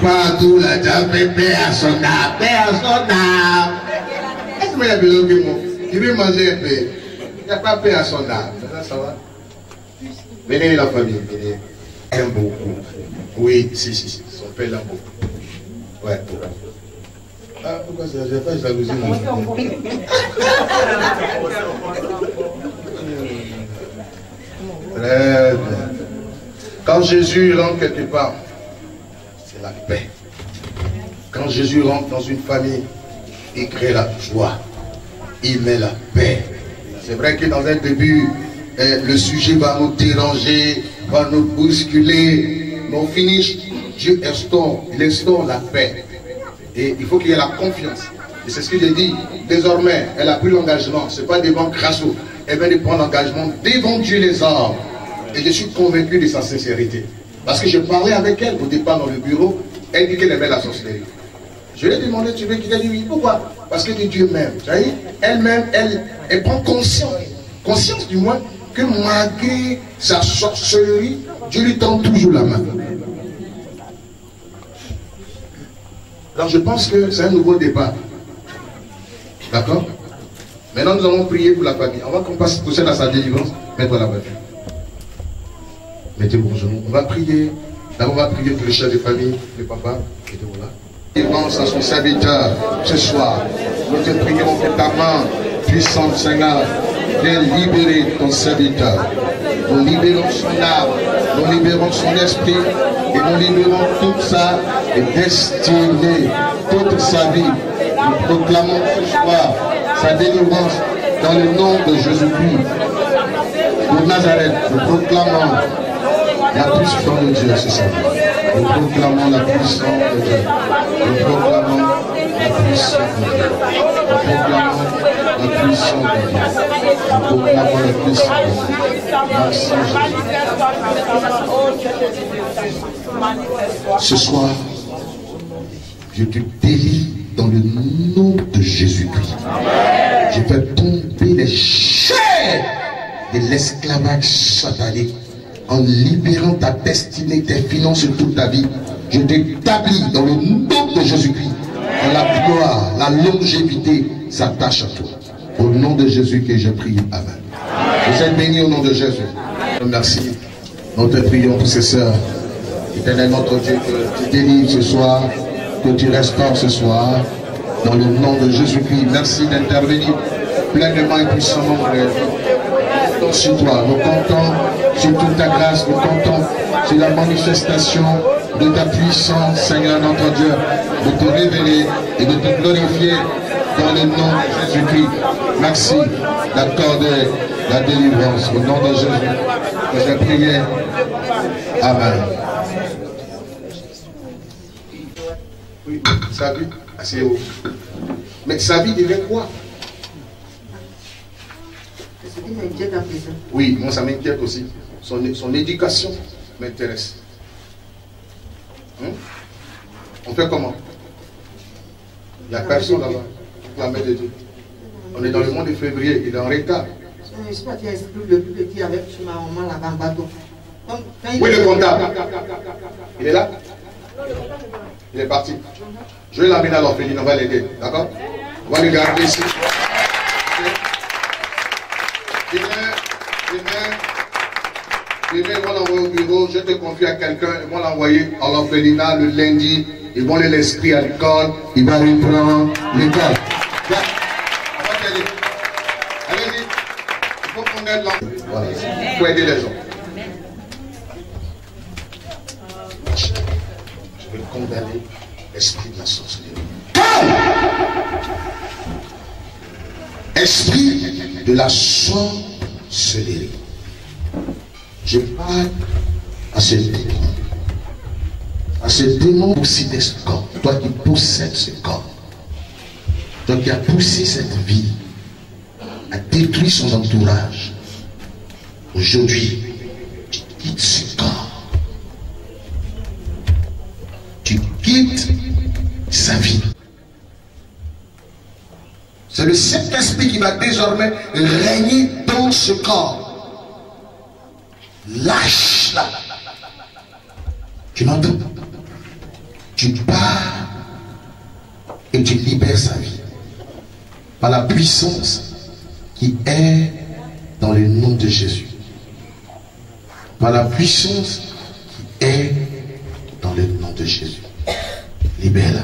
B: Pas un tour, là, tu as fait paix à son âme, paix à son âme. Est-ce qu'il y a besoin que moi, tu veux manger un? Il n'y a pas paix à son âme. Ça va? Venez la famille, venez. Aime beaucoup. Oui, si, si, si. Son père l'aime beaucoup. Ouais, beaucoup. Ah, pourquoi ça J'ai pas jalousie, mon Très bien. Quand Jésus rentre quelque part, c'est la paix. Quand Jésus rentre dans une famille, il crée la joie. Il met la paix. C'est vrai que dans un début, eh, le sujet va nous déranger, va nous bousculer. Au finish, Dieu instaure, il instaure la paix. Et il faut qu'il y ait la confiance. Et c'est ce que j'ai dit. Désormais, elle a pris l'engagement. Ce n'est pas devant Crasso. Elle vient de prendre l'engagement devant Dieu les hommes. Et je suis convaincu de sa sincérité. Parce que je parlais avec elle au départ dans le bureau. Elle dit qu'elle aimait la sorcellerie. Je lui ai demandé, tu veux qu'il a dit oui. Pourquoi? Parce que Dieu m'aime. Elle-même, elle, elle prend conscience, conscience du moins, que malgré sa sorcellerie, Dieu lui tend toujours la main. Alors je pense que c'est un nouveau départ. D'accord? Maintenant, nous allons prier pour la famille. On va qu'on passe procède à sa délivrance. Mets-toi la voiture. Mettez-vous genoux. On va prier. D'abord, on va prier pour le chef de famille, le papa. Mettez-vous là. À son serviteur ce soir. Nous te prions que ta main puissante, Seigneur, vienne libérer ton serviteur. Nous libérons son âme, nous libérons son esprit et nous libérons toute sa destinée, toute sa vie. Nous proclamons ce soir sa délivrance dans le nom de Jésus-Christ. Pour Nazareth, nous proclamons la puissance de Dieu ce soir. Nous proclamons la puissance de Dieu. Nous proclamons la puissance de Dieu. Ce soir, je te délie dans le nom de Jésus-Christ. Je fais tomber les chaînes de l'esclavage satanique en libérant ta destinée, tes finances toute ta vie. Je t'établis dans le nom de Jésus-Christ. La gloire, la longévité s'attache à toi. Au nom de Jésus que je prie. Amen. Vous êtes bénis au nom de Jésus. Merci. Nous te prions pour ces sœurs. Éternel notre Dieu, que tu délivres ce soir, que tu restaures ce soir. Dans le nom de Jésus-Christ, merci d'intervenir pleinement et puissamment sur toi. Nous comptons sur toute ta grâce, nous comptons sur la manifestation de ta puissance, Seigneur notre Dieu, de te révéler et de te glorifier dans le nom de Jésus-Christ. Merci d'accorder la délivrance au nom de Jésus que j'ai. Amen. Oui, sa vie, assez haut. Mais sa vie devient quoi. Oui, moi ça m'inquiète aussi. Son, son éducation m'intéresse. Hein? On fait comment? Il n'y a personne là-bas. La main de Dieu. On est dans le mois de février, il est en retard.
I: Je suis parti inscrire le plus petit avec ma maman là-bas en bateau. Donc, quand il
B: Oui, le comptable. Il est là Il est parti. Je vais l'amener à l'orpheline, on va l'aider. D'accord? On va le garder ici. Demain, demain, demain, ils vont l'envoyer au bureau. Je te confie à quelqu'un. Ils vont l'envoyer à l'orphelinat le lundi. Ils vont l'inscrire à l'école. Il va reprendre l'école. Aide l'enfant. Faut aider les gens. Je vais condamner l'esprit de la sorcellerie. Esprit de la sorcellerie. Je parle à ce démon. À ce démon aussi de ce corps. Toi qui possèdes ce corps. Toi qui as poussé cette vie. A détruit son entourage. Aujourd'hui, tu quittes ce corps. Tu quittes sa vie. C'est le Saint-Esprit qui va désormais régner dans ce corps. Lâche-la. Tu m'entends? Tu pars et tu libères sa vie. Par la puissance qui est dans le nom de Jésus. Par la puissance qui est dans le nom de Jésus. Libère-la.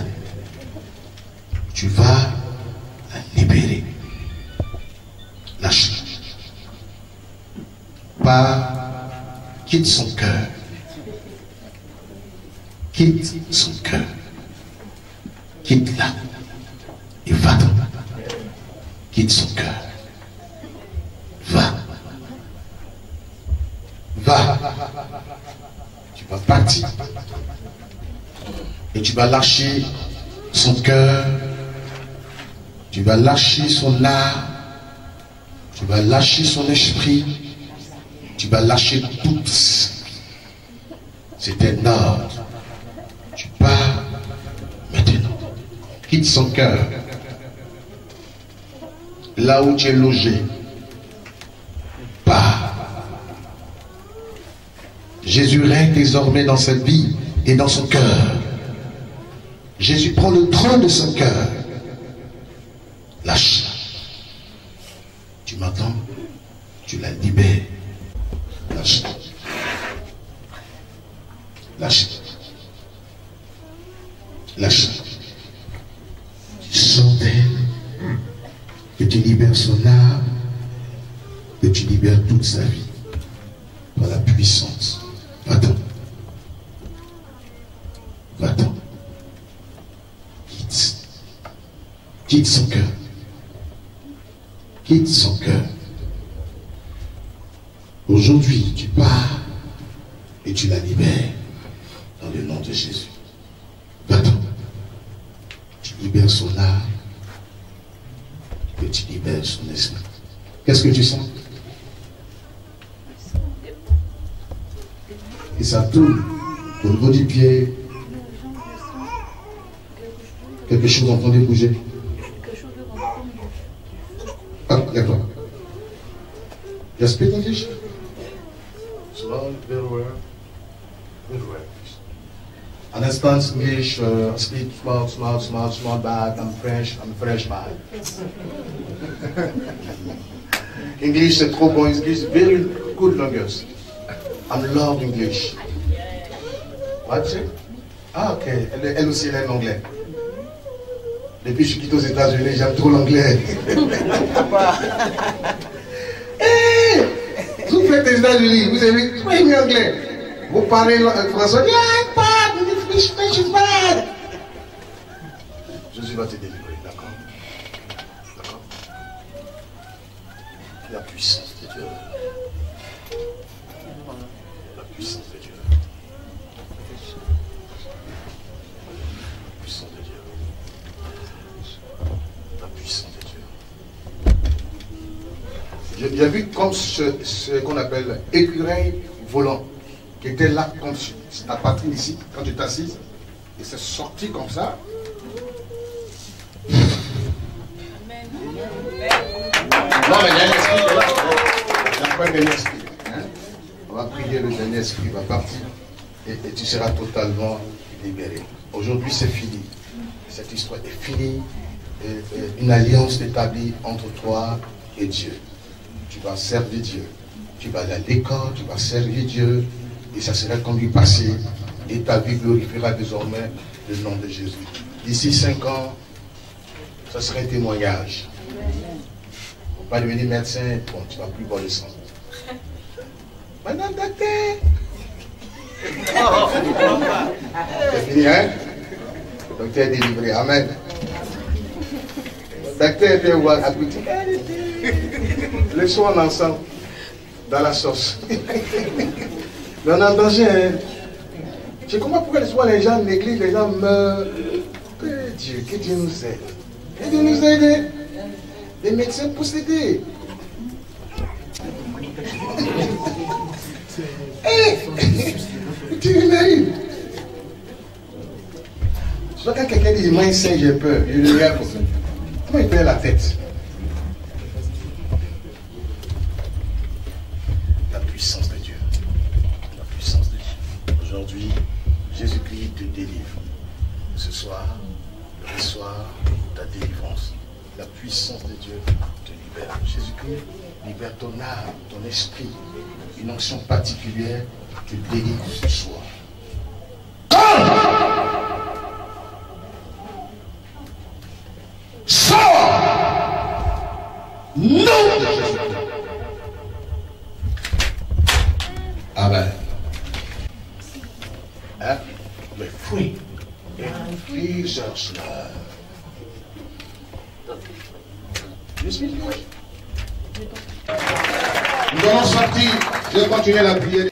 B: Tu vas la libérer. Lâche-la. Pas quitte son cœur. quitte son cœur. Quitte-la. Et va-t'en. Quitte son cœur. Va. Va. Tu vas partir. Et tu vas lâcher son cœur. Tu vas lâcher son âme. Tu vas lâcher son esprit. Tu vas lâcher tout. C'est un ordre. Tu pars maintenant. Quitte son cœur. Là où tu es logé. Pars. Jésus règne désormais dans sa vie et dans son cœur. Jésus prend le trône de son cœur. Lâche. Tu m'entends? Tu la libères. Lâche. Lâche. Lâche. Tu d'elle. Que tu libères son âme. Que tu libères toute sa vie. Par la puissance. Va-t'en. Va-t'en. Quitte. Quitte son cœur. Quitte son cœur. Aujourd'hui, tu pars et tu la libères dans le nom de Jésus. Va-t'en. Tu libères son âme et tu libères son esprit. Qu'est-ce que tu sens? Et ça tourne au niveau du pied. Quelque chose en train de bouger. Ah, d'accord. You speak English?
L: Small, very well. Very well.
B: Understand English, uh, speak small, small, small, small bad. I'm French, I'm French bad. English c'est trop bon. English very good language. I'm love English. What? You say? Ah ok, elle, elle aussi elle aime l'anglais. Depuis que je suis quitté aux États-Unis, j'aime trop l'anglais. hey, vous faites les États-Unis, vous avez aimez l'anglais. Vous parlez le- français, yeah, bad, English, is bad. Te délivrer, ce, qu'on appelle écureuil volant, qui était là comme ta poitrine ici, quand tu t'assises, et c'est sorti comme ça. Non, mais il y a un esprit qui est là. Il n'y a pas un dernier esprit. hein. On va prier, le dernier esprit va partir et, tu seras totalement libéré. Aujourd'hui, c'est fini. Cette histoire est finie. Une alliance établie entre toi et Dieu. Tu vas servir Dieu. Tu vas aller à l'école, tu vas servir Dieu. Et ça sera comme du passé. Et ta vie glorifiera désormais le nom de Jésus. D'ici cinq ans, ça sera un témoignage. Faut pas devenir médecin, bon, tu vas plus boire le sang. Madame docteur C'est fini, hein? Docteur est délivré. Amen. Docteur vient voir à boutique. Le soir ensemble, dans la sauce. Mais on est en danger, hein Je comprends pourquoi soir les gens négligent, les gens meurent. Que Dieu, que Dieu nous aide. Que Dieu nous aide. Les médecins possédés. Hé Tu imagines Soit quand quelqu'un dit moi sain, j'ai peur, je le regarde comme ça. Comment il perd la tête La puissance de Dieu. La puissance de Dieu. Aujourd'hui, Jésus-Christ te délivre. Ce soir, reçois ta délivrance. La puissance de Dieu te libère. Jésus-Christ libère ton âme, ton esprit. Une onction particulière te délivre ce soir. Amen. Hein? Le fruit intelligence là. Je suis Nous allons sortir. Je vais continuer la prière.